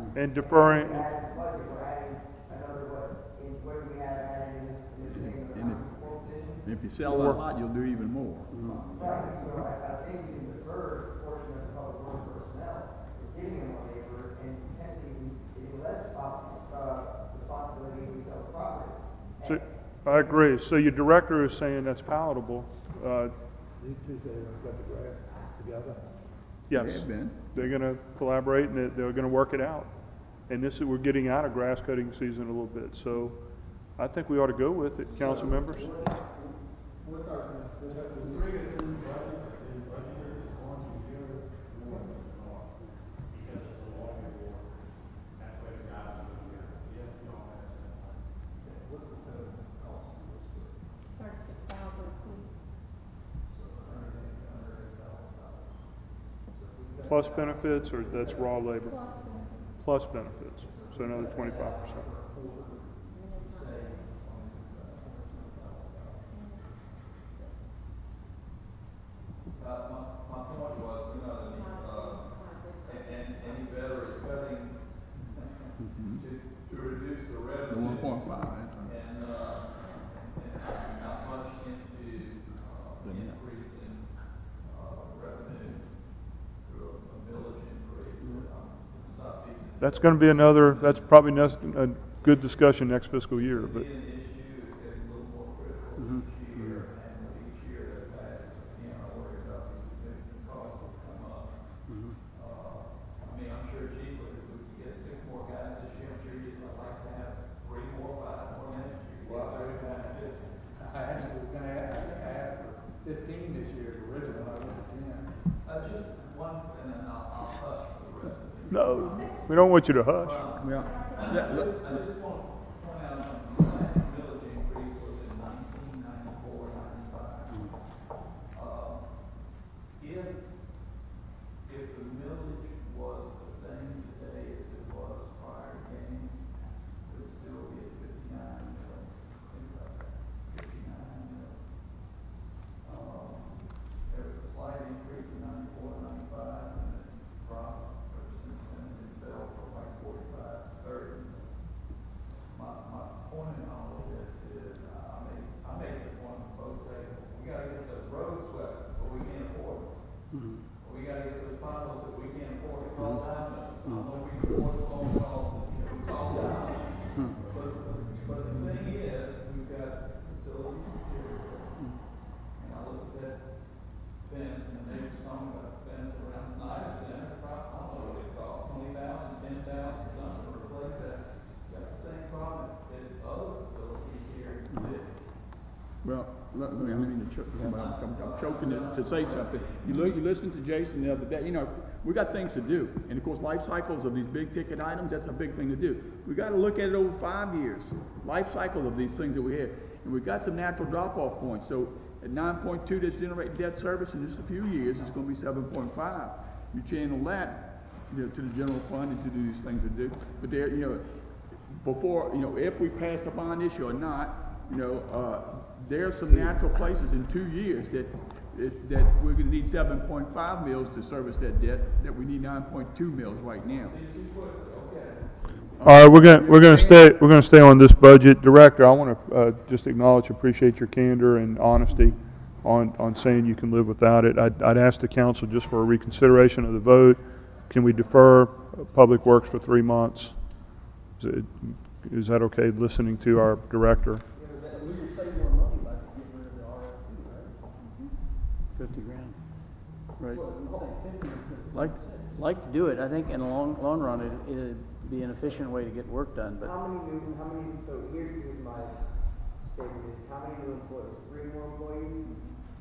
deferring- We're adding this budget, we're adding another, what, in, what do we have added in this, in this thing, And another four positions? If you sell that lot, you'll do even more. Right, so I, I think you can defer a portion of the public works personnel, for giving them more laborers, and potentially even less, uh, responsibility if we sell the property. So, I agree. So your director is saying that's palatable. Uh, These two say they've got the grass together. Yes. have been. They're going to collaborate and they're going to work it out. And this is, we're getting out of grass cutting season a little bit. So I think we ought to go with it, council members. What's our, does that, the three to two budget, the budget is going to give more than normal, because it's a longer war. That way the guys are gonna get, yeah, you don't have to. What's the total cost of those three? Thirty-six thousand apiece. So a hundred and, a hundred and thousand dollars. So if we got Plus benefits or that's raw labor? plus benefits, so another 25%. That's going to be another, that's probably a good discussion next fiscal year, but. An issue is getting a little more critical each year, and with each year that passes, we can't worry about these significant costs that come up. Uh, I mean, I'm sure chief, if we could get six more guys this year, I'm sure you'd like to have three more, five more next year. Well, they're gonna have fifty. I actually was gonna ask, I asked for fifteen this year, originally, I went to ten. Uh, just one, and then I'll, I'll hush for the rest of this. No, we don't want you to hush. Yeah. I just, I just want to point out, the last millage increase was in nineteen ninety-four, ninety-five. Uh, If, if the millage was the same today as it was prior to game, it would still be at fifty-nine mills. Think about that, fifty-nine mills. Um, There was a slight increase in ninety-four, ninety-five, and it's dropped ever since then, it fell from like forty-five to thirty mills. look, look, I mean to choke, I'm, I'm- choking to, to say something. You you listened to Jason the other day, you know, we got things to do. And of course, life cycles of these big ticket items, that's a big thing to do. We gotta look at it over five years, life cycle of these things that we have. And we've got some natural drop-off points, so at nine point two, that's generating debt service, in just a few years, it's gonna be seven point five. You channel that, you know, to the general fund and to do these things to do. But there, you know, before, you know, if we pass the bond issue or not, you know, uh, there are some natural places in two years that, that, that we're gonna need seven point five mills to service that debt, that we need nine point two mills right now. All right, we're gonna, we're gonna stay, we're gonna stay on this budget. Director, I wanna, uh, just acknowledge, appreciate your candor and honesty on, on saying you can live without it. I'd, I'd ask the council just for a reconsideration of the vote. Can we defer Public Works for three months? Is it, is that okay, listening to our director? We can save more money by getting rid of the RFP, right? Fifty grand. Right. Well, we say fifty instead of Like, like to do it. I think in the long, long run, it, it'd be an efficient way to get work done, but How many new, how many, so here's, here's my statement is, how many new employees? Three more employees?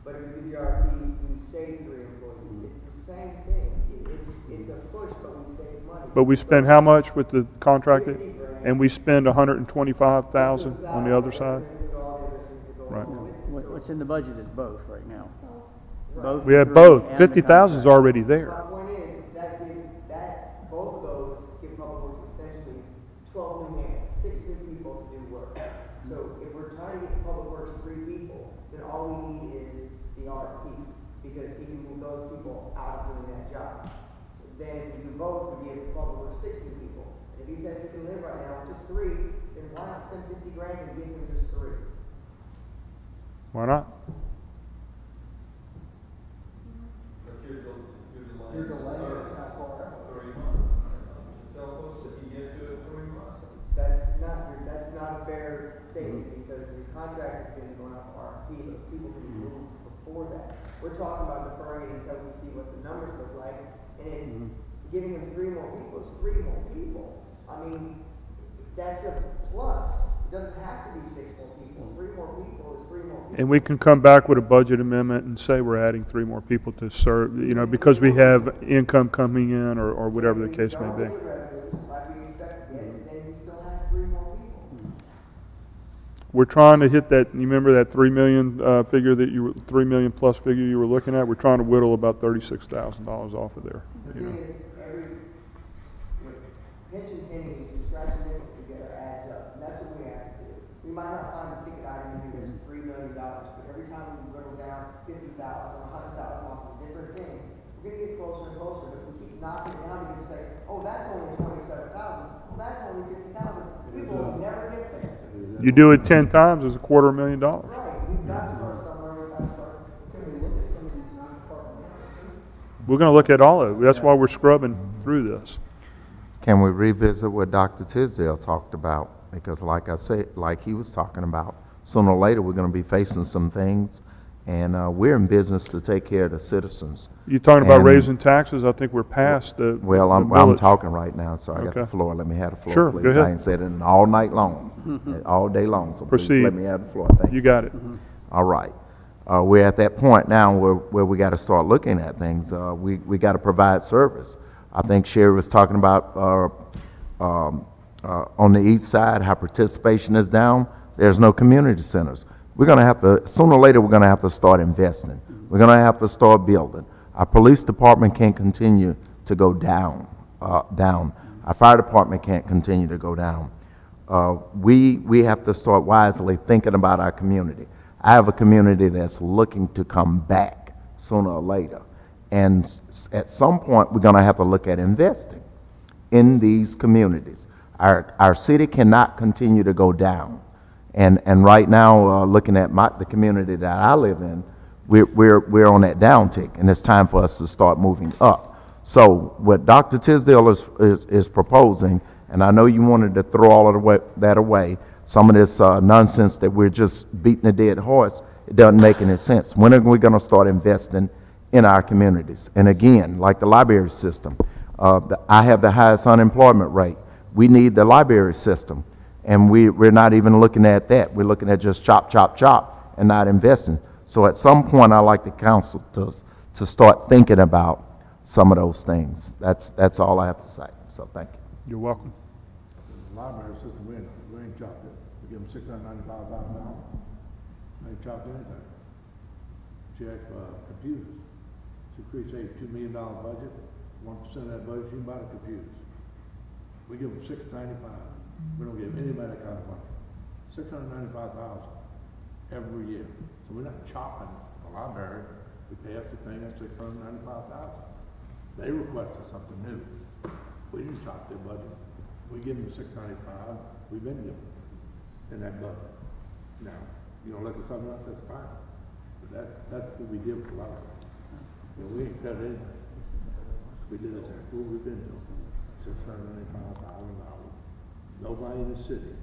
But if you do the RFP, we save three employees. Mm-hmm. It's the same thing. It, it's, it's a push, but we save money. But we spend how much with the contracted? And we spend a hundred and twenty-five thousand on the other side? Right. what, what's in the budget is both right now. We have both 50,000 is already there. one is. that gives both those people essentially 12 new hands, 16 people to do work. so if We have three people, then all we need is the RP because he will get those people out of doing that job. Then we both. and the Fifty thousand is contract. already there. Why point is, that gives, that, both of those give Public Works essentially twelve new hands, six new people to do work. So if we're trying to get Public Works three people, then all we need is the RFP, because he can move those people out of doing that job. So then if we do both, we give Public Works six new people. And if he says he can live right now with just three, then why not spend fifty grand and give him just three? Why not? You're delaying it, far out? That's not, that's not a fair statement, mm-hmm. because the contract is gonna go out for RFP, those people can mm-hmm. be moved before that. We're talking about deferring it until we see what the numbers look like, and then mm-hmm. giving them three more people is three more people. I mean, that's a plus, it doesn't have to be six more people, three more people is three more people. And we can come back with a budget amendment and say we're adding three more people to serve, you know, because we have income coming in or, or whatever the case may be. get the revenues like we expect to get, then we still have three more people. We're trying to hit that, you remember that three million, uh, figure that you were, three million plus figure you were looking at? We're trying to whittle about thirty-six thousand dollars off of there, you know. is, every, with pinching pennies and scratching together adds up, and that's what we have to do. We might not find a ticket item in here that's three million dollars, but every time we whittle down fifty thousand, a hundred thousand off of different things, we're gonna get closer and closer, but if we keep knocking it down, we can say, oh, that's only twenty-seven thousand, well, that's only fifty thousand, we will uh, never get there. You do it ten times, it's a quarter of a million dollars. Right, we've got to start somewhere, we've got to start, Can we look at some of these non-departmental? We're gonna look at all of it. That's why we're scrubbing through this. Can we revisit what Dr. Tisdale talked about? Because like I said, like he was talking about, sooner or later, we're gonna be facing some things, and, uh, we're in business to take care of the citizens. You're talking about And- raising taxes? I think we're past the. Well, I'm, I'm talking right now, so I got the floor. Let me have the floor, Sure, go please. ahead. I ain't said it all night long, all day long, so please Proceed. let me have the floor. Thank you. You got it. All right. Uh, we're at that point now where, where we got to start looking at things. Uh, we, we got to provide service. I think Sherry was talking about, uh, um, uh, on the east side, how participation is down. There's no community centers. We're going to have to, sooner or later, we're going to have to start investing. We're going to have to start building. Our police department can't continue to go down, uh, down. Our fire department can't continue to go down uh, we, we have to start wisely thinking about our community. I have a community that's looking to come back sooner or later. And at some point, we're going to have to look at investing in these communities. Our, our city cannot continue to go down. And, and right now, uh, looking at my, the community that I live in, we're, we're, we're on that downtick, and it's time for us to start moving up. So what Dr. Tisdale is, is, is proposing, and I know you wanted to throw all of way, that away, some of this uh, nonsense that we're just beating a dead horse, it doesn't make any sense. When are we going to start investing in our communities? And again, like the library system, uh, the, I have the highest unemployment rate. We need the library system, and we, we're not even looking at that. We're looking at just chop, chop, chop, and not investing. So at some point, I'd like the council to, to start thinking about some of those things. That's, that's all I have to say, so thank you. You're welcome. The Library system, we ain't, we ain't chopped it. We give them six hundred ninety-five thousand dollars. We ain't chopped anything. She asked for uh, computers. She creates a two million dollar budget, one percent of that budget, she can buy the computers. We give them six ninety-five. We don't give anybody that kind of money. Six hundred ninety-five thousand every year. So we're not chopping the library. We pay us the thing at six hundred ninety-five thousand. They requested something new. We didn't chop their budget. We give them six ninety-five, we've been giving in that budget. Now, you don't look at something else, that's fine. But that, that's what we did with the library. Know, we ain't cut anything. We did exactly what we've been doing. Six hundred ninety-five thousand dollars. Nobody in the city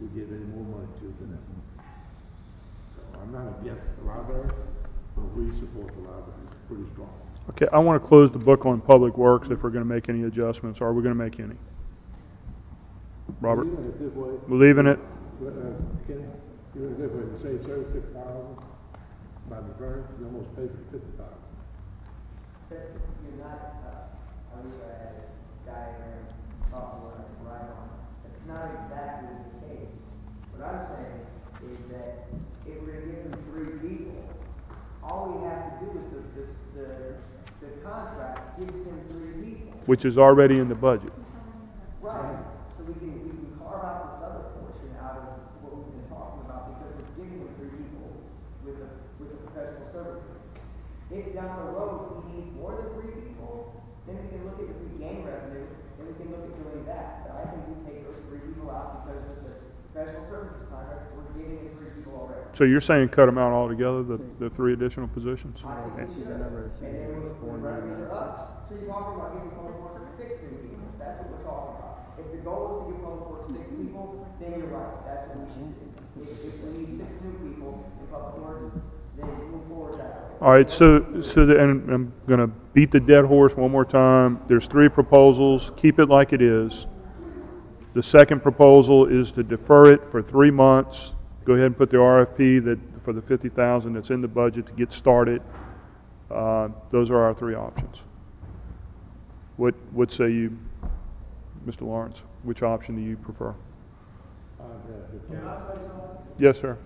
we give any more money to than that. So I'm not against the library, but we support the library, it's pretty strong. Okay, I want to close the book on Public Works if we're going to make any adjustments. Are we going to make any? Robert? Leaving it this way, We're leaving it? But, uh, Kenny, you know, this way, you save thirty-six thousand by the firm, you almost pay for fifty thousand. You're not, uh, I wish I a diagram possible I on. It's not exactly the case. What I'm saying is that if we're gonna give them three people, all we have to do is the, this, the, the contract gives him three people. Which is already in the budget. Right, so we can, we can carve out this other portion out of what we've been talking about because we're giving him three people with the, with the professional services. If down the road he needs more than three people, then we can look at if we gain revenue, then we can look at doing that. But I think we take those three people out because of the professional services contract, we're giving him three people already. So you're saying cut them out altogether, the, the three additional positions? I think we should. And then we, the revenues are up. So you're talking about giving public works six people, that's what we're talking about. If the goal is to give public works six people, then you're right, that's what we should do. If, if we need six new people in public works, then move forward that way. All right, so, so, the- and I'm going to beat the dead horse one more time. There's three proposals, keep it like it is. The second proposal is to defer it for three months. Go ahead and put the RFP that, for the 50,000 that's in the budget to get started. Uh, Those are our three options. What, what say you, Mr. Lawrence? Which option do you prefer? Can I say something? Yes, sir.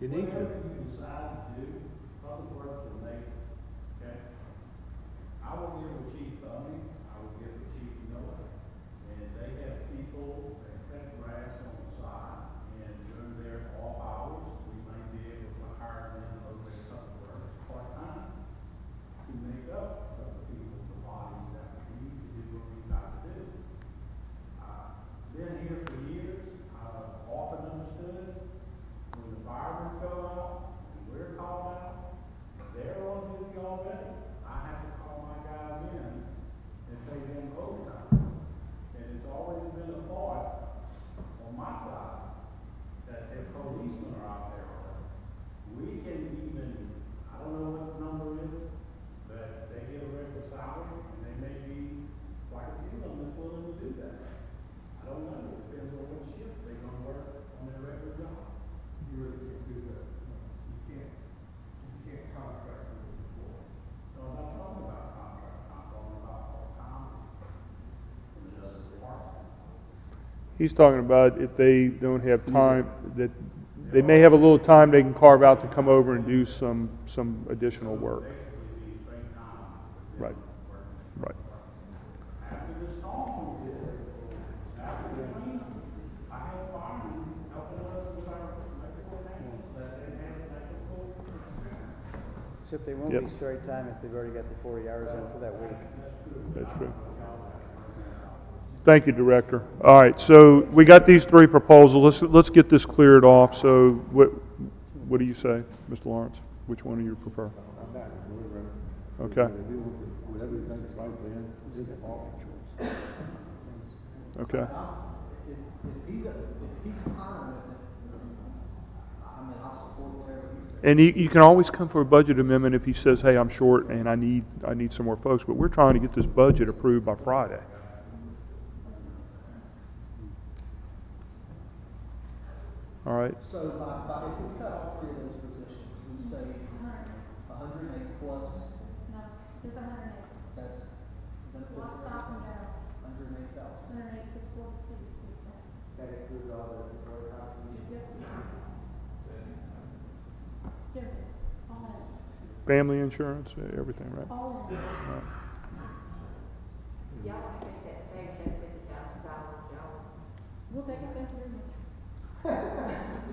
You need to. Whatever you decide to do, public works will make it, okay? I will give the chief money, I will give the chief Miller, and they have people that cut grass on the side, and during their off hours, we may be able to hire them over at public works part-time to make up for the people, the bodies that we need to do what we got to do. Uh, Been here for years, I've often understood when the firemen go out, and we're called out, they're on duty already. I have to call my guys in and pay them overtime. And it's always been a thought on my side that if policemen are out there already, we can even, I don't know what the number is, but they get a regular salary and they may be, quite a few of them is willing to do that. I don't know, it depends on what shift they're gonna work on their regular job. You really can't do that. You can't, you can't contract with them before. No, I'm not talking about contract, I'm talking about part-time in the Justice Department. He's talking about if they don't have time, that they may have a little time they can carve out to come over and do some, some additional work. Right, right. After the storm, we did it. After the cleanup, I had firemen helping us with our electrical panels that they had electrical. Except they won't Yep. be straight time if they've already got the forty hours in for that week. That's true. Thank you, Director. All right, so we got these three proposals. Let's, let's get this cleared off. So what, what do you say, Mr. Lawrence? Which one do you prefer? I'm back, we're ready. Okay, If you want to- Whatever you think is right, then, it's all. okay. If, if he's, if he's fine with it, I mean, I'll support whatever he says. And you, you can always come for a budget amendment if he says, hey, I'm short and I need, I need some more folks. But we're trying to get this budget approved by Friday. All right, So by, by, if we cut all three of those positions, we save hundred and eight plus, No, there's hundred and eight. that's benefits Lost of stop and barrel, hundred and eight thousand. hundred and eight, six forty-two. That includes all the employee contributions. Yep. Jeremy, all in, family insurance, uh, everything, right? all in. Y'all wanna take that same ten fifty thousand dollars, y'all? We'll take it, thank you very much.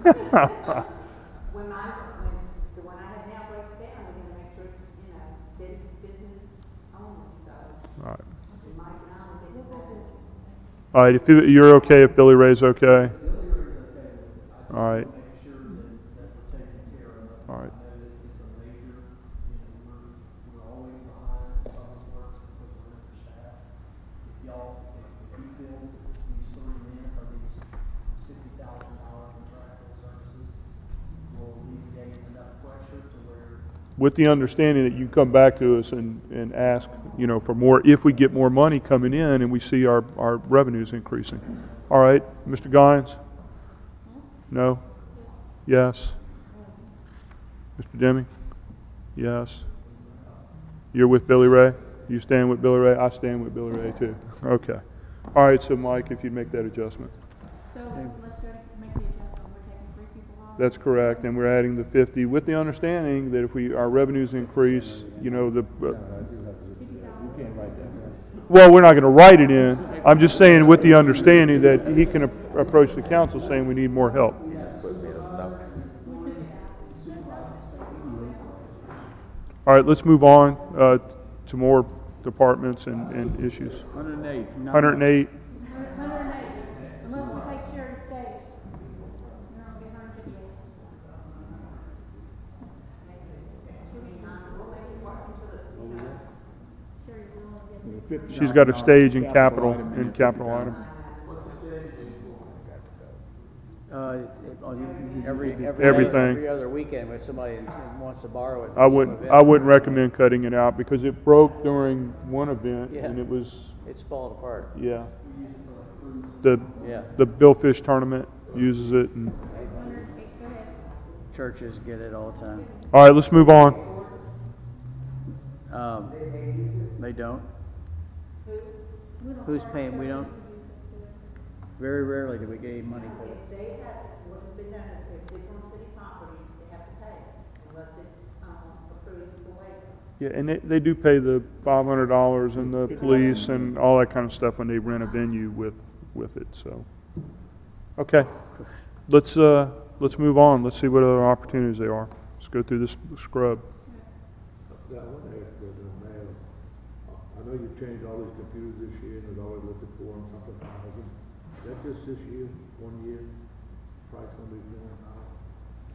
When my, when, the one I have now breaks down, we're gonna make sure it's, you know, city business only, so. All right. Mike and I will get this All right, if you- you're okay, if Billy Ray's okay? All right, Make sure that, that we're taking care of it. all right. I know that it's a major, you know, we're, we're always behind public works because we're understaffed. If y'all, if, if you feel that these three men or these fifty thousand dollar contractual services will alleviate enough pressure to where With the understanding that you come back to us and, and ask, you know, for more, if we get more money coming in and we see our, our revenues increasing. All right, Mr. Gines? No? Yes? Mr. Deming? Yes? You're with Billy Ray? You stand with Billy Ray? I stand with Billy Ray too. Okay. All right, so Mike, if you'd make that adjustment. So That's correct, and we're adding the 50 with the understanding that if we, our revenues increase, you know, the, uh, well, we're not going to write it in. I'm just saying with the understanding that he can a- approach the council saying we need more help. All right, let's move on uh, to more departments and, and issues. Hundred and eight. 108, Hundred and eight, unless we take Sherry stage. Then I'll get hundred and fifty-eight. Sherry, we want to get. She's got a stage in capital, in capital item. Uh, it- on every, every other, Everything. every other weekend when somebody wants to borrow it. for I some wouldn't, event, I wouldn't recommend cutting it out because it broke during one event Yeah. and it was, It's falling apart. yeah. The, Yeah. the Billfish tournament uses it and, Hundred and eight, go ahead. Churches get it all the time. all right, let's move on. Um, they don't. We don't Who's paying? We don't? to use it, so- Very rarely do we get any money for it. If they have, what has been done, if it's on city property, they have to pay unless it's, um, approved for waiver. Yeah, and they, they do pay the five hundred dollars and the police and all that kind of stuff when they rent a venue with, with it, so. Okay, let's, uh, let's move on. Let's see what other opportunities there are. Let's go through this scrub. Yeah, I want to ask the, the mayor, uh, I know you've changed all these computers this year, and it's always listed four and something thousand. Is that just this year, one year, price gonna be four thousand?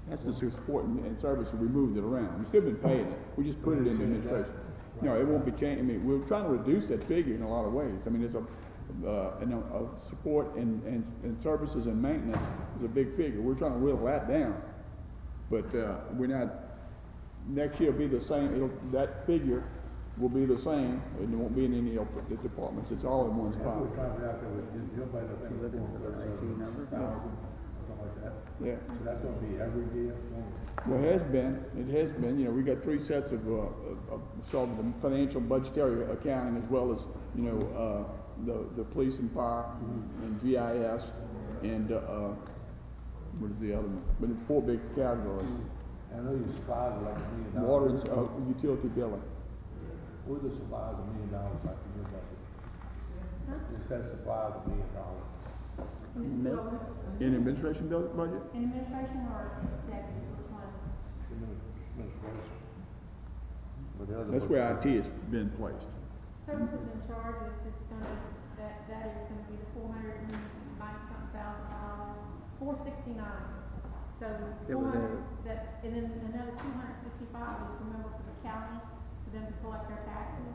That's the support and, and service, we moved it around. We've still been paying it, we just put it in the administration. No, it won't be changed, I mean, we're trying to reduce that figure in a lot of ways. I mean, it's a, uh, and, uh, support and, and, and services and maintenance is a big figure. We're trying to whittle that down. But, uh, we're not, next year will be the same, it'll, that figure will be the same, and it won't be in any of the departments, it's all in one spot. We're trying to out there with, you- you'll buy the thing, four hundred thousand, something like that. Yeah. So that's gonna be every year, Well, it has been, it has been, you know, we got three sets of, uh, of, of sort of the financial budgetary accounting as well as, you know, uh, the, the police and fire and GIS and, uh, what is the other one? But it's four big categories. I know your supplies are like a million dollars. Water and, uh, utility billing. Where's the supplies a million dollars like in your budget? It says supplies a million dollars. In In administration bill- budget? In administration or executive, which one? Administration. But the other That's one- where IT has been placed. Services and charges is gonna, that, that is gonna be the four hundred and ninety something thousand dollars, four sixty-nine. So It four was hundred, that, and then another two hundred sixty-five is remember for the county, for them to collect their taxes.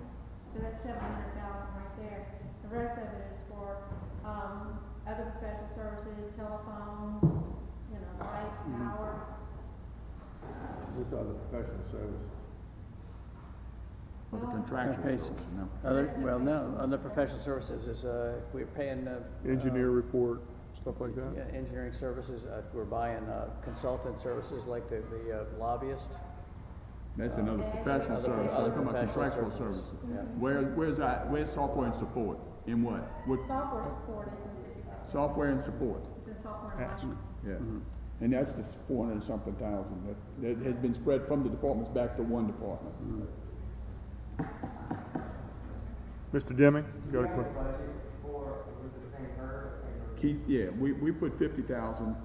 So that's seven hundred thousand right there. The rest of it is for, um, other professional services, telephones, you know, lights, power. We're talking professional service. For the Well, contractual Okay, services, no. Other, well, no, other professional services is, uh, if we're paying, uh. Engineer report. stuff like that? Yeah, engineering services, uh, we're buying uh, consultant services like the, the uh, lobbyist. That's another professional Other- service, I'm other talking about professional contractual services. services. Yeah. Where, where's that, where's software and support? In what? What, Software support is in sixty-six. software and support? It's in software and license. Yeah. And that's the four hundred and something thousand that, that has been spread from the departments back to one department. Mr. Deming, you got a question? Keith, yeah, we, we put fifty thousand,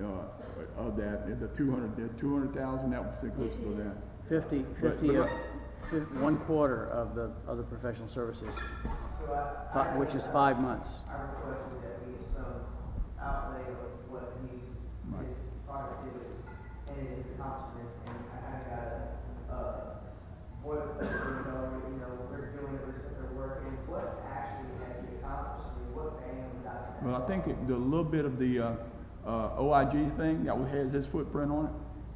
uh, of that, the two hundred, the two hundred thousand, that was inclusive of that. Fifty, fifty, but uh, fif- one quarter of the other professional services, fi- which is five months. I requested that we get some outlay of what he's, his productivity and his accomplishments, and I kinda got a, uh, what, you know, you know, we're doing, we're, we're working, what actually has he accomplished, I mean, what bang we got. Well, I think it- the little bit of the, uh, uh, OIG thing that has his footprint on it,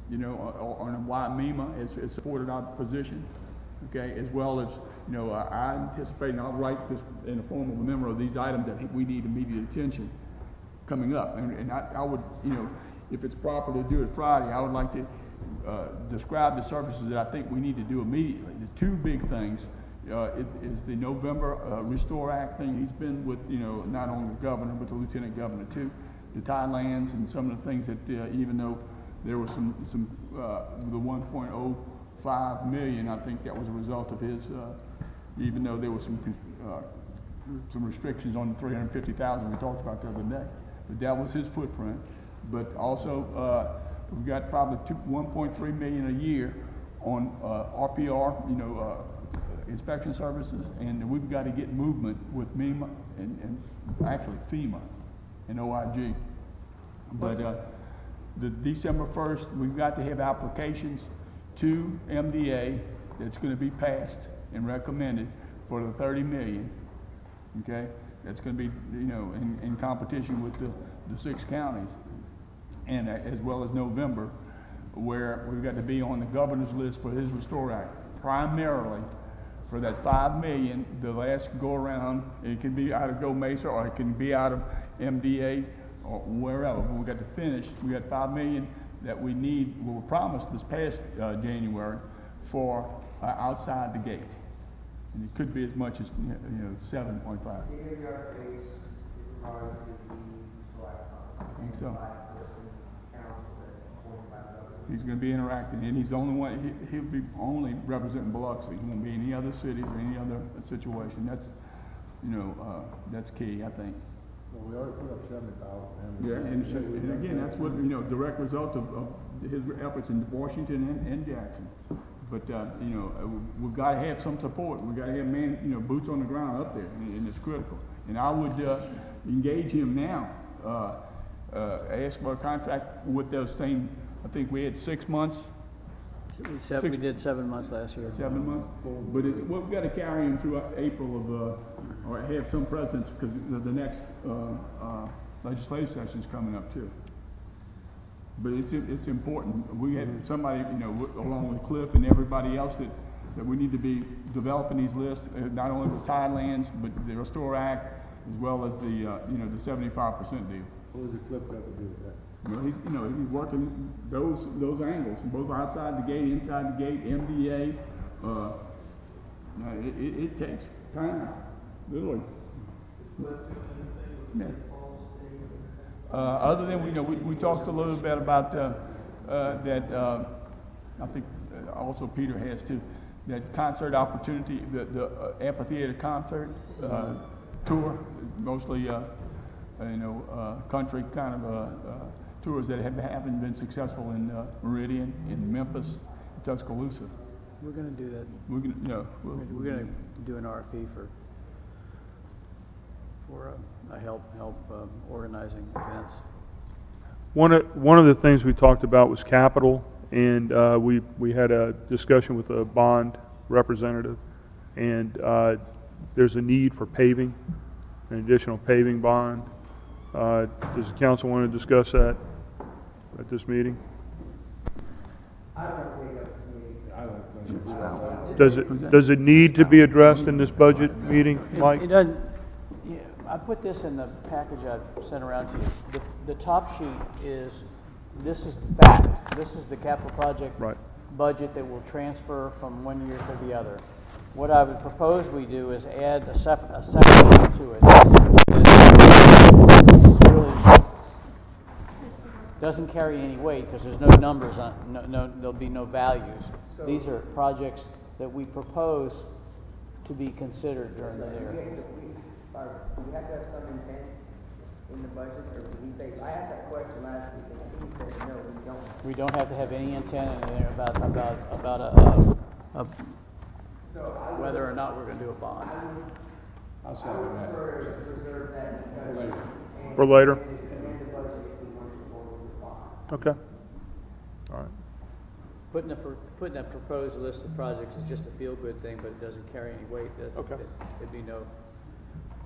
you know, on why MEMA has, has supported our position, okay, as well as, you know, I I anticipate, and I'll write this in the form of a memo of these items that we need immediate attention coming up, and, and I, I would, you know, if it's proper to do it Friday, I would like to, uh, describe the services that I think we need to do immediately. The two big things, uh, it, is the November, uh, Restore Act thing, he's been with, you know, not only the governor, but the lieutenant governor too, the Tidelands and some of the things that, uh, even though there was some, some, uh, the one point oh five million, I think that was a result of his, uh, even though there was some, uh, some restrictions on the three hundred and fifty thousand we talked about the other day. But that was his footprint. But also, uh, we've got probably one point three million a year on, uh, RPR, you know, uh, inspection services, and we've got to get movement with MEMA and, and actually FEMA and OIG. But, uh, the December first, we've got to have applications to MDA that's gonna be passed and recommended for the thirty million, okay? That's gonna be, you know, in, in competition with the, the six counties. And uh, as well as November, where we've got to be on the governor's list for his Restore Act, primarily for that five million, the last go-around, it can be out of GOMESA, or it can be out of MDA, or wherever, but we got to finish, we got five million that we need, we were promised this past, uh, January for, uh, outside the gate. And it could be as much as, you know, seven point five. State-of-the-art base, requires to be select, I think so. person council that's appointed by the governor. He's gonna be interacting, and he's the only one, he, he'll be only representing Biloxi, he won't be any other cities or any other situation, that's, you know, uh, that's key, I think. Well, we already put up seventy thousand. Yeah, and, and again, that's what, you know, direct result of, of his efforts in Washington and, and Jackson. But, uh, you know, uh, we've gotta have some support, we gotta have man, you know, boots on the ground up there, and, and it's critical. And I would, uh, engage him now, uh, uh, ask for a contract with those same, I think we had six months, We said, we Six- did seven months last year. seven months. But it's, we've gotta carry him through April of, uh, or have some presence, because the, the next, uh, uh, legislative session's coming up too. But it's, it's important, we have somebody, you know, along with Cliff and everybody else that, that we need to be developing these lists, uh, not only with Tidelands, but the Restore Act, as well as the, uh, you know, the seventy-five percent deal. What does the clip got to do with that? Well, he's, you know, he's working those, those angles, both outside the gate, inside the gate, MDA, uh, it, it, it takes time, literally. Yeah. Uh, other than, we, you know, we, we talked a little bit about, uh, uh, that, uh, I think uh, also Peter has too, that concert opportunity, the, the uh, amphitheater concert, uh, tour, mostly, uh, uh, you know, uh, country kind of, uh, uh, tours that have, haven't been successful in, uh, Meridian, in Memphis, Tuscaloosa. We're gonna do that. We're gonna, you know, We're we'll- we're gonna do an RFP for, for uh, a help, help um, organizing events. One of, one of the things we talked about was capital, and uh, we, we had a discussion with a bond representative, and uh, there's a need for paving, an additional paving bond. Uh, Does the council want to discuss that at this meeting? I don't want to take up this meeting. I don't think. Does it, does it need to be addressed in this budget meeting, Mike? It doesn't, yeah, I, I put this in the package I sent around to you. The, the top sheet is, this is the fact, this is the capital project Right. budget that will transfer from one year to the other. What I would propose we do is add a separate, a second sheet to it. It's really Doesn't carry any weight because there's no numbers on, no, no, there'll be no values. These are projects that we propose to be considered during the We year. Have to, we, have some intent in the budget, or did he say, I asked that question last week, and I think he said, no, we don't. We don't have to have any intent in there about, about, about a, a, a, whether or not we're gonna do a bond. I'll say that. Reserve that discussion. For later? Amend the budget if we want to forward with the bond. Okay. All right. Putting a, pro- putting a proposed list of projects is just a feel-good thing, but it doesn't carry any weight, does it? Okay. It'd be no,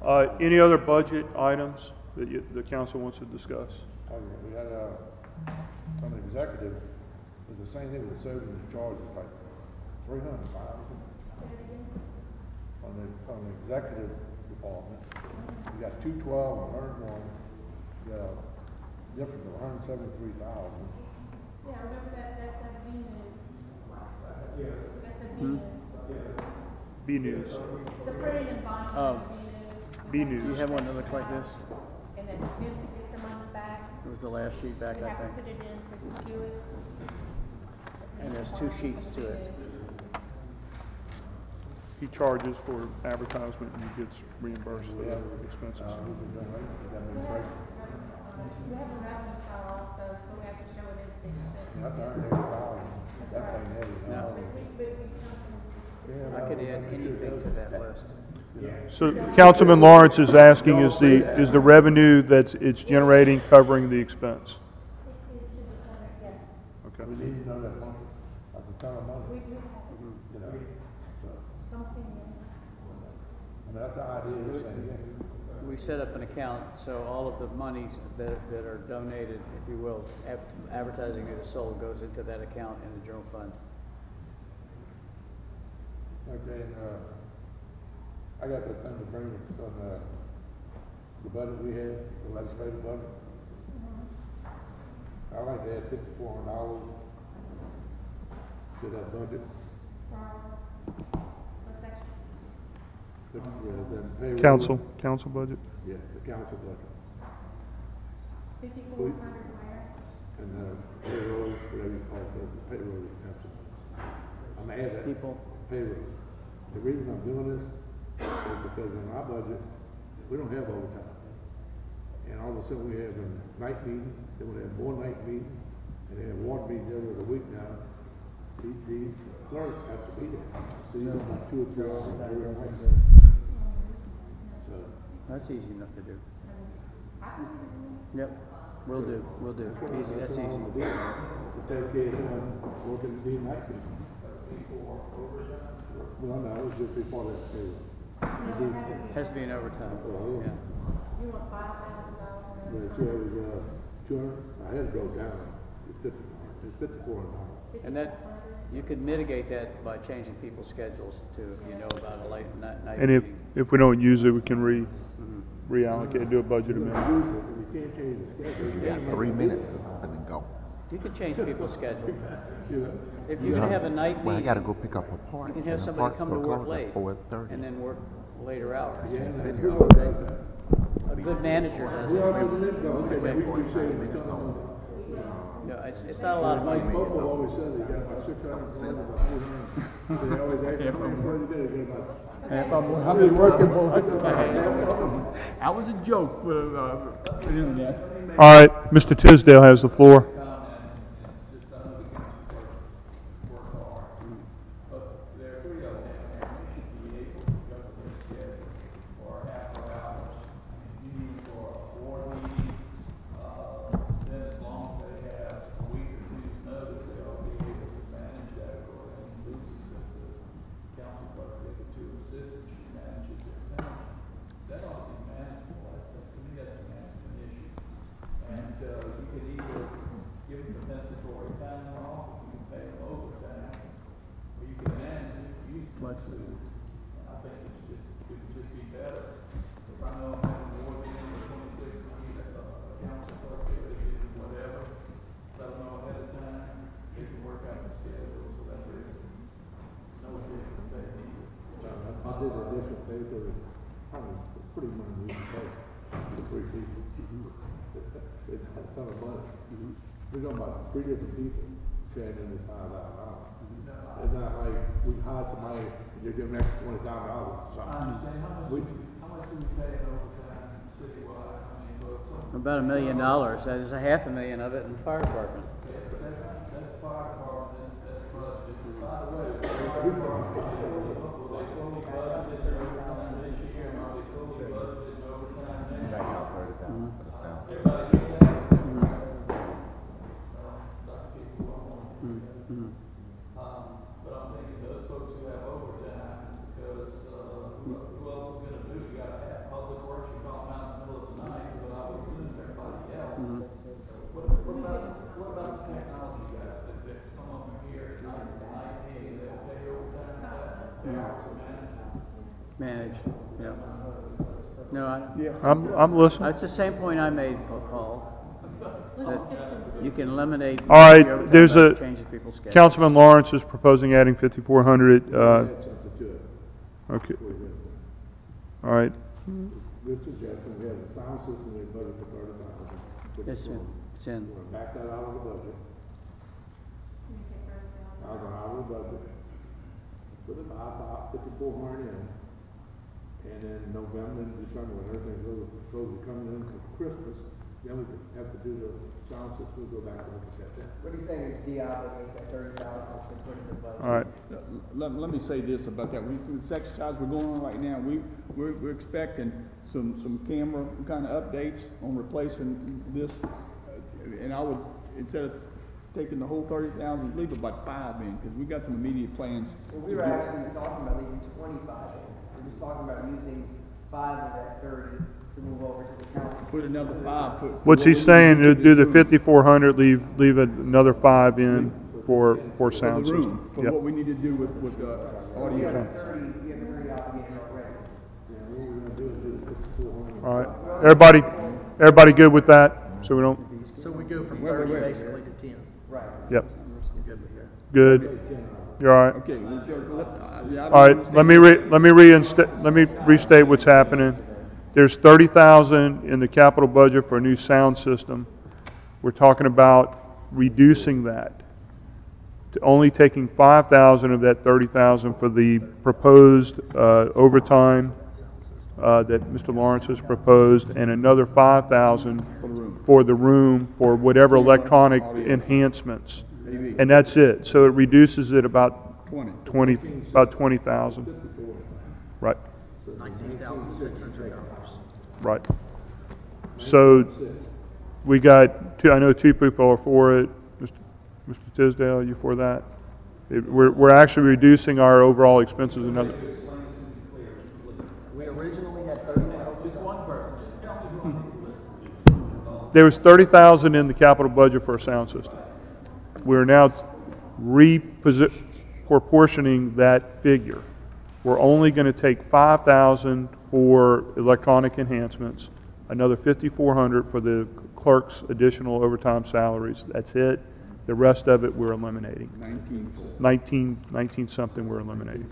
Uh, Any other budget items that you- the council wants to discuss? Okay, we had, uh, on the executive, it's the same thing with the service charge, it's like three hundred thousand. On the, on the executive department, we got two twelve and hundred one, you got a difference of hundred seventy-three thousand. Yeah, I remember that, that's that B news. That's the B Hmm? news. B News. The printing and bonding Oh. Is B news. Do you News. have one that looks like this? And then Vincent gets the money back. It was the last sheet back, We I have think. to put it into Hewitt. And there's two sheets to it. He charges for advertisement and he gets reimbursed for the expenses. We have, we have a revenue side also, but we have to show it as the expense. That's a hundred eighty thousand, that thing heavy. No. But we, but we I could add anything to that list. So Councilman Lawrence is asking, is the, is the revenue that it's generating covering the expense? to, it should be covered, yes. Okay. We need to know that money, that's a ton of money, we you know, so, don't see me. I mean, that's the idea, of this. We set up an account, so all of the monies that, that are donated, if you will, ad- advertising that is sold goes into that account in the general fund. Okay, and, uh, I got the thing to bring on, uh, the budget we had, the legislative budget. I like to add fifty-four hundred dollars to that budget. What section? The, the- the payroll. Council, council budget? Yeah, the council budget. Fifty-four hundred where? And, uh, payroll, whatever you call it, the payroll, that's it. I'm gonna add that. People. Payroll. The reason I'm doing this is because in our budget, we don't have overtime. And all of a sudden, we have a night meeting, then we have more night meetings, and they have one meeting every other week now. The, the clerks have to be there. So you don't have two or three hours every night. So, That's easy enough to do. Yep, will do, will do. Easy, that's easy. To take care of them, working the night meeting. Well, no, it was just before that payroll. Has to be an overtime, yeah. You want five thousand dollars? The two, it was, uh, two hundred, I had to go down, it's fifty, it's fifty-four hundred dollars. And that, you could mitigate that by changing people's schedules to, you know, about a late night, night And if, meeting. if we don't use it, we can re, reallocate, do a budget amendment. You can't change the schedule. You got three minutes and then go. You can change people's schedule. (laughs) You know, If you're gonna have a night Well, I meeting, gotta go pick up a part, you can and have the somebody park come to store work closes late at four thirty. and then work later hours. Can't sit here all day. A good manager does it. Okay, we, we say, No, it's, it's not a lot of money. People always said they got about six hundred, about eight hundred. They always, they, how many per day, they get about I've been working for. That was a joke for, uh, for the internet. All right, Mr. Tisdale has the floor. then as long as they have a week or two's notice, they'll be able to manage that according to Lucy's that the council clerk, they have two assistants, she manages it. That ought to be manageable, I think, to me, that's a management issue. And, uh, you could either additional pay for, probably pretty money we can pay for three people. It's a ton of money. We're talking about three different people sharing in this five thousand dollars. It's not like we hired somebody, and you're giving them extra twenty thousand dollars. I understand, how much, do- how much do we pay in overtime citywide, I mean, but some, About a million dollars, that is a half a million of it in the fire department. that's, that's fire department, that's, that's budget. By the way, the fire department, they fully budgeted their overtime this year, and they fully budgeted overtime next Back year. out thirty thousand for the sound system. Everybody get that? Uh, Dr. Keith, one more. Um, but I'm thinking those folks who have overtime, it's because, uh, who, who else is gonna do, you gotta have public works, you call them out in the middle of the night, but I would assume everybody else. What, what about, what about the technology guys, if, if some of them are here at night, night, hey, they'll pay overtime, for that, their hours. Manage, yeah. No, I, yeah. I'm, I'm listening. that's the same point I made, Paul. That you can eliminate. All right, there's a, Changes people's. Councilman Lawrence is proposing adding fifty-four hundred, uh, okay. All right, Good suggestion, we have a sound system in budget for thirty thousand. It's in, it's in. We're gonna back that out of the budget. Thousand out of the budget. Put it five, five, fifty-four hundred in. And then November and December, when everything goes, goes coming in for Christmas, then we have to do the sound system, we go back and look at that. What he's saying is de-obligate that thirty thousand that's been put in the budget. all right. Let, let me say this about that, we, this exercise we're going on right now, we, we're, we're expecting some, some camera kind of updates on replacing this. uh, And I would, instead of taking the whole thirty thousand, leave about five in, because we've got some immediate plans. Well, we were actually talking about leaving twenty-five in. We're just talking about using five of that thirty to move over to the county. Put another five, put. What's he saying, to do the fifty-four hundred, leave, leave another five in for, for For sound the system? room, for Yep. what we need to do with, with, uh, audio. have thirty, you have thirty obligated already. Yeah, what we're gonna do is do the fifty-four hundred. All right, everybody, everybody good with that? So we don't, So we go from thirty basically to ten. Right. yep. Good. You're all right? Okay, let- uh, yeah, I don't All right, let me re, let me reinstate, let me restate what's happening. There's thirty thousand in the capital budget for a new sound system. We're talking about reducing that to only taking five thousand of that thirty thousand for the proposed, uh, overtime, uh, that Mr. Lawrence has proposed, and another five thousand for the room, for whatever electronic enhancements. And that's it. So it reduces it about Twenty. about 20,000. Right, Nineteen thousand six hundred dollars. right. So we got, two. I know two people are for it. Mr. Mr. Tisdale, you for that? It- We're, we're actually reducing our overall expenses another, We originally had thirty thousand. Just one person, just tell me who I'm listening. There was 30,000 in the capital budget for a sound system. We're now reposi, proportioning that figure. We're only going to take 5,000 for electronic enhancements, another 5,400 for the clerk's additional overtime salaries. That's it. The rest of it, we're eliminating. Nineteen, 19, 19 something we're eliminating.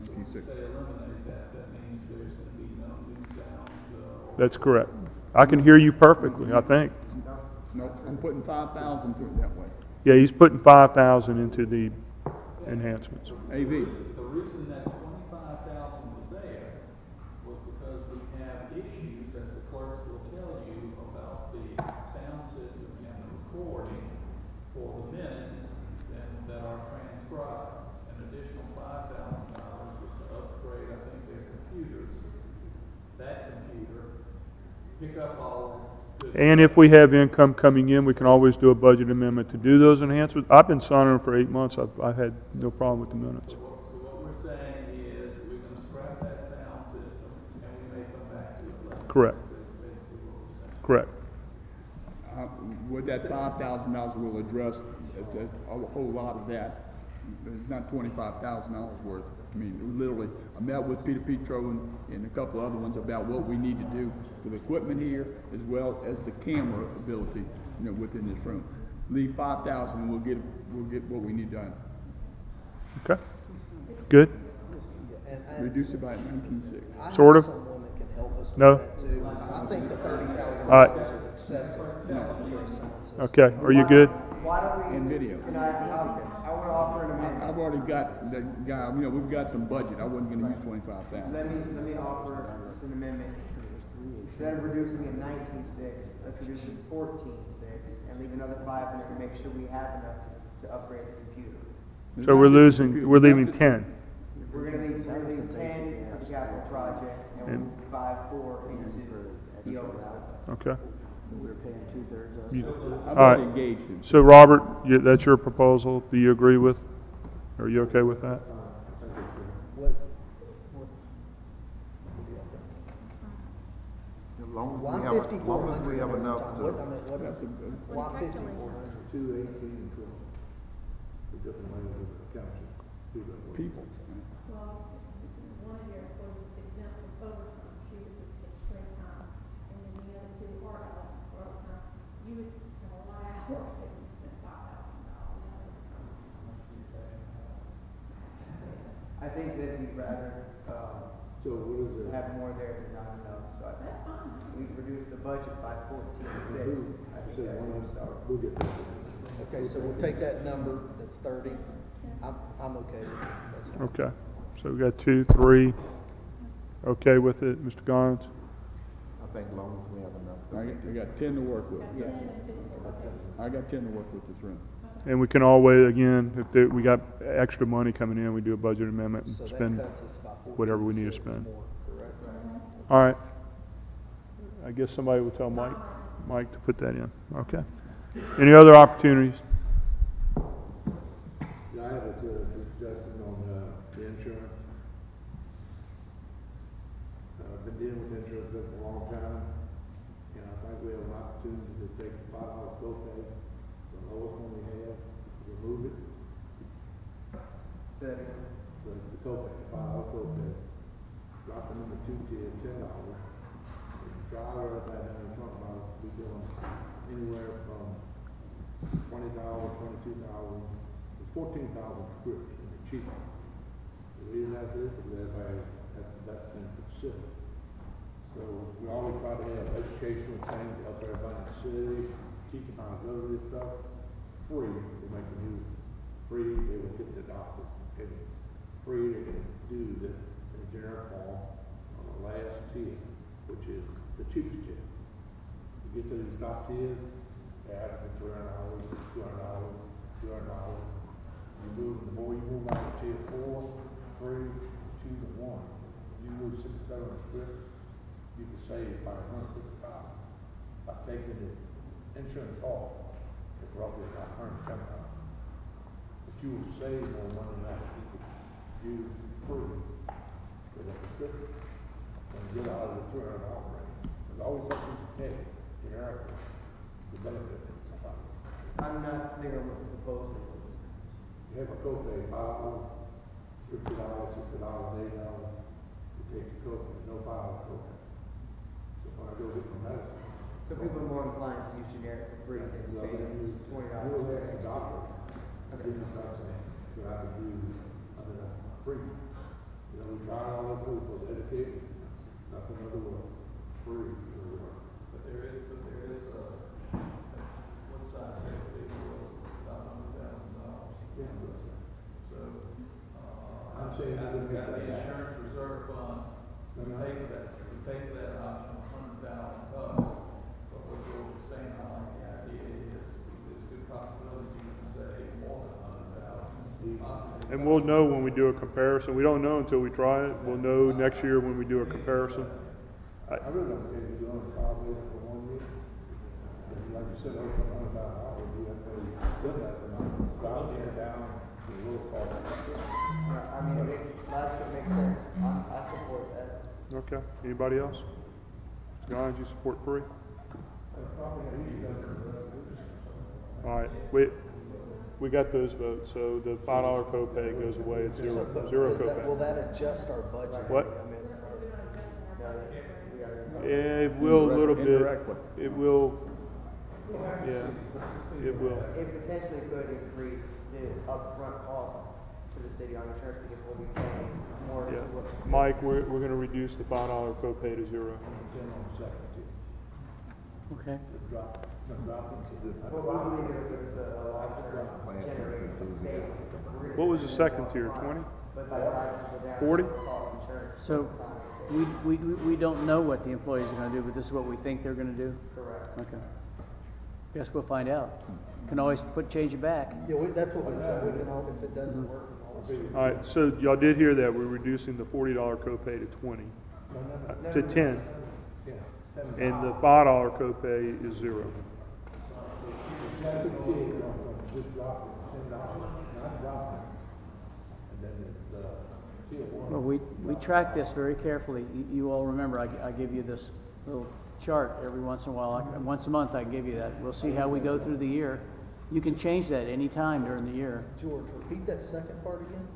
nineteen six. Say eliminate that, that means there's gonna be no sound, uh, That's correct. I can hear you perfectly, I think. No, I'm putting five thousand to it that way. Yeah, he's putting 5,000 into the enhancements. AV. The reason that twenty-five thousand was there was because we have issues, as the clerks will tell you, about the sound system and the recording for the minutes that, that are transcribed. An additional five thousand dollars was to upgrade, I think, their computers. That computer, pick up all the. And if we have income coming in, we can always do a budget amendment to do those enhancements. I've been signing them for eight months. I've, I've had no problem with the minutes. So what, so what we're saying is, we're gonna scrap that sound system, and we may come back to it later. Correct. That's what. Correct. Uh, With that five thousand dollars will address uh, uh, a whole lot of that. It's not twenty-five thousand dollars worth. I mean, literally, I met with Peter Petro and, and a couple other ones about what we need to do for the equipment here, as well as the camera ability, you know, within this room. Leave five thousand and we'll get, we'll get what we need done. Okay? Good? And reduce it by nineteen-six. I have Sort of. someone that can help us with No? that too. I think the thirty thousand All right. dollars is excessive for a sound system. Okay, are you good? Why don't we? And video. And I, I, I wanna offer an amendment. I've already got the guy, you know, we've got some budget. I wasn't gonna use twenty-five thousand. Let me, let me offer just an amendment. Instead of reducing it nineteen-six, let's reduce it fourteen-six and leave another five hundred to make sure we have enough to, to upgrade the computer. So we're losing, we're leaving ten. We're gonna leave, we're gonna leave ten of the capital projects and we'll And- move five, four into the overtime. Okay. We were paying two-thirds of You- I've All right. already engaged him. So Robert, you- that's your proposal. Do you agree with? Are you okay with that? As long as why we have, as fifty-four long as we have enough to. What, I why fifty-four hundred? Two eighteen and twelve. The different ways of accounting. do. People. Well, one of your employees is exempt from overtime, she would just get straight time, and then the other two are out for overtime. You would have a lot of hours if you spent five thousand dollars on overtime. I think that we'd rather, um, So what is it? have more there than not enough, so I That's fine. We've reduced the budget by fourteen-six. I think said that's a good start. we'll get that. Okay, so we'll take that number, that's thirty. I'm, I'm okay with it. That's fine. Okay. So we got two, three. Okay with it, Mr. Goins? I think as long as we have enough. to I got, I got ten to work with. Yeah. I got ten to work with this room. And we can always, again, if there, we got extra money coming in, we do a budget amendment and So that spend cuts us by whatever we need to spend. more, correct? All right. I guess somebody will tell Mike, Mike to put that in. Okay. Any other opportunities? Yeah, I have a uh, suggestion on, uh, the insurance. Uh, I've been dealing with insurance for a long time, and I think we have an opportunity to take the five dollar copay, the lowest one we have, remove it, Say that again. the, the copay, the five dollar copay. Drop the number two tier, ten dollars. Driver, that, and we're talking about, we doing anywhere from twenty thousand, twenty-two it's fourteen thousand scripts, and it's cheap. The reason that is, because everybody, that, that's been considered. So we always try to have educational things, to help everybody in the city, teach them how to go to this stuff, free, we make them use it. Free, they will get the doctor, and free, they can do this in a generic form the last tier, which is the cheapest tier. You get to these top ask for three hundred dollars, two hundred dollars, two hundred dollars. You move, the more you move out of tier four, three, two to one, you move six, seven scripts, you can save by a hundred fifty thousand. By taking this insurance off, it's roughly about hundred ten thousand. But you will save more money than that you could use free with a prescription get out of the two hundred dollar range. There's always something to take generically to benefit somebody. I'm not clear on what the proposal is. You have a copay, five dollars, fifty dollars, sixty dollars, eighty dollars, you take the copay, no dollar copay. So when I go get my medicine, So people are more inclined to use generic for free than you pay you, twenty you dollars. ask the doctor, give me something, that I can use, under the free. You know, we try all this, we was educated, nothing other was free, you know, But there is, but there is a, what size it was, about hundred thousand dollars. yeah, So, uh, I'm saying I I've got the insurance reserve fund, we pay for that, we pay for that option, a hundred thousand bucks. But what George was saying, I like the idea is, there's a good possibility you can save more than a hundred thousand, possibly. And we'll know when we do a comparison. We don't know until we try it. We'll know next year when we do a comparison. I really don't care if you're doing a solid for one year. If you, like you said, over a hundred thousand dollars, you have to that amount, dial down to the low cost. I mean, it makes, logic makes sense. I, I support that. Okay. Anybody else? Mr. Gines, you support free? All right, we, we got those votes, so the five dollar copay goes away, it's So, zero, but zero does that, will copay. that adjust our budget? What? I mean, It will a little bit, Indirectly. it will, yeah, it will. It potentially could increase the upfront cost to the city on insurance because we'll be paying more to Yeah. what. Mike, we're, we're gonna reduce the five dollar copay to zero. Okay. Well, we believe it'll give us a, a long-term generating savings. We're gonna What was the second tier, twenty? But by driving people down. 40? it'll cost insurance. So, we, we, we we don't know what the employees are gonna do, but this is what we think they're gonna do? Correct. Okay. Guess we'll find out. Can always put, change it back. Yeah, we, that's what we said, we can, all if it doesn't work, we can always. All right, so y'all did hear that, we're reducing the forty dollar copay to twenty, uh, to ten. And the five dollar copay is zero. Well, we, we track this very carefully. You, you all remember, I, I give you this little chart every once in a while. I- Once a month, I give you that. We'll see how we go through the year. You can change that any time during the year. George, repeat that second part again?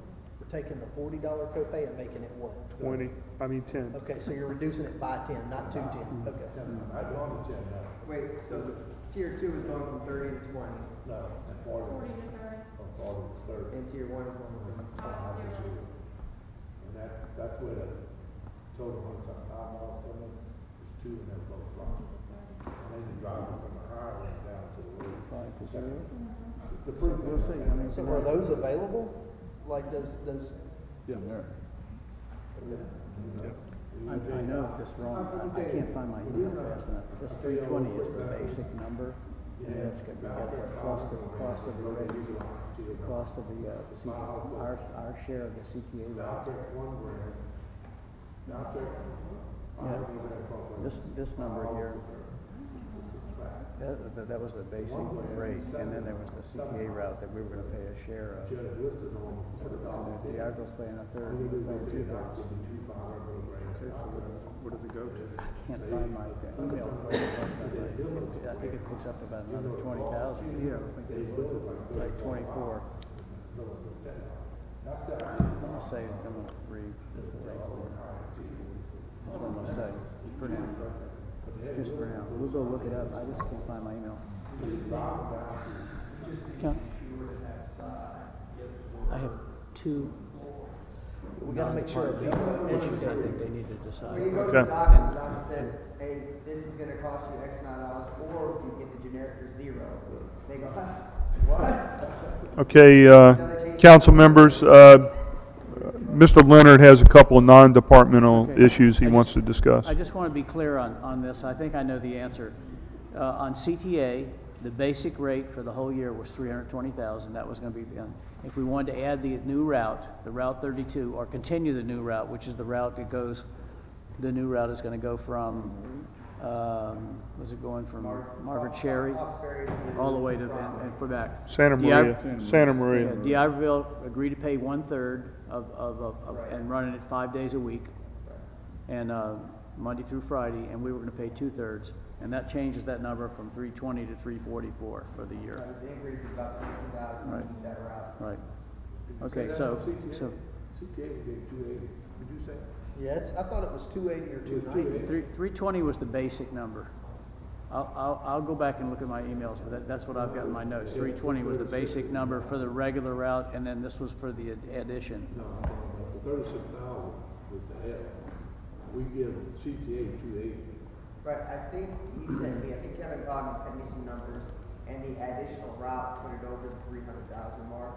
We're taking the forty dollar copay and making it what? Twenty, I mean ten. Okay, so you're reducing it by ten, not two ten, okay. I want ten. Wait, so tier two is going from thirty to twenty, Forty oh, to thirty. and tier one is going from Five zero. And that, that's where the total one something five miles from it is two and then both blocks. And then you drive from the highway down to the road. Five to zero. Mm-hmm. The So We'll see. I mean, So are those available? Like those, those, Yeah, there. I, I know this wrong. I I can't find my email fast enough. This three twenty is the basic number. And it's gonna be got the cost of, the cost of the rate, the cost of the, uh, CT, our, our share of the CTA. Yeah, this, this number here, that, that- that was the basic rate, and then there was the CTA route that we were gonna pay a share of. And then D'Iberville's paying a third, we we're paying two thirds. Okay, What did we go to? I can't find my email. I think it picks up about another twenty thousand. Yeah. Like twenty-four. I'm gonna say, I'm gonna three, twenty-four. That's what I'm gonna say, for now. Just for. We'll go look it up. I just can't find my email. Count. I have two. we gotta make sure our people are Issues I educated. think they need to decide. When you go to the Okay. doctor, the doctor says, hey, this is gonna cost you X amount of dollars, or you get the generic for zero. They go, what? Okay, uh, council members, uh, Mr. Leonard has a couple of non-departmental Okay. issues he I wants just- to discuss. I just want to be clear on, on this. I think I know the answer. Uh, on CTA, the basic rate for the whole year was three hundred twenty thousand. That was going to be, done. if we wanted to add the new route, the Route thirty-two, or continue the new route, which is the route that goes, the new route is going to go from, um, was it going from Margaret Sherry all the way to, and, and back. Santa Maria, Santa Maria. yeah, D'Iberville agreed to pay one-third of, of, of, of- and running it five days a week, and, uh, Monday through Friday, and we were gonna pay two-thirds. And that changes that number from three twenty to three forty-four for the year. It was an increase of about twenty-two thousand to Right. keep that route. Right. Okay, so, so, CTA would be two eighty, would you say? Yeah, it's, I thought it was two eighty or two ninety. three, three twenty was the basic number. I'll, I'll, I'll go back and look at my emails, but that, that's what I've got in my notes. Three twenty was the basic number for the regular route, and then this was for the ad- addition. No, no, no, the thirty-six thousand with the L, we give CTA two eighty. Right, I think he sent me, I think Kevin Coggan sent me some numbers, and the additional route put it over the three hundred thousand mark.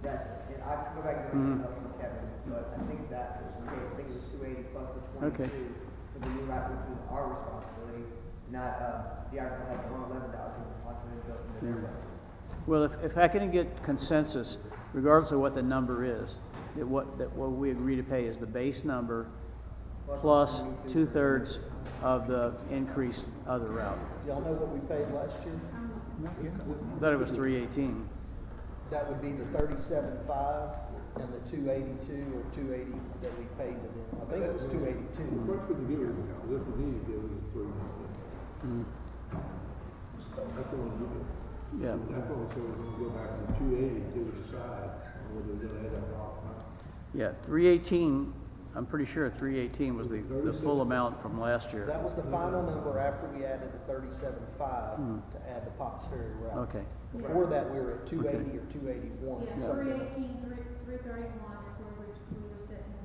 That's, and I can go back to Mhm. the emails from Kevin, but I think that was the case, I think it was two eighty plus the Okay. twenty-two for the new route, which was our responsibility, not, uh, the Iowa has one eleven thousand responsibility built into their Yeah. budget. Well, if, if I can get consensus, regardless of what the number is, that what, that what we agree to pay is the base number plus two-thirds of the increased other route. Y'all know what we paid last year? Thought it was three eighteen. That would be the thirty-seven five and the two eighty-two or two eighty that we paid to them. I think it was two The eighty-two. first we can give it, if we need to give it, is three ninety. That's the one we do. Yeah. That's what we said, we're gonna go back to two eighty until we decide whether we're gonna add that rock or not. Yeah, three eighteen, I'm pretty sure three eighteen was the, the full amount from last year. That was the final number after we added the thirty-seven five Hmm. to add the Pops Ferry route. Okay. Before that, we were at two eighty or two eighty-one. Yeah, something three like eighteen, three, three thirty-one is where we, we were sitting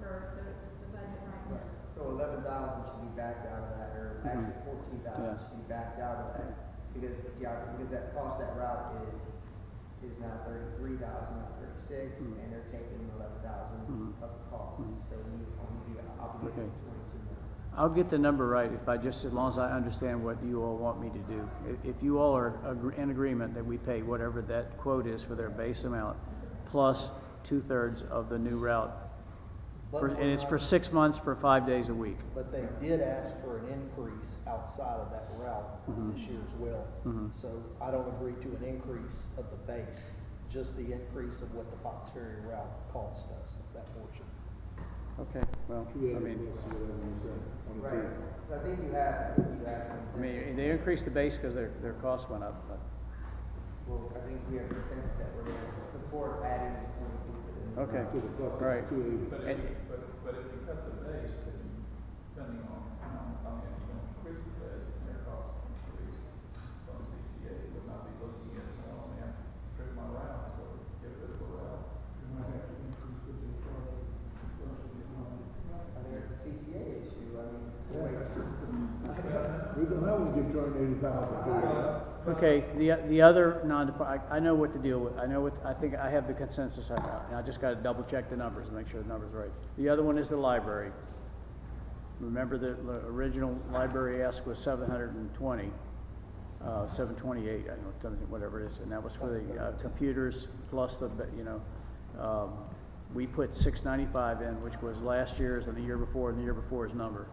for the, the budget right now. So eleven thousand should be backed out of that, or actually fourteen thousand Yeah. should be backed out of that. Because, because that cost, that route is, is now thirty-three thousand, not thirty-six, and they're taking eleven thousand Mhm. of the cost. So we only be obligated to twenty-two million. I'll get the number right if I just, as long as I understand what you all want me to do. If, if you all are agr- in agreement that we pay whatever that quote is for their base amount, plus two-thirds of the new route, for- and it's for six months for five days a week. But they did ask for an increase outside of that route Mhm. this year as well. Mhm. So I don't agree to an increase of the base, just the increase of what the Pops Ferry route cost us, that portion. Okay, well, I mean, Right, so I think you have, you have. I mean, they increased the base because their, their costs went up, but, Well, I think we have consensus that we're gonna support adding the twenty-two for okay, right. And- But, but if you cut the base, then depending on, how- I mean, if you don't increase the base, then their costs increase from CTA, would not be looking at, well, I have to trip my route, so get rid of a route. I think it's a CTA issue, I mean. We don't Okay, the, the other non, I, I know what to deal with, I know what, I think I have the consensus on that, and I just gotta double check the numbers and make sure the number's right. The other one is the library. Remember the, the original library ask was seven hundred and twenty, uh, seven twenty-eight, I don't know, whatever it is, and that was for the, uh, computers plus the, you know, um, we put six ninety-five in, which was last year's and the year before and the year before's number.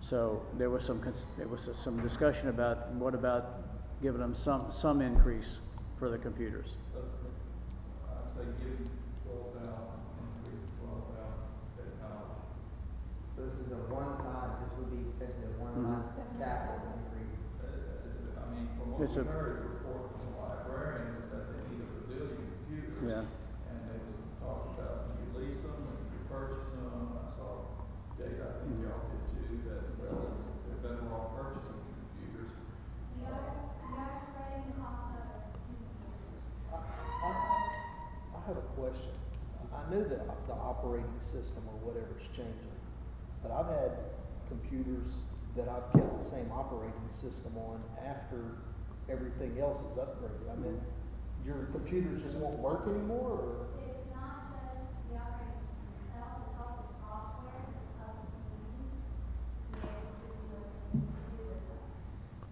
So there was some, there was some discussion about, what about giving them some, some increase for the computers? I'd say give twelve thousand, increase twelve thousand. So this is a one-time, this would be potentially a one-time capital increase. Uh, I mean, from what It's we a- heard, the report from the librarian was that they need a bazillion computers. Yeah. And there was some talk about, you lease them, or you purchase them, I saw data, I think y'all did too, that, well, it's, they're better off purchasing computers. We are, we are spreading the cost over two years. I, I, I have a question. I knew that the operating system or whatever's changing, but I've had computers that I've kept the same operating system on after everything else is upgraded. I mean, your computers just won't work anymore, or? It's not just the operating system itself, it's also the software of the meetings to be able to do what they need to do with them.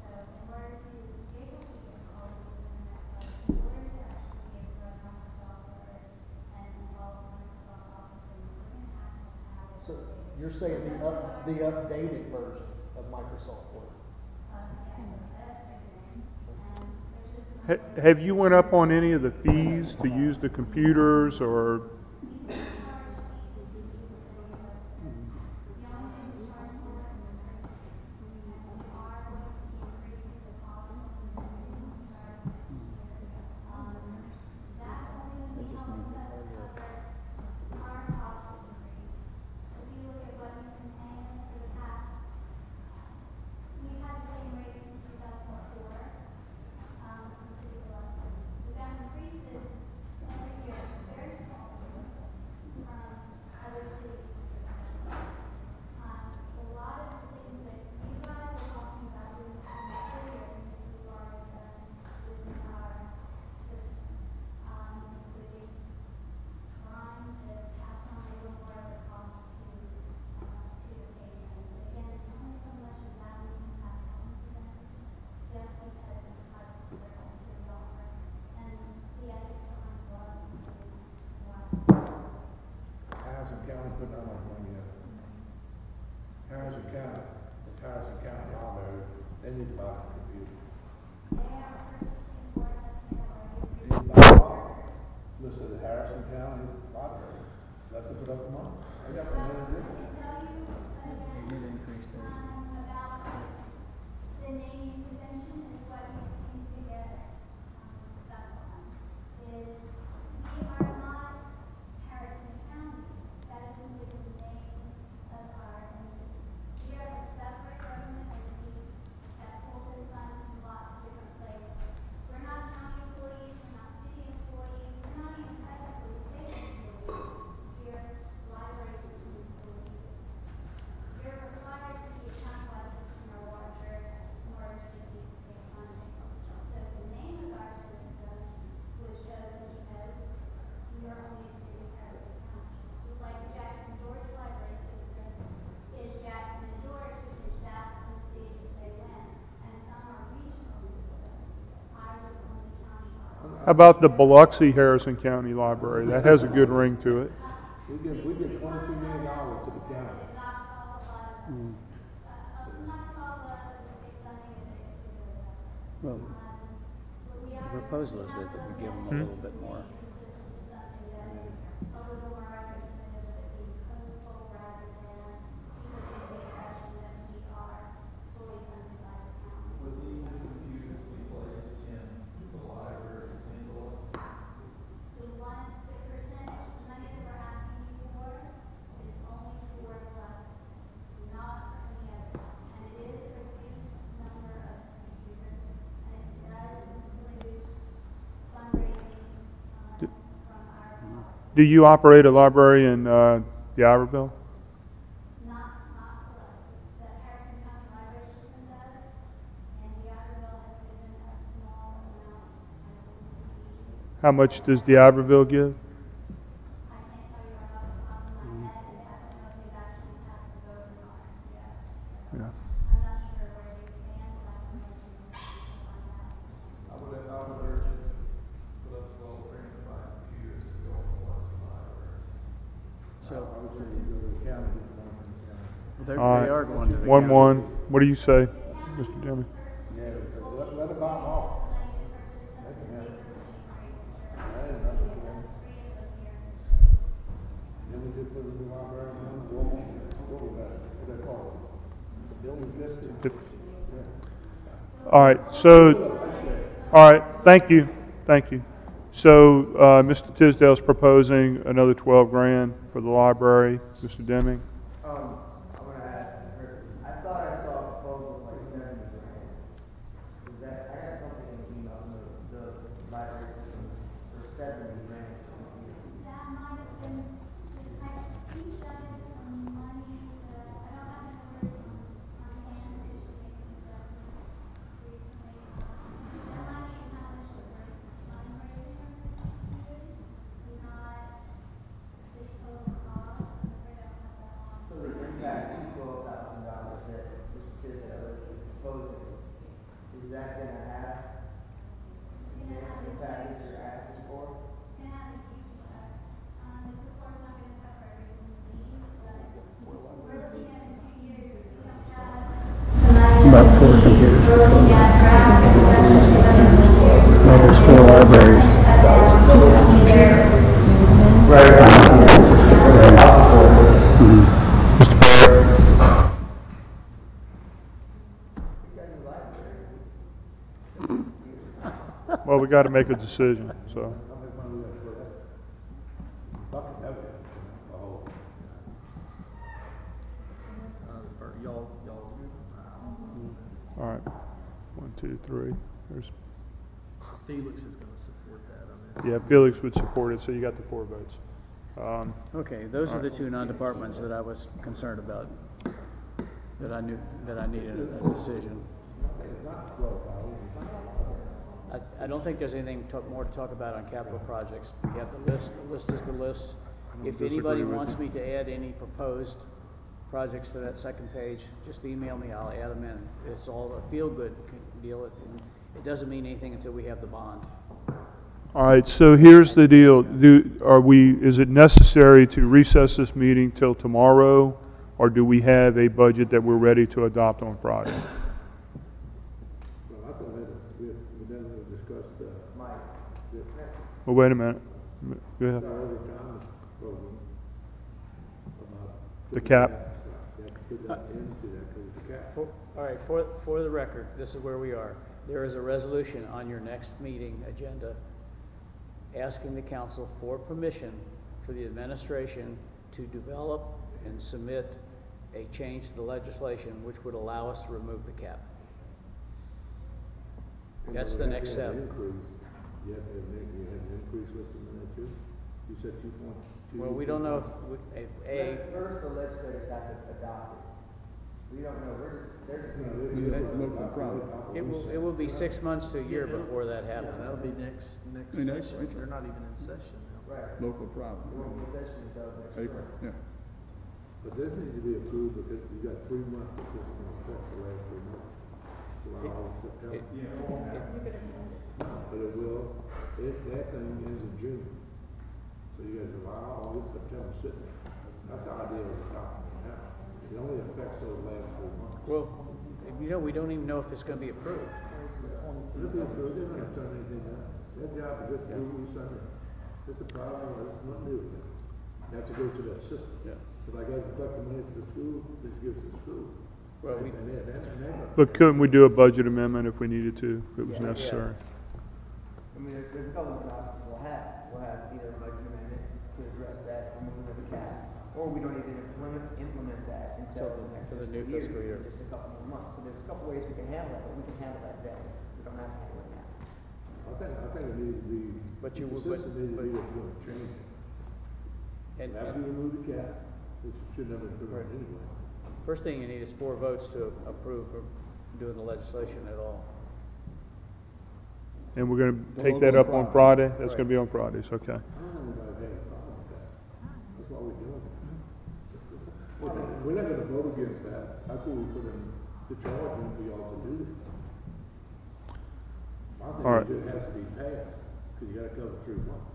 So in order to be able to get all of these internet sites, in order to actually be able to run Microsoft Word and all of Microsoft Office, we're gonna have to have it. So you're saying the up, the updated version of Microsoft Word? Have you went up on any of the fees to use the computers, or, How about the Biloxi Harrison County Library? That has a good ring to it. We give, we give twenty-two million dollars to the county. Well, the proposal is that, that we give them a Hmm? little bit more. Do you operate a library in uh, D'Iberville? How much does D'Iberville give? Yeah. I would, I would urge you to put up twelve grand to buy computers and go to Biloxi Library. So, I would say you go to the county, get the money from the county. they're, All they right. are going to the One, county. one. What do you say, Mr. Fifty? All right, so, all right, thank you, thank you. So, uh, Mr. Tisdale's proposing another twelve grand for the library. Mr. Deming? About four computers. Well, there's four libraries. Well, we got to make a decision, so. Uh, for y'all, y'all, uh, All right, one, two, three. There's, Felix is gonna support that, I mean. yeah, Felix would support it, so you got the four votes. Um, Okay, those are the two non-departments that I was concerned about, that I knew, that I needed a a decision. I, I don't think there's anything to- more to talk about on capital projects. We have the list, the list is the list. If anybody wants me to add any proposed projects to that second page, just email me, I'll add them in. It's all a feel-good deal. It, it doesn't mean anything until we have the bond. All right, so here's the deal. Do, are we, is it necessary to recess this meeting till tomorrow? Or do we have a budget that we're ready to adopt on Friday? Well, I thought that, we, we then discussed, uh, Mike, Well, wait a minute. Go ahead. our overtime program. about The cap. You have to put that into that, cause it's a cap. For- All right, for, for the record, this is where we are. There is a resolution on your next meeting agenda asking the council for permission for the administration to develop and submit a change to the legislation which would allow us to remove the cap. And That's the next have step. Increase, you have an- you have an increase listed in there too? You said two point two. Well, we don't know if, we- if, A, first the legislators have to adopt it. We don't know, we're just, they're just gonna. it- it- it will, it will be six months to a year before that Yeah, happens. that'll be next, next I mean, that's session. right. They're not even in session now. Right. Local problem. We won't be session until next April, spring. yeah. But this needs to be approved because you got three months that this is gonna affect the last three months. July, August, September. It- No, but it will, it, that thing ends in June. So you got July, August, September sitting there. That's the idea of the document now. It only affects those last three months. Well, you know, we don't even know if it's gonna be approved. It'll be approved, they don't have to turn anything down. Their job is just do what we send. It's a problem, or it's not new. You have to go to that system. Yeah. If I got to collect the money for the school, this gives to the school. Well, we- And they're, they're, they're But couldn't we do a budget amendment if we needed to, if it was Yeah. necessary? I mean, there's, there's a couple of options we'll have. We'll have either a budget amendment to address that removal of the cap, or we don't even implement, implement that until Till the next the- till the fiscal new year, fiscal year. just a couple more months. So there's a couple ways we can handle that, but we can handle that then. We don't have to handle it now. I think, I think it needs to be, But you would- but- system needs to be what's gonna change. And, After and you uh, remove the cap, this should never have been Right. anyway. first thing you need is four votes to approve of doing the legislation at all. And we're gonna take that on up on Friday? That's Right. gonna be on Fridays, okay. I don't know anybody had a problem with that. That's why we're doing it. Well, We're not gonna vote against that. How could we put in the charge in for y'all to do this? My All right. thing is it has to be passed, because you gotta cover three months.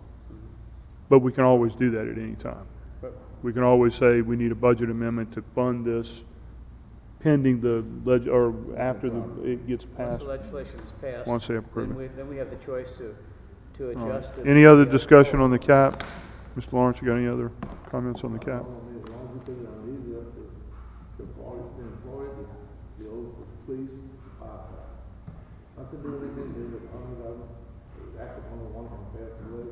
But we can always do that at any time. But- We can always say we need a budget amendment to fund this pending the leg, or after the, it gets Once passed. the legislation is passed. Once they approve Then it. we, then we have the choice to, to All right. adjust. the- Any other discussion on the cap? Mr. Lawrence, you got any other comments on the cap? I mean, as long as we put it on easy up to, to employ, the employee, the, the old police, firefighter. Nothing to do with anything, there's a hundred of them, after one of one of them passed away,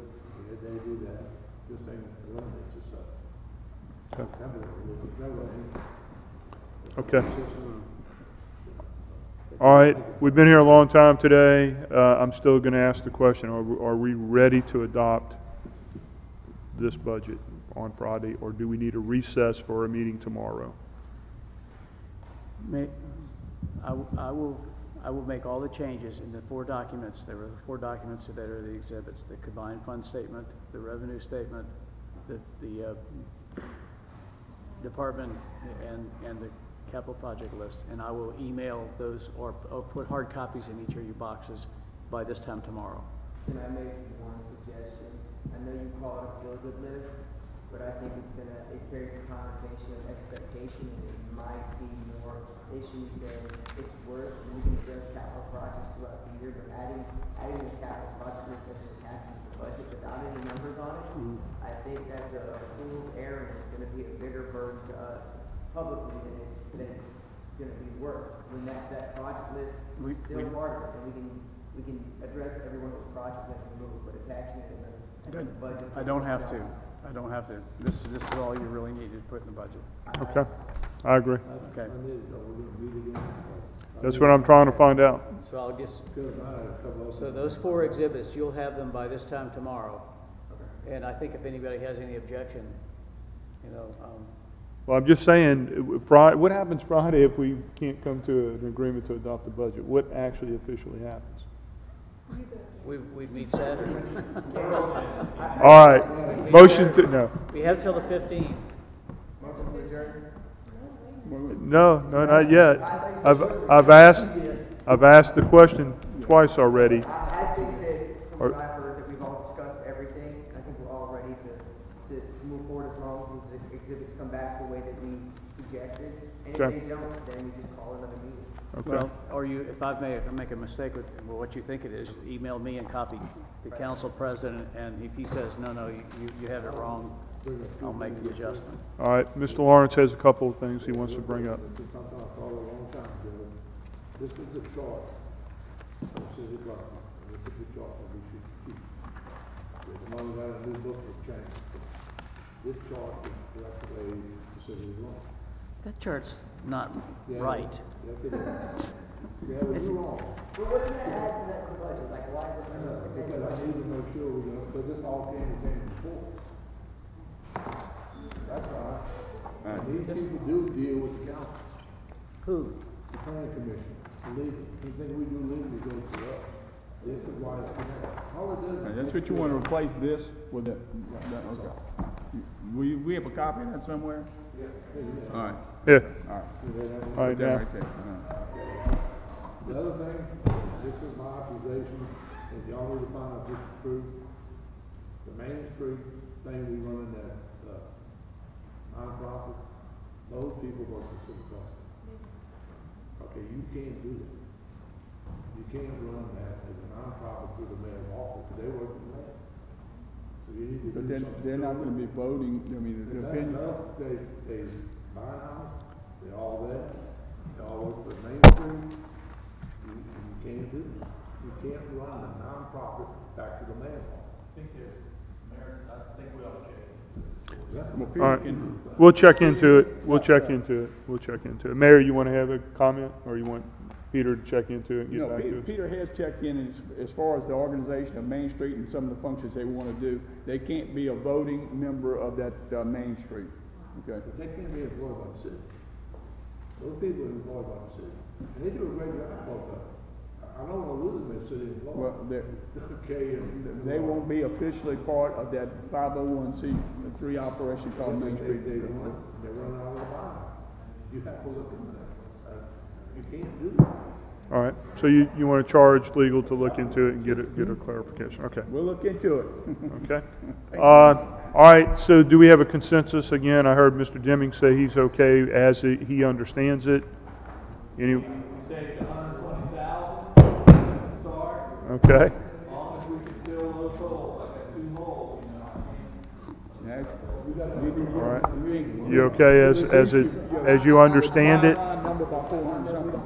they, they do that, this thing eliminates itself. Okay. That was, that was, Okay. All right, we've been here a long time today. Uh, I'm still gonna ask the question, are, we- are we ready to adopt this budget on Friday, or do we need a recess for a meeting tomorrow? May, I, w- I will, I will make all the changes in the four documents, there were the four documents that are the exhibits, the combined fund statement, the revenue statement, the, the, uh, department and, and the capital project list, and I will email those or, or put hard copies in each of your boxes by this time tomorrow. Can I make one suggestion? I know you call it a feel-good list, but I think it's gonna, it carries a connotation of expectation, and it might be issues than it's worth. And we can address capital projects throughout the year, but adding, adding the capital project list as an attachment to the budget without any numbers on it, mm-hmm. I think that's a fool's errand, it's gonna be a bigger burden to us publicly than it's, than it's gonna be worth. When that, that project list We- is still we- part of it, and we can, we can address every one of those projects that we move, but attaching it in the, in the budget. I don't have to, I don't have to. This, this is all you really need to put in the budget. Okay, I agree. Okay, I need, so we're gonna meet again. That's what I'm trying to find out. so I'll just, Good, I had a couple of. So those four exhibits, you'll have them by this time tomorrow. And I think if anybody has any objection, you know, um, Well, I'm just saying, Friday, what happens Friday if we can't come to an agreement to adopt the budget? What actually officially happens? we, we'd meet Saturday. All right, motion to, no. We have till the fifteenth. No, no, not yet. I've, I've asked, I've asked the question twice already. I, I think that, from Or- what I've heard, that we've all discussed everything. I think we're all ready to, to, to move forward as long as the exhibits come back the way that we suggested. And Okay. if they don't, then we just call another meeting. Okay, Well, or you, if I may, if I make a mistake with well, what you think it is, email me and copy the council president, and if he says, no, no, you, you- you have it wrong, I'll make the adjustment. all right, Mr. Lawrence has a couple of things he wants to bring up. This is something I thought a long time ago. This is the chart. This is the. This is the chart that we should keep. There's another got a new book was changed. This chart is the correct way the city is run. That chart's not Yeah, right. Yes, it is. (laughs) Yeah, but It's- you're wrong. But what does that add to that budget? Like, why is it? Uh, I know, Because I need to make sure we're gonna, but this all came, came before. That's right. And these people do deal with the council. Who? The planning commission, legal, anything we do legally goes to us. This is why it's connected. All it does. And that's what you want to replace this with that, that, okay. We, we have a copy of that somewhere? All right, Yeah, all right. all right, Put that now, right there. Uh-huh. The other thing, this is my observation, If y'all really find out this is true, the Main Street thing we run in that, uh, nonprofit, those people work for city council. Okay, you can't do that. You can't run that as a nonprofit through the mayor's office, they work for the mayor. So you need to But do then, something. they're not gonna be voting, I mean, the If opinion. that's enough, they, they buy a house, they all there, they all work for Main Street, you, you can't do that. You can't run a nonprofit back to the mayor's office. I think there's, Mayor, I think we ought to check Well, All Peter we'll check into it, we'll check into it, we'll check into it. Mayor, you want to have a comment, or you want Peter to check into it and get know, back Peter, to us? Peter has checked in as, as far as the organization of Main Street and some of the functions they wanna do. They can't be a voting member of that, uh, Main Street, okay? But they can't be employed by the city. Those people are employed by the city, and they do a great job, both of them. I- I don't want to lose them as city employees. Well, they're, (laughs) Okay, and. they won't be officially part of that five oh one C three operation called Main They, Street. they run, they run out of the line. You have to look into that. Uh, You can't do that. All right, so you, you want to charge legal to look into it and get a, get a clarification, okay, We'll look into it. (laughs) okay? Uh, all right, so do we have a consensus? Again, I heard Mr. Deming say he's okay as he he understands it. Any, We saved Next. All right. You okay as, as it, as you understand it? Bottom line number by four hundred something.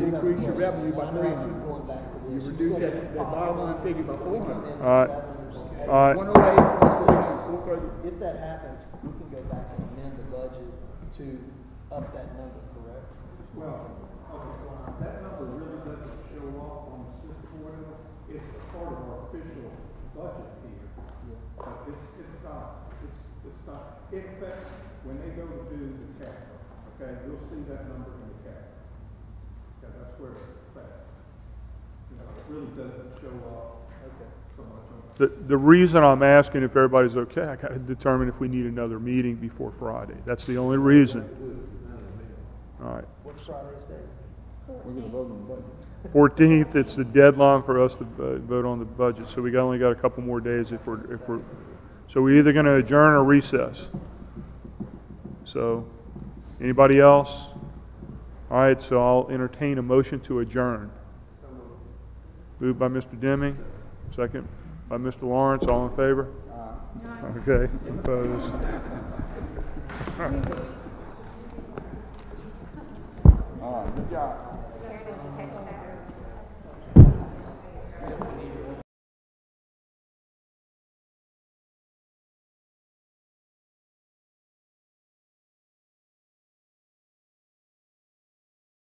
You increase your revenue by three hundred. You reduce that, that bottom line figure by four hundred. All right, all right. One oh eight, four thirty. If that happens, we can go back and amend the budget to up that number, correct? Well, what's going on, that number really doesn't show up on the system well. It's a part of our official budget here. But it's, it's not, it's, it's not, it affects, when they go to do the capital, okay, you'll see that number in the capital. Okay, that's where it affects. You know, it really doesn't show up, okay, so much. The, the reason I'm asking if everybody's okay, I gotta determine if we need another meeting before Friday. That's the only reason. All right. What's Friday's date? We're gonna vote on the budget. Fourteenth, it's the deadline for us to uh, vote on the budget, so we got- only got a couple more days if we're, if we're, so we're either gonna adjourn or recess. So, anybody else? All right, so I'll entertain a motion to adjourn. Moved by Mr. Deming, second by Mr. Lawrence, all in favor? Okay, opposed? All right, good job.